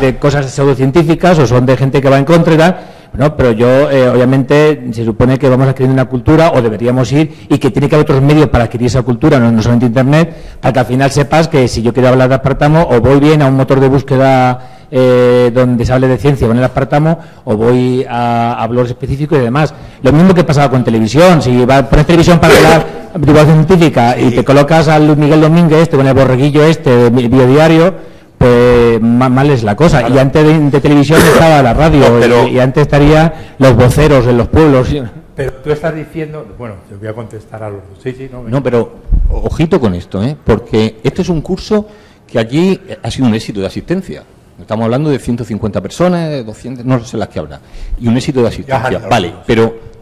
de, cosas pseudocientíficas o son de gente que va en contra y tal, ¿no? pero yo, eh, obviamente, se supone que vamos a adquirir una cultura o deberíamos ir y que tiene que haber otros medios para adquirir esa cultura, no, solamente Internet, para que al final sepas que si yo quiero hablar de aspartamo o voy bien a un motor de búsqueda eh, donde se hable de ciencia con el aspartamo o voy a, a blogs específicos y demás. Lo mismo que pasaba con televisión, si va, pones televisión para hablar divulgación científica y te colocas al Miguel Domínguez este con el borreguillo este biodiario, pues mal es la cosa. Y antes de, televisión estaba la radio y, antes estaría los voceros en los pueblos. Pero tú estás diciendo, bueno, te voy a contestar a los Sí, sí, no. No, pero ojito con esto, ¿eh? porque este es un curso que allí ha sido un éxito de asistencia. Estamos hablando de 150 personas, 200, no sé las que habrá. Y un éxito de asistencia. Vale, pero.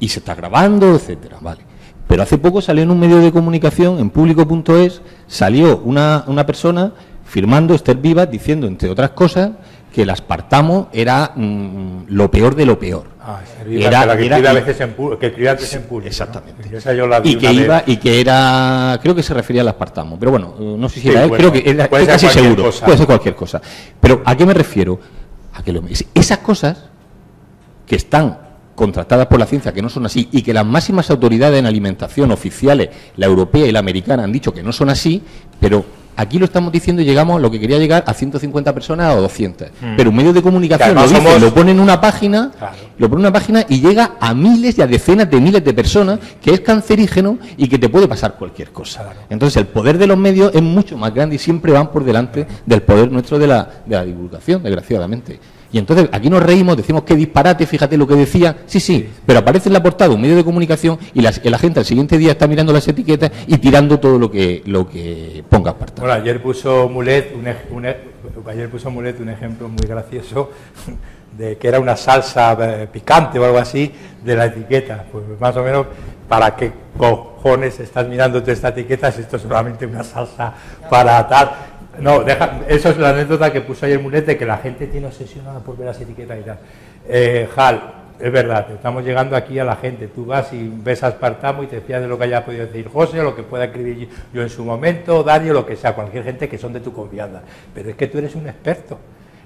Y se está grabando, etcétera, vale. Pero hace poco salió en un medio de comunicación, en público.es, salió una, una persona firmando Esther Vivas diciendo, entre otras cosas, que el aspartamo era mm, lo peor de lo peor. Ah, era, la que escribía a veces en, que escribía antes en público. Exactamente. y, que iba, y que era, creo que se refería al aspartamo, pero bueno, no sé si era él, creo que era casi seguro, puede ser cualquier cosa. Pero ¿a qué me refiero? A que lo, esas cosas que están contratadas por la ciencia que no son así y que las máximas autoridades en alimentación oficiales, la europea y la americana, han dicho que no son así, pero aquí lo estamos diciendo y llegamos a lo que quería llegar a 150 personas o 200. Mm. Pero un medio de comunicación lo, dice, somos- lo pone en una página, Claro. lo pone en una página y llega a miles y a decenas de miles de personas que es cancerígeno y que te puede pasar cualquier cosa. Claro. Entonces el poder de los medios es mucho más grande y siempre van por delante del poder nuestro de la, de la divulgación, desgraciadamente. Y entonces aquí nos reímos, decimos que disparate, fíjate lo que decía, sí, sí, pero aparece en la portada un medio de comunicación y la, gente al siguiente día está mirando las etiquetas y tirando todo lo que, lo que ponga apartado. Bueno, ayer puso Mulet un, ayer puso Mulet un ejemplo muy gracioso de que era una salsa eh, picante o algo así de la etiqueta. Pues más o menos, ¿para qué cojones estás mirando tú esta etiqueta si esto es solamente una salsa para tal? No, deja, eso es la anécdota que puso ayer Mulet de que la gente tiene obsesionada por ver las etiquetas y tal. Eh, Hal, es verdad, estamos llegando aquí a la gente. Tú vas y ves a Espartamo y te fías de lo que haya podido decir José, lo que pueda escribir yo en su momento, Dario, lo que sea, cualquier gente que son de tu confianza. Pero es que tú eres un experto.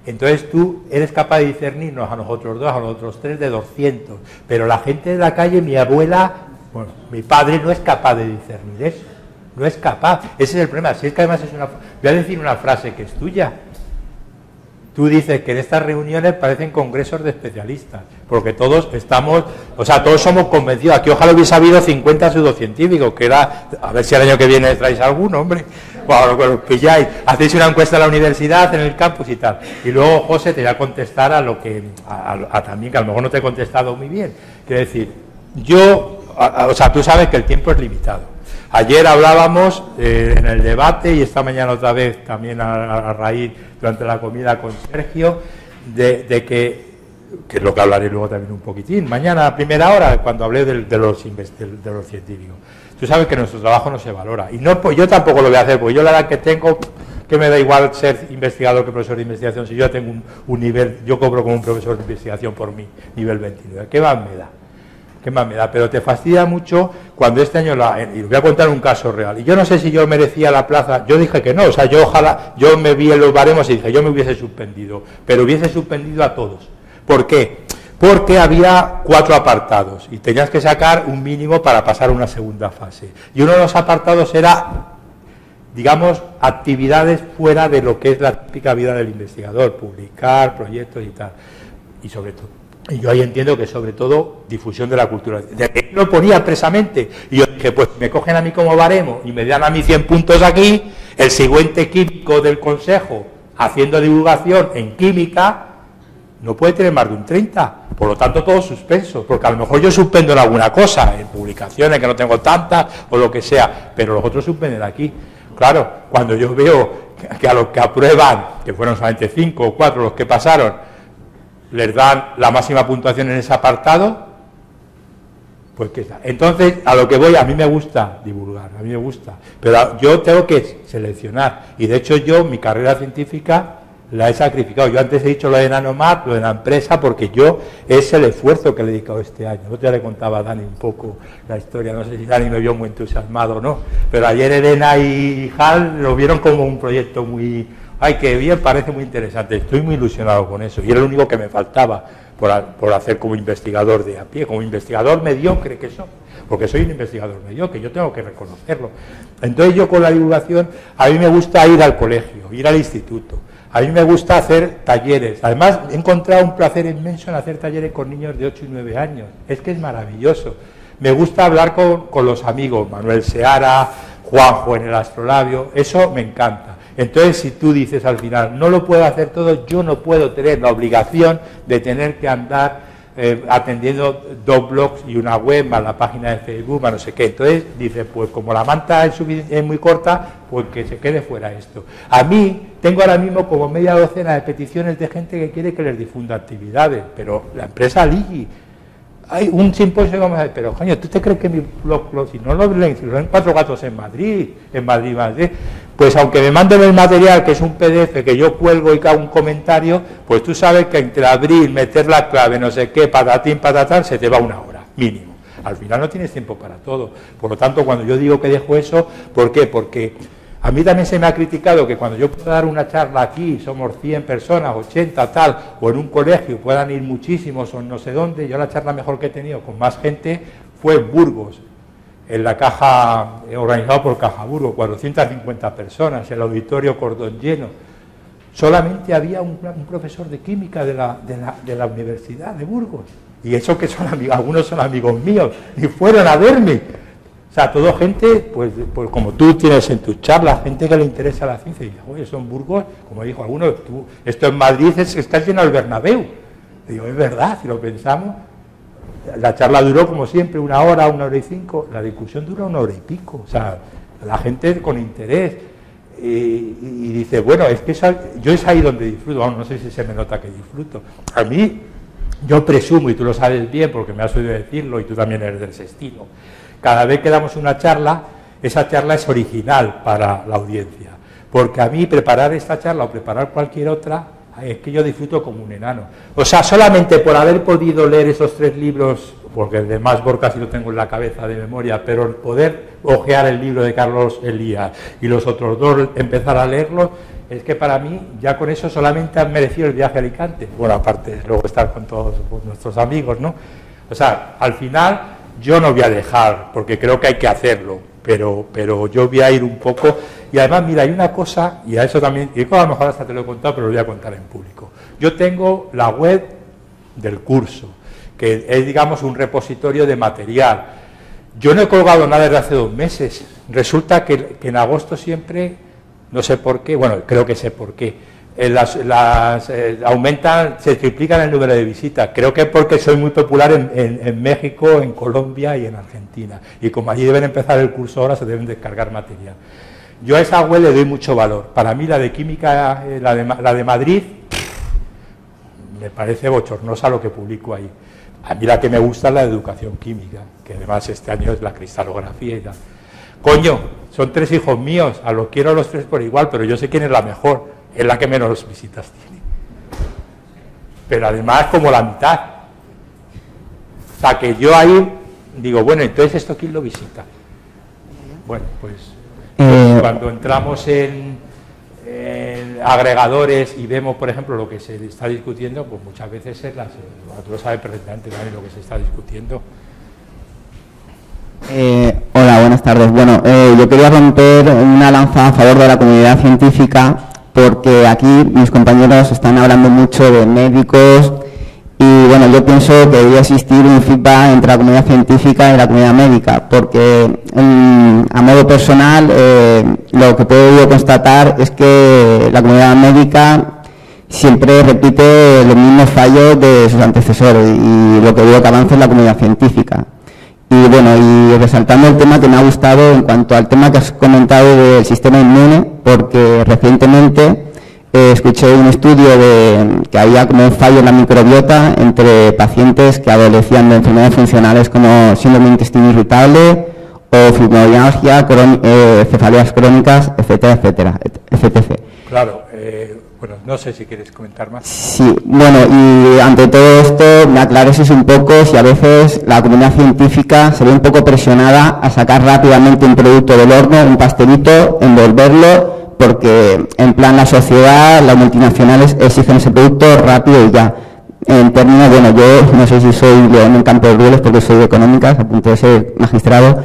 Entonces tú eres capaz de discernirnos a nosotros dos, a nosotros tres, de 200. Pero la gente de la calle, mi abuela, bueno, mi padre no es capaz de discernir eso. No es capaz. Ese es el problema. Si es que además es una... Voy a decir una frase que es tuya. Tú dices que en estas reuniones parecen congresos de especialistas, porque todos estamos, o sea, todos somos convencidos. Aquí ojalá hubiese habido 50 pseudocientíficos, que era, a ver si el año que viene traéis alguno, hombre. Bueno, que los pilláis, hacéis una encuesta en la universidad, en el campus y tal. Y luego José te va a contestar a lo que, a, también, que a lo mejor no te he contestado muy bien. Quiero decir, yo, o sea, tú sabes que el tiempo es limitado. Ayer hablábamos eh, en el debate y esta mañana otra vez también a, raíz durante la comida con Sergio de, que, que es lo que hablaré luego también un poquitín, mañana a primera hora cuando hablé de, los, científicos. Tú sabes que nuestro trabajo no se valora y no pues yo tampoco lo voy a hacer porque yo la edad que tengo que me da igual ser investigador que profesor de investigación si yo tengo un, nivel, yo cobro como un profesor de investigación por mí, nivel 29. ¿Qué más me da? ¿Qué más me da? Pero te fastidia mucho cuando este año, la, y voy a contar un caso real, y yo no sé si yo merecía la plaza, yo dije que no, o sea, yo ojalá, yo me vi en los baremos y dije, yo me hubiese suspendido, pero hubiese suspendido a todos. ¿Por qué? Porque había cuatro apartados y tenías que sacar un mínimo para pasar a una segunda fase. Y uno de los apartados era digamos, actividades fuera de lo que es la típica vida del investigador, publicar proyectos y tal. Y sobre todo, y yo ahí entiendo que sobre todo difusión de la cultura. De lo ponía expresamente. Y yo dije, pues me cogen a mí como baremo y me dan a mí 100 puntos aquí, el siguiente químico del consejo haciendo divulgación en química no puede tener más de un 30. Por lo tanto, todo suspenso, porque a lo mejor yo suspendo en alguna cosa, en publicaciones que no tengo tantas o lo que sea, pero los otros suspenden aquí. Claro, cuando yo veo que- a los que aprueban, que fueron solamente cinco o cuatro los que pasaron, les dan la máxima puntuación en ese apartado, pues que está. Entonces, a lo que voy, a mí me gusta divulgar, a mí me gusta, pero yo tengo que seleccionar. Y de hecho yo, mi carrera científica la he sacrificado. Yo antes he dicho lo de Nanomap, lo de la empresa, porque yo es el esfuerzo que le he dedicado este año. Yo ya le contaba a Dani un poco la historia, no sé si Dani me vio muy entusiasmado o no, pero ayer Elena y Hal lo vieron como un proyecto muy... Ay, que bien, parece muy interesante. Estoy muy ilusionado con eso. Y era lo único que me faltaba por, por hacer como investigador de a pie, como investigador mediocre que soy. Porque soy un investigador mediocre, yo tengo que reconocerlo. Entonces yo con la divulgación, a mí me gusta ir al colegio, ir al instituto. A mí me gusta hacer talleres. Además, he encontrado un placer inmenso en hacer talleres con niños de 8 y 9 años. Es que es maravilloso. Me gusta hablar con, con los amigos, Manuel Seara, Juanjo en el astrolabio, eso me encanta. Entonces, si tú dices al final, no lo puedo hacer todo, yo no puedo tener la obligación de tener que andar eh, atendiendo dos blogs y una web, más la página de Facebook, más no sé qué. Entonces, dice, pues como la manta es muy corta, pues que se quede fuera esto. A mí, tengo ahora mismo como media docena de peticiones de gente que quiere que les difunda actividades, pero la empresa Ligi, hay un simposio vamos a ver, pero coño, ¿tú te crees que mi si no lo leen, si lo leen cuatro gatos en Madrid, en Madrid, Madrid, pues aunque me manden el material, que es un PDF que yo cuelgo y hago un comentario, pues tú sabes que entre abrir, meter la clave, no sé qué, patatín, patatán, se te va una hora, mínimo. Al final no tienes tiempo para todo. Por lo tanto, cuando yo digo que dejo eso, ¿por qué? Porque A mí también se me ha criticado que cuando yo puedo dar una charla aquí, somos 100 personas, 80, tal, o en un colegio puedan ir muchísimos o no sé dónde, yo la charla mejor que he tenido con más gente fue en Burgos, en la caja, eh, organizado por Caja Burgos, 450 personas, el auditorio cordón lleno. Solamente había un, profesor de química de la, de, la, de la Universidad de Burgos. Y eso que son amigos, algunos son amigos míos, y fueron a verme. O sea, todo gente, pues, pues como tú tienes en tus charlas, gente que le interesa la ciencia, y dice, oye, son Burgos, como dijo alguno, tú, esto en Madrid es que está lleno el Bernabéu. digo, es verdad, si lo pensamos. La charla duró, como siempre, una hora, una hora y cinco, la discusión dura una hora y pico. O sea, la gente con interés. Y, dice, bueno, es que yo es ahí donde disfruto, no sé si se me nota que disfruto. A mí, yo presumo, y tú lo sabes bien porque me has oído decirlo, y tú también eres de ese estilo, cada vez que damos una charla, esa charla es original para la audiencia. Porque a mí preparar esta charla o preparar cualquier otra, es que yo disfruto como un enano. O sea, solamente por haber podido leer esos tres libros, porque además Borca sí lo tengo en la cabeza de memoria, pero poder ojear el libro de Carlos Elías y los otros dos empezar a leerlos, es que para mí ya con eso solamente han merecido el viaje a Alicante. Bueno, aparte, luego estar con todos nuestros amigos, ¿no? O sea, al final yo no voy a dejar, porque creo que hay que hacerlo, pero, pero yo voy a ir un poco. Y además, mira, hay una cosa, y a eso también, y a lo mejor hasta te lo he contado, pero lo voy a contar en público. Yo tengo la web del curso, que es, digamos, un repositorio de material. Yo no he colgado nada desde hace dos meses. Resulta que, que en agosto siempre, no sé por qué, bueno, creo que sé por qué, eh, las, las eh, se triplican el número de visitas. Creo que es porque soy muy popular en, México, en Colombia y en Argentina. Y como allí deben empezar el curso ahora, se deben descargar material. Yo a esa web le doy mucho valor. Para mí la de química, eh, la de, la de Madrid, me parece bochornosa lo que publico ahí. A mí la que me gusta es la de educación química, que además este año es la cristalografía y tal. Coño, son tres hijos míos, a los quiero a los tres por igual, pero yo sé quién es la mejor es la que menos visitas tiene. Pero además como la mitad. O sea que yo ahí digo, bueno, entonces esto quién lo visita. Bueno, pues, eh, cuando entramos en, en, agregadores y vemos, por ejemplo, lo que se está discutiendo, pues muchas veces es la, tú lo sabes perfectamente también lo que se está discutiendo. Eh, hola, buenas tardes. Bueno, eh, yo quería romper una lanza a favor de la comunidad científica porque aquí mis compañeros están hablando mucho de médicos y bueno, yo pienso que debería existir un feedback entre la comunidad científica y la comunidad médica, porque en, a modo personal eh, lo que puedo constatar es que la comunidad médica siempre repite los mismos fallos de sus antecesores y lo que veo que avanza es la comunidad científica. Y bueno, y resaltando el tema que me ha gustado en cuanto al tema que has comentado del sistema inmune, porque recientemente eh, escuché un estudio de que había como un fallo en la microbiota entre pacientes que adolecían de enfermedades funcionales como síndrome intestino irritable o fibromialgia, eh, cefaleas crónicas, etcétera, etcétera, etc. Claro, eh, bueno, no sé si quieres comentar más. Sí, bueno, y ante todo esto me aclareses un poco si a veces la comunidad científica se ve un poco presionada a sacar rápidamente un producto del horno, un pastelito, envolverlo, porque en plan la sociedad, las multinacionales exigen ese producto rápido y ya. En términos, bueno, yo no sé si soy en campo de ruedas porque soy de económicas, a punto de ser magistrado,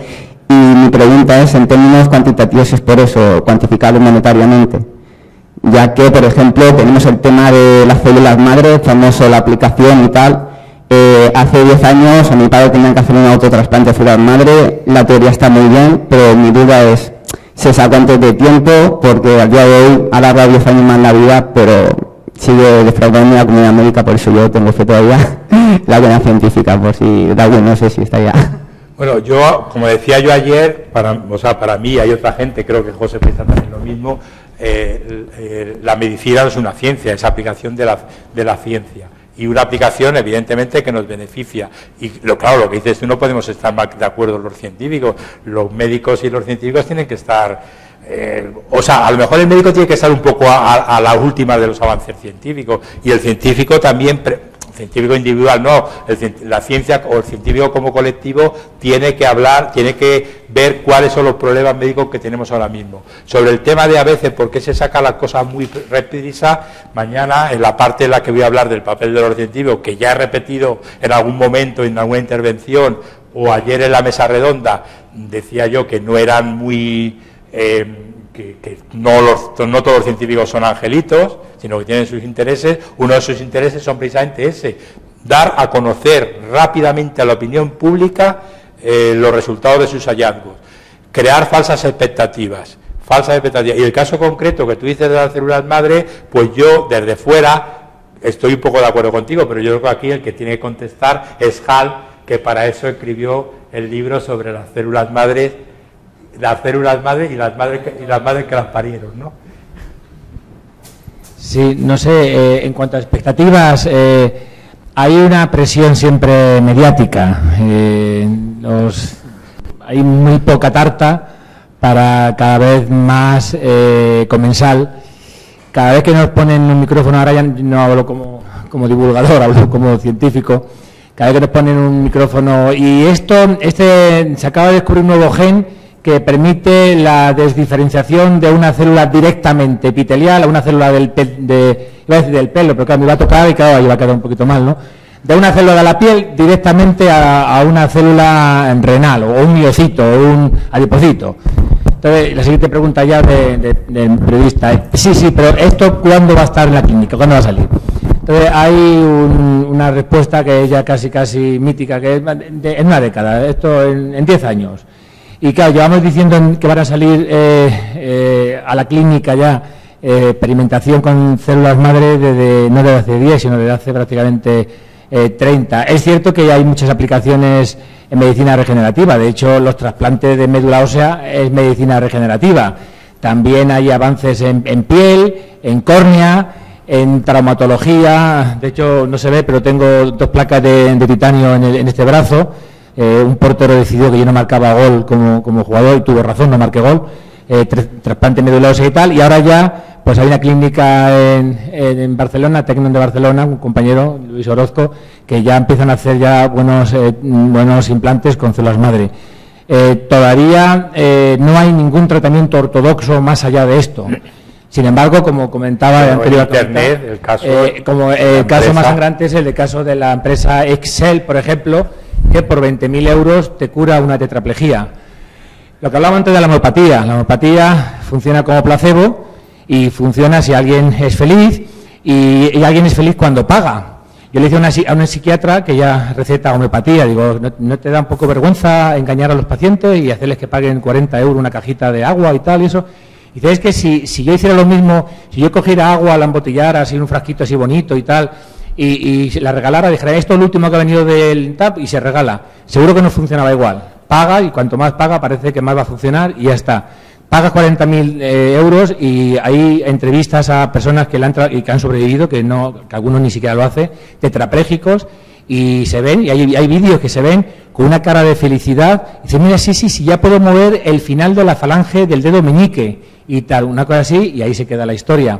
y mi pregunta es, en términos cuantitativos, es por eso, cuantificado monetariamente ya que, por ejemplo, tenemos el tema de las células madre, famoso la aplicación y tal. Eh, hace 10 años a mi padre tenían que hacer un autotrasplante de células madre, la teoría está muy bien, pero mi duda es, ¿se sacó antes de tiempo? Porque al día de hoy ha alargado 10 años más la vida, pero sigue defraudando la comunidad médica, por eso yo tengo fe todavía la comunidad científica, por si Darwin no sé si está ya. Bueno, yo, como decía yo ayer, para, o sea, para mí hay otra gente, creo que José piensa también lo mismo, eh, la medicina es una ciencia, es aplicación de la, de la ciencia. Y una aplicación, evidentemente, que nos beneficia. Y lo claro, lo que dices tú, no podemos estar de acuerdo los científicos. Los médicos y los científicos tienen que estar. Eh, o sea, a lo mejor el médico tiene que estar un poco a, a, a la última de los avances científicos. Y el científico también científico individual no, la ciencia o el científico como colectivo tiene que hablar, tiene que ver cuáles son los problemas médicos que tenemos ahora mismo. Sobre el tema de a veces por qué se saca las cosas muy reprisa, mañana en la parte en la que voy a hablar del papel de los científicos, que ya he repetido en algún momento en alguna intervención o ayer en la mesa redonda, decía yo que no eran muy... eh, que, no, los- no todos los científicos son angelitos, sino que tienen sus intereses. Uno de sus intereses son precisamente ese, dar a conocer rápidamente a la opinión pública eh, los resultados de sus hallazgos, crear falsas expectativas, falsas expectativas. Y el caso concreto que tú dices de las células madre, pues yo desde fuera estoy un poco de acuerdo contigo, pero yo creo que aquí el que tiene que contestar es Hall, que para eso escribió el libro sobre las células madres las células madres y las madres y las madres que las parieron, ¿no? Sí, no sé, eh, en cuanto a expectativas, eh, hay una presión siempre mediática. eh, los- hay muy poca tarta para cada vez más eh, comensal. Cada vez que nos ponen un micrófono, ahora ya no hablo como, como divulgador, hablo como científico, cada vez que nos ponen un micrófono y esto, este, se acaba de descubrir un nuevo gen que permite la desdiferenciación de una célula directamente epitelial a una célula del, de, iba del pelo, pero claro, me iba a tocar y claro, va a quedar un poquito mal, ¿no? De una célula de la piel directamente a, una célula renal, o un miocito, o un adipocito. Entonces, la siguiente pregunta ya de- de- periodista. Sí, sí, pero ¿esto cuándo va a estar en la clínica? ¿Cuándo va a salir? Entonces, hay un- una respuesta que es ya casi, casi mítica, que es en una década, esto en 10 años. Y claro, llevamos diciendo en- que van a salir eh, eh, a la clínica ya eh, experimentación con células madre desde, no desde hace 10, sino desde hace prácticamente eh, 30. Es cierto que hay muchas aplicaciones en medicina regenerativa, de hecho los trasplantes de médula ósea es medicina regenerativa. También hay avances en, en piel, en córnea, en traumatología, de hecho no se ve, pero tengo dos placas de, de titanio en, el- en este brazo. Eh, un portero decidió que yo no marcaba gol como, como jugador y tuvo razón, no marqué gol. Eh, tras- trasplante médula ósea y tal. Y ahora ya, pues hay una clínica en, en- Barcelona, Tecnon de Barcelona, un compañero, Luis Orozco, que ya empiezan a hacer ya buenos, eh, buenos implantes con células madre. Eh, todavía eh, no hay ningún tratamiento ortodoxo más allá de esto. Sin embargo, como comentaba Pero Internet, el caso eh, como el caso más sangrante es el de caso de la empresa Excel, por ejemplo, que por 20.000 euros te cura una tetraplejía. Lo que hablaba antes de la homeopatía. La homeopatía funciona como placebo y funciona si alguien es feliz y, alguien es feliz cuando paga. Yo le hice a una, psiquiatra que ya receta homeopatía. Digo, ¿no, te da un poco vergüenza engañar a los pacientes y hacerles que paguen 40 euros una cajita de agua y tal y eso? Y dice, es que si, yo hiciera lo mismo, si yo cogiera agua, la embotellara así un frasquito así bonito y tal, y, y la regalara, dijera, esto es lo último que ha venido del TAP y se regala. Seguro que no funcionaba igual. Paga y cuanto más paga parece que más va a funcionar y ya está. Pagas 40.000 eh, euros y hay entrevistas a personas que, le han y que han sobrevivido, que, no, que algunos ni siquiera lo hace, tetraplégicos, y se ven, y hay, hay vídeos que se ven con una cara de felicidad, y dicen, mira, sí, sí, sí, ya puedo mover el final de la falange del dedo meñique, y tal, una cosa así, y ahí se queda la historia.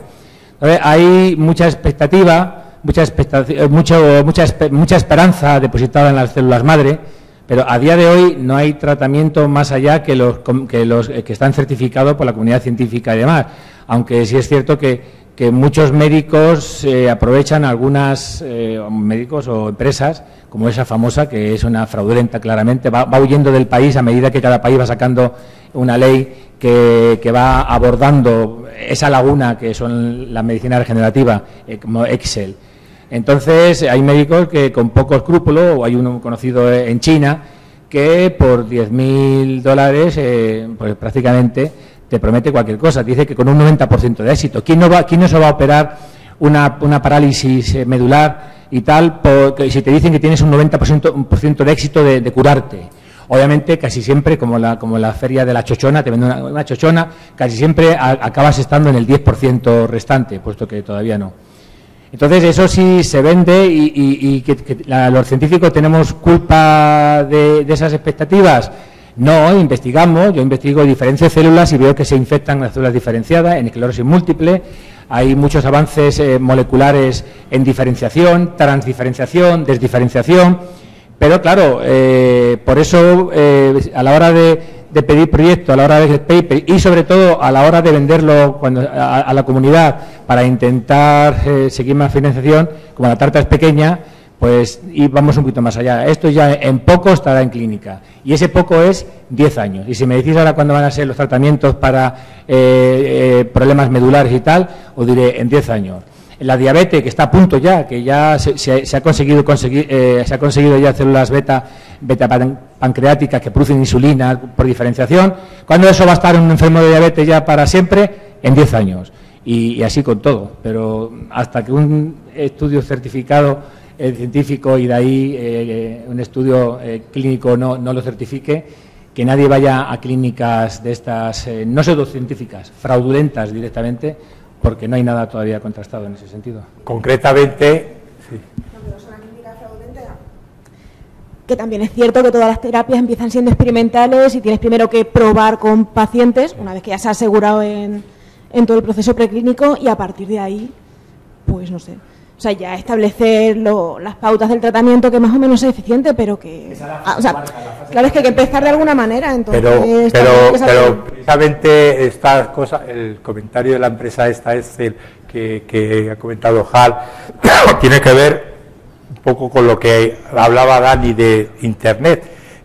Hay mucha expectativa, mucha, eh, mucha, mucha esperanza depositada en las células madre, pero a día de hoy no hay tratamiento más allá que los, que, los eh, que están certificados por la comunidad científica y demás. Aunque sí es cierto que, que muchos médicos eh, aprovechan algunas médicos o empresas, como esa famosa, que es una fraudulenta claramente, va, huyendo del país a medida que cada país va sacando una ley que, que va abordando esa laguna que son la medicina regenerativa, como Excel. Entonces, hay médicos que con poco escrúpulo, o hay uno conocido en China, que por 10.000 dólares, eh, pues prácticamente te promete cualquier cosa. Dice que con un 90% de éxito. ¿Quién no, va, quién no se va a operar una, una parálisis eh, medular y tal, porque si te dicen que tienes un 90% un de éxito de, curarte? Obviamente, casi siempre, como la, como la feria de la chochona, te vende una, una chochona, casi siempre a- acabas estando en el 10% restante, puesto que todavía no. Entonces, eso sí se vende y, que, los científicos tenemos culpa de, de esas expectativas. No, investigamos, yo investigo diferentes células y veo que se infectan las células diferenciadas en esclerosis múltiple. hay muchos avances eh, moleculares en diferenciación, transdiferenciación, desdiferenciación, pero claro, eh, por eso eh, a la hora de, de pedir proyectos, a la hora de hacer paper y sobre todo a la hora de venderlo cuando, a, a la comunidad para intentar eh, seguir más financiación, como la tarta es pequeña, pues y vamos un poquito más allá. Esto ya en poco estará en clínica. Y ese poco es 10 años. Y si me decís ahora cuándo van a ser los tratamientos para eh, eh, problemas medulares y tal, os diré en 10 años. La diabetes, que está a punto ya, que ya se, se- se ha conseguido conseguir, eh, se ha conseguido ya células beta, beta pan- pancreáticas que producen insulina por diferenciación. ¿Cuándo eso va a estar en un enfermo de diabetes ya para siempre? En 10 años. Y, así con todo. Pero hasta que un estudio certificado eh, científico y de ahí eh, eh, un estudio clínico no, no lo certifique, que nadie vaya a clínicas de estas, eh, no pseudocientíficas, fraudulentas directamente, porque no hay nada todavía contrastado en ese sentido. Concretamente, sí. Que también es cierto que todas las terapias empiezan siendo experimentales y tienes primero que probar con pacientes, una vez que ya se ha asegurado en, en todo el proceso preclínico, y a partir de ahí, pues no sé. O sea, ya establecer lo- las pautas del tratamiento que más o menos es eficiente, pero que. ah, o sea, claro, es que hay que empezar de alguna manera, entonces. Pero, pero, precisamente esta cosa, el comentario de la empresa esta es el que, que ha comentado Hal, tiene que ver un poco con lo que hablaba Dani de Internet.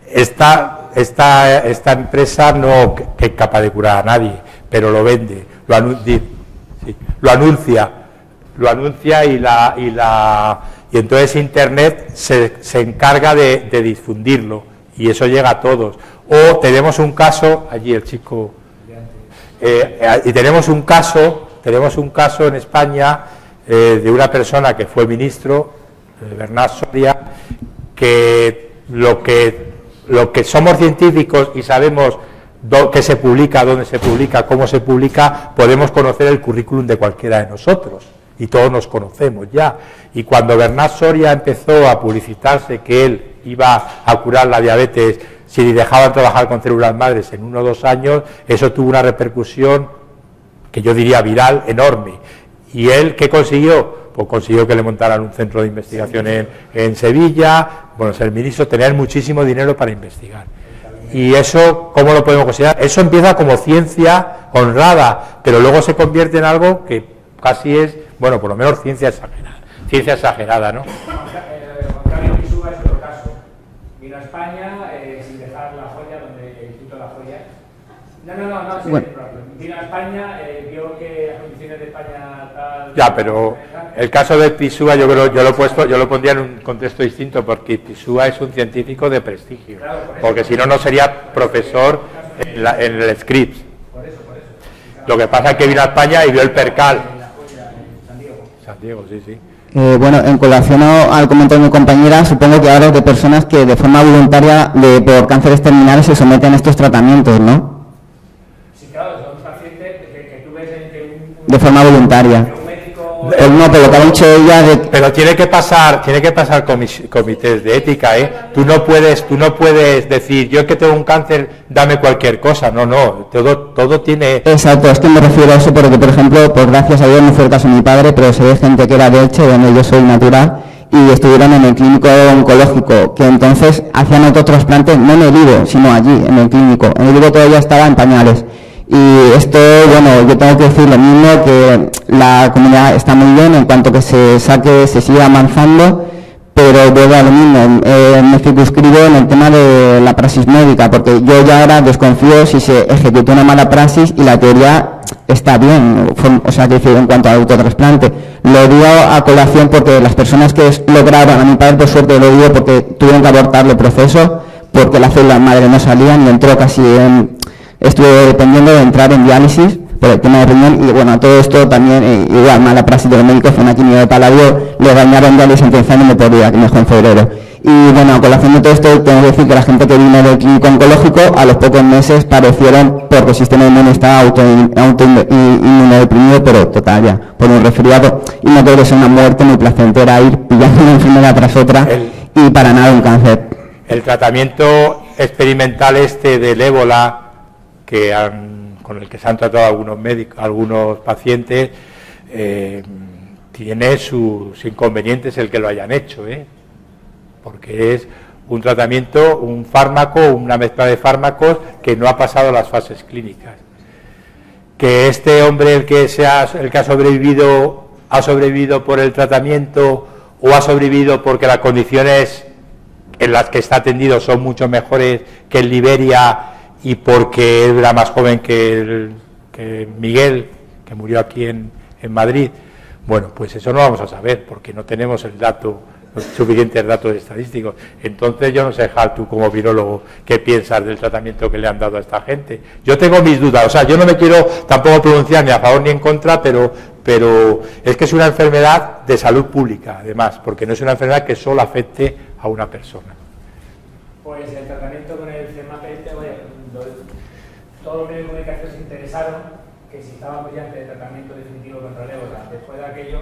Esta, esta, esta empresa no es capaz de curar a nadie, pero lo vende, sí, lo anuncia, lo anuncia y la y la y entonces Internet se, se encarga de, difundirlo y eso llega a todos. O tenemos un caso, allí el chico, eh, y tenemos un caso, tenemos un caso en España eh, de una persona que fue ministro, eh, Bernard Soria, que lo que lo que somos científicos y sabemos qué se publica, dónde se publica, cómo se publica, podemos conocer el currículum de cualquiera de nosotros y todos nos conocemos ya. Y cuando Bernard Soria empezó a publicitarse que él iba a curar la diabetes si dejaban trabajar con células madres en uno o dos años, eso tuvo una repercusión que yo diría viral enorme. ¿Y él qué consiguió? Pues consiguió que le montaran un centro de investigación en, en Sevilla, bueno, ser ministro, tener muchísimo dinero para investigar. Y eso, ¿cómo lo podemos considerar? Eso empieza como ciencia honrada, pero luego se convierte en algo que casi es, bueno, por lo menos ciencia exagerada. Ciencia exagerada, ¿no? Pisúa es otro caso. Vino a España eh, sin dejar la joya donde quitó la joya. No, no, no, no, sí, Bueno. vino a España, eh, vio que las condiciones de España tal. Ya, pero el caso de Pisúa yo creo yo lo he puesto, yo lo pondría en un contexto distinto porque Pisúa es un científico de prestigio, porque si no no sería profesor en, la- en el Scripps. Lo que pasa es que vino a España y vio el percal. San Diego, sí, sí. Eh, bueno, en colación al comentario de mi compañera, supongo que hablas de personas que de forma voluntaria de, por cánceres terminales se someten a estos tratamientos, ¿no? Sí, claro, son pacientes que, que tú ves en que un, De forma voluntaria. Pues no, pero de... Pero tiene que pasar, tiene que pasar comités de ética, ¿eh? Tú no puedes, tú no puedes decir, yo es que tengo un cáncer, dame cualquier cosa. No, no, todo, todo tiene. Exacto, es que me refiero a eso porque, por ejemplo, pues gracias a Dios no fue el caso de mi padre, pero se ve gente que era de Elche, donde yo soy natural, y estuvieron en el clínico oncológico, que entonces hacían otro trasplante, no en el IVO, sino allí, en el clínico. En el IVO todavía estaba en pañales. Y esto, bueno, yo tengo que decir lo mismo, que la comunidad está muy bien en cuanto que se saque, se siga avanzando, pero vuelvo a lo mismo, eh, me circunscribo en el tema de la praxis médica, porque yo ya ahora desconfío si se ejecutó una mala praxis y la teoría está bien, o sea, que en cuanto al autotrasplante. Lo digo a colación porque las personas que lograron, a mi padre por suerte lo digo porque tuvieron que abortarle el proceso, porque las células madre no salían y entró casi en, estuve dependiendo de entrar en diálisis por el tema de riñón y bueno, todo esto también, eh, igual mala praxis de los médicos, fue una quimio de paladio, le dañaron diálisis en Tenerife y me podía, que me dejó en febrero. Y bueno, a colación de todo esto, tengo que decir que la gente que vino del clínico oncológico, a los pocos meses parecieron, porque el sistema inmune estaba auto, auto pero total ya, por un resfriado, y no creo que sea una muerte muy placentera ir pillando una enfermedad tras otra El- y para nada un cáncer. El tratamiento experimental este del ébola, que han- con el que se han tratado algunos médicos, algunos pacientes, eh, tiene sus inconvenientes el que lo hayan hecho, ¿eh? porque es un tratamiento, un fármaco, una mezcla de fármacos que no ha pasado las fases clínicas. Que este hombre, el que, sea, el que ha sobrevivido, ha sobrevivido por el tratamiento o ha sobrevivido porque las condiciones en las que está atendido son mucho mejores que en Liberia y porque él era más joven que, que Miguel, que murió aquí en, Madrid. Bueno, pues eso no vamos a saber porque no tenemos el dato suficientes datos estadísticos. Entonces yo no sé, Hal, tú como virólogo, qué piensas del tratamiento que le han dado a esta gente. Yo tengo mis dudas, o sea, yo no me quiero tampoco pronunciar ni a favor ni en contra, pero, pero es que es una enfermedad de salud pública, además, porque no es una enfermedad que solo afecte a una persona. Pues el tratamiento con el CEMAPET, todos los medios de comunicación se interesaron que si estaba mediante el tratamiento definitivo contra el ébola, después de aquello,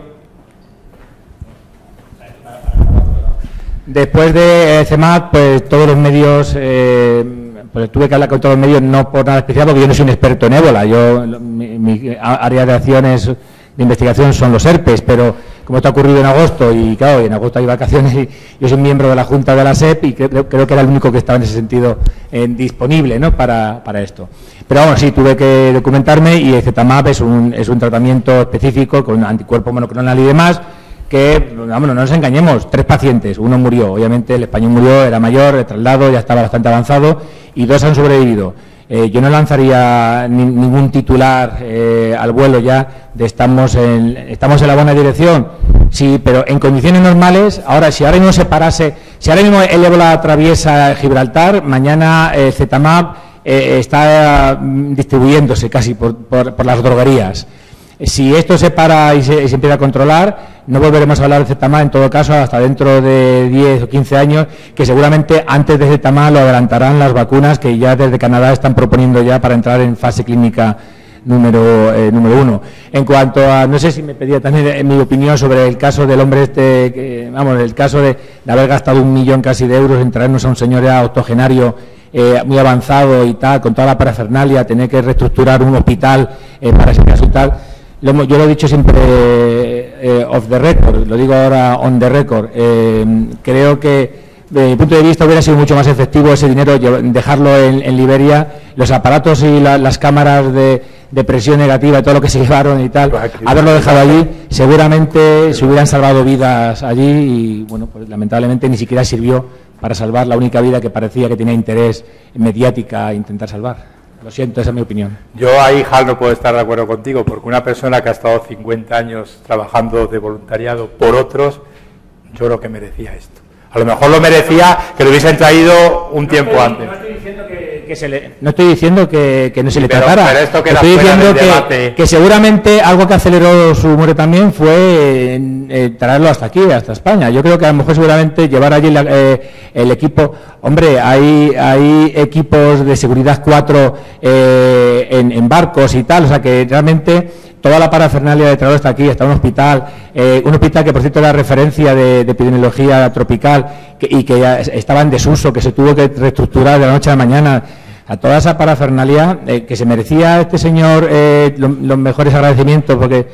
Después de CEMAT, pues todos los medios, eh, pues tuve que hablar con todos los medios, no por nada especial, porque yo no soy un experto en ébola. Yo, mi, área de acciones de investigación son los herpes, pero como esto ha ocurrido en agosto, y claro, en agosto hay vacaciones, y yo soy miembro de la Junta de la SEP y creo, que era el único que estaba en ese sentido eh, disponible ¿no? para, para, esto. Pero bueno, sí, tuve que documentarme y el ZMAP es un, es un tratamiento específico con anticuerpo monoclonal y demás, que, vamos, no nos engañemos, tres pacientes, uno murió, obviamente el español murió, era mayor, el traslado ya estaba bastante avanzado y dos han sobrevivido. Eh, yo no lanzaría ningún titular eh, al vuelo ya de estamos en, estamos en la buena dirección, sí, pero en condiciones normales, ahora si ahora mismo se parase, si ahora mismo el ébola atraviesa Gibraltar, mañana el ZMAP eh, está mm, distribuyéndose casi por, por las droguerías. Si esto se para y se, empieza a controlar, no volveremos a hablar de ZMA en todo caso hasta dentro de 10 o 15 años, que seguramente antes de ZMA lo adelantarán las vacunas que ya desde Canadá están proponiendo ya para entrar en fase clínica número, eh, uno. En cuanto a, no sé si me pedía también eh, mi opinión sobre el caso del hombre este, vamos, el caso de, haber gastado un millón casi de euros en traernos a un señor ya octogenario eh, muy avanzado y tal, con toda la parafernalia, tener que reestructurar un hospital para ese caso y tal yo lo he dicho siempre eh, off the record, lo digo ahora on the record. Eh, creo que desde mi punto de vista hubiera sido mucho más efectivo ese dinero dejarlo en, Liberia, los aparatos y las cámaras de, presión negativa y todo lo que se llevaron y tal, pues haberlo dejado allí, seguramente se hubieran salvado vidas allí y bueno, pues lamentablemente ni siquiera sirvió para salvar la única vida que parecía que tenía interés mediática intentar salvar. Lo siento, esa es mi opinión. Yo ahí, Hal, no puedo estar de acuerdo contigo, porque una persona que ha estado 50 años trabajando de voluntariado por otros, yo creo que merecía esto. A lo mejor lo merecía que lo hubiesen traído un tiempo antes. No estoy diciendo que, se le, no estoy diciendo que, no se le tratara. Pero esto estoy diciendo que, seguramente algo que aceleró su muerte también fue eh, traerlo hasta aquí, hasta España. Yo creo que a lo mejor seguramente llevar allí eh, el equipo. Hombre, hay, hay equipos de seguridad 4 eh, en, en barcos y tal, o sea que realmente toda la parafernalia de trabajo está aquí, está un hospital, eh, un hospital que por cierto era referencia de, epidemiología tropical y que ya estaba en desuso, que se tuvo que reestructurar de la noche a la mañana. A toda esa parafernalia eh, que se merecía este señor eh, los mejores agradecimientos, porque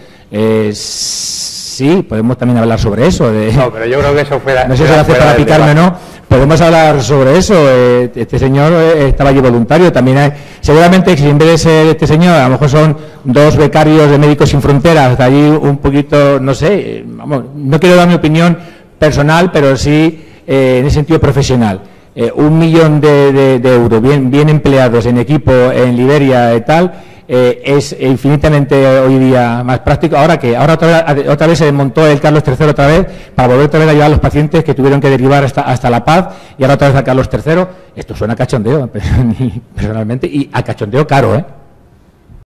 sí, podemos también hablar sobre eso. no, pero yo creo que eso fuera. No sé si lo hace para picarme o no, podemos hablar sobre eso. Eh, este señor eh, estaba allí voluntario. También hay, seguramente, si en vez de ser este señor, a lo mejor son dos becarios de Médicos Sin Fronteras, de allí un poquito, no sé, vamos, no quiero dar mi opinión personal, pero sí eh, en el sentido profesional. un millón de, de, euros bien, bien empleados en equipo en Liberia y tal eh, es infinitamente hoy día más práctico. Ahora que ahora otra vez, se desmontó el Carlos III otra vez para volver otra vez a ayudar a los pacientes que tuvieron que derivar hasta, hasta La Paz y ahora otra vez a Carlos III. Esto suena a cachondeo personalmente y a cachondeo caro, ¿eh?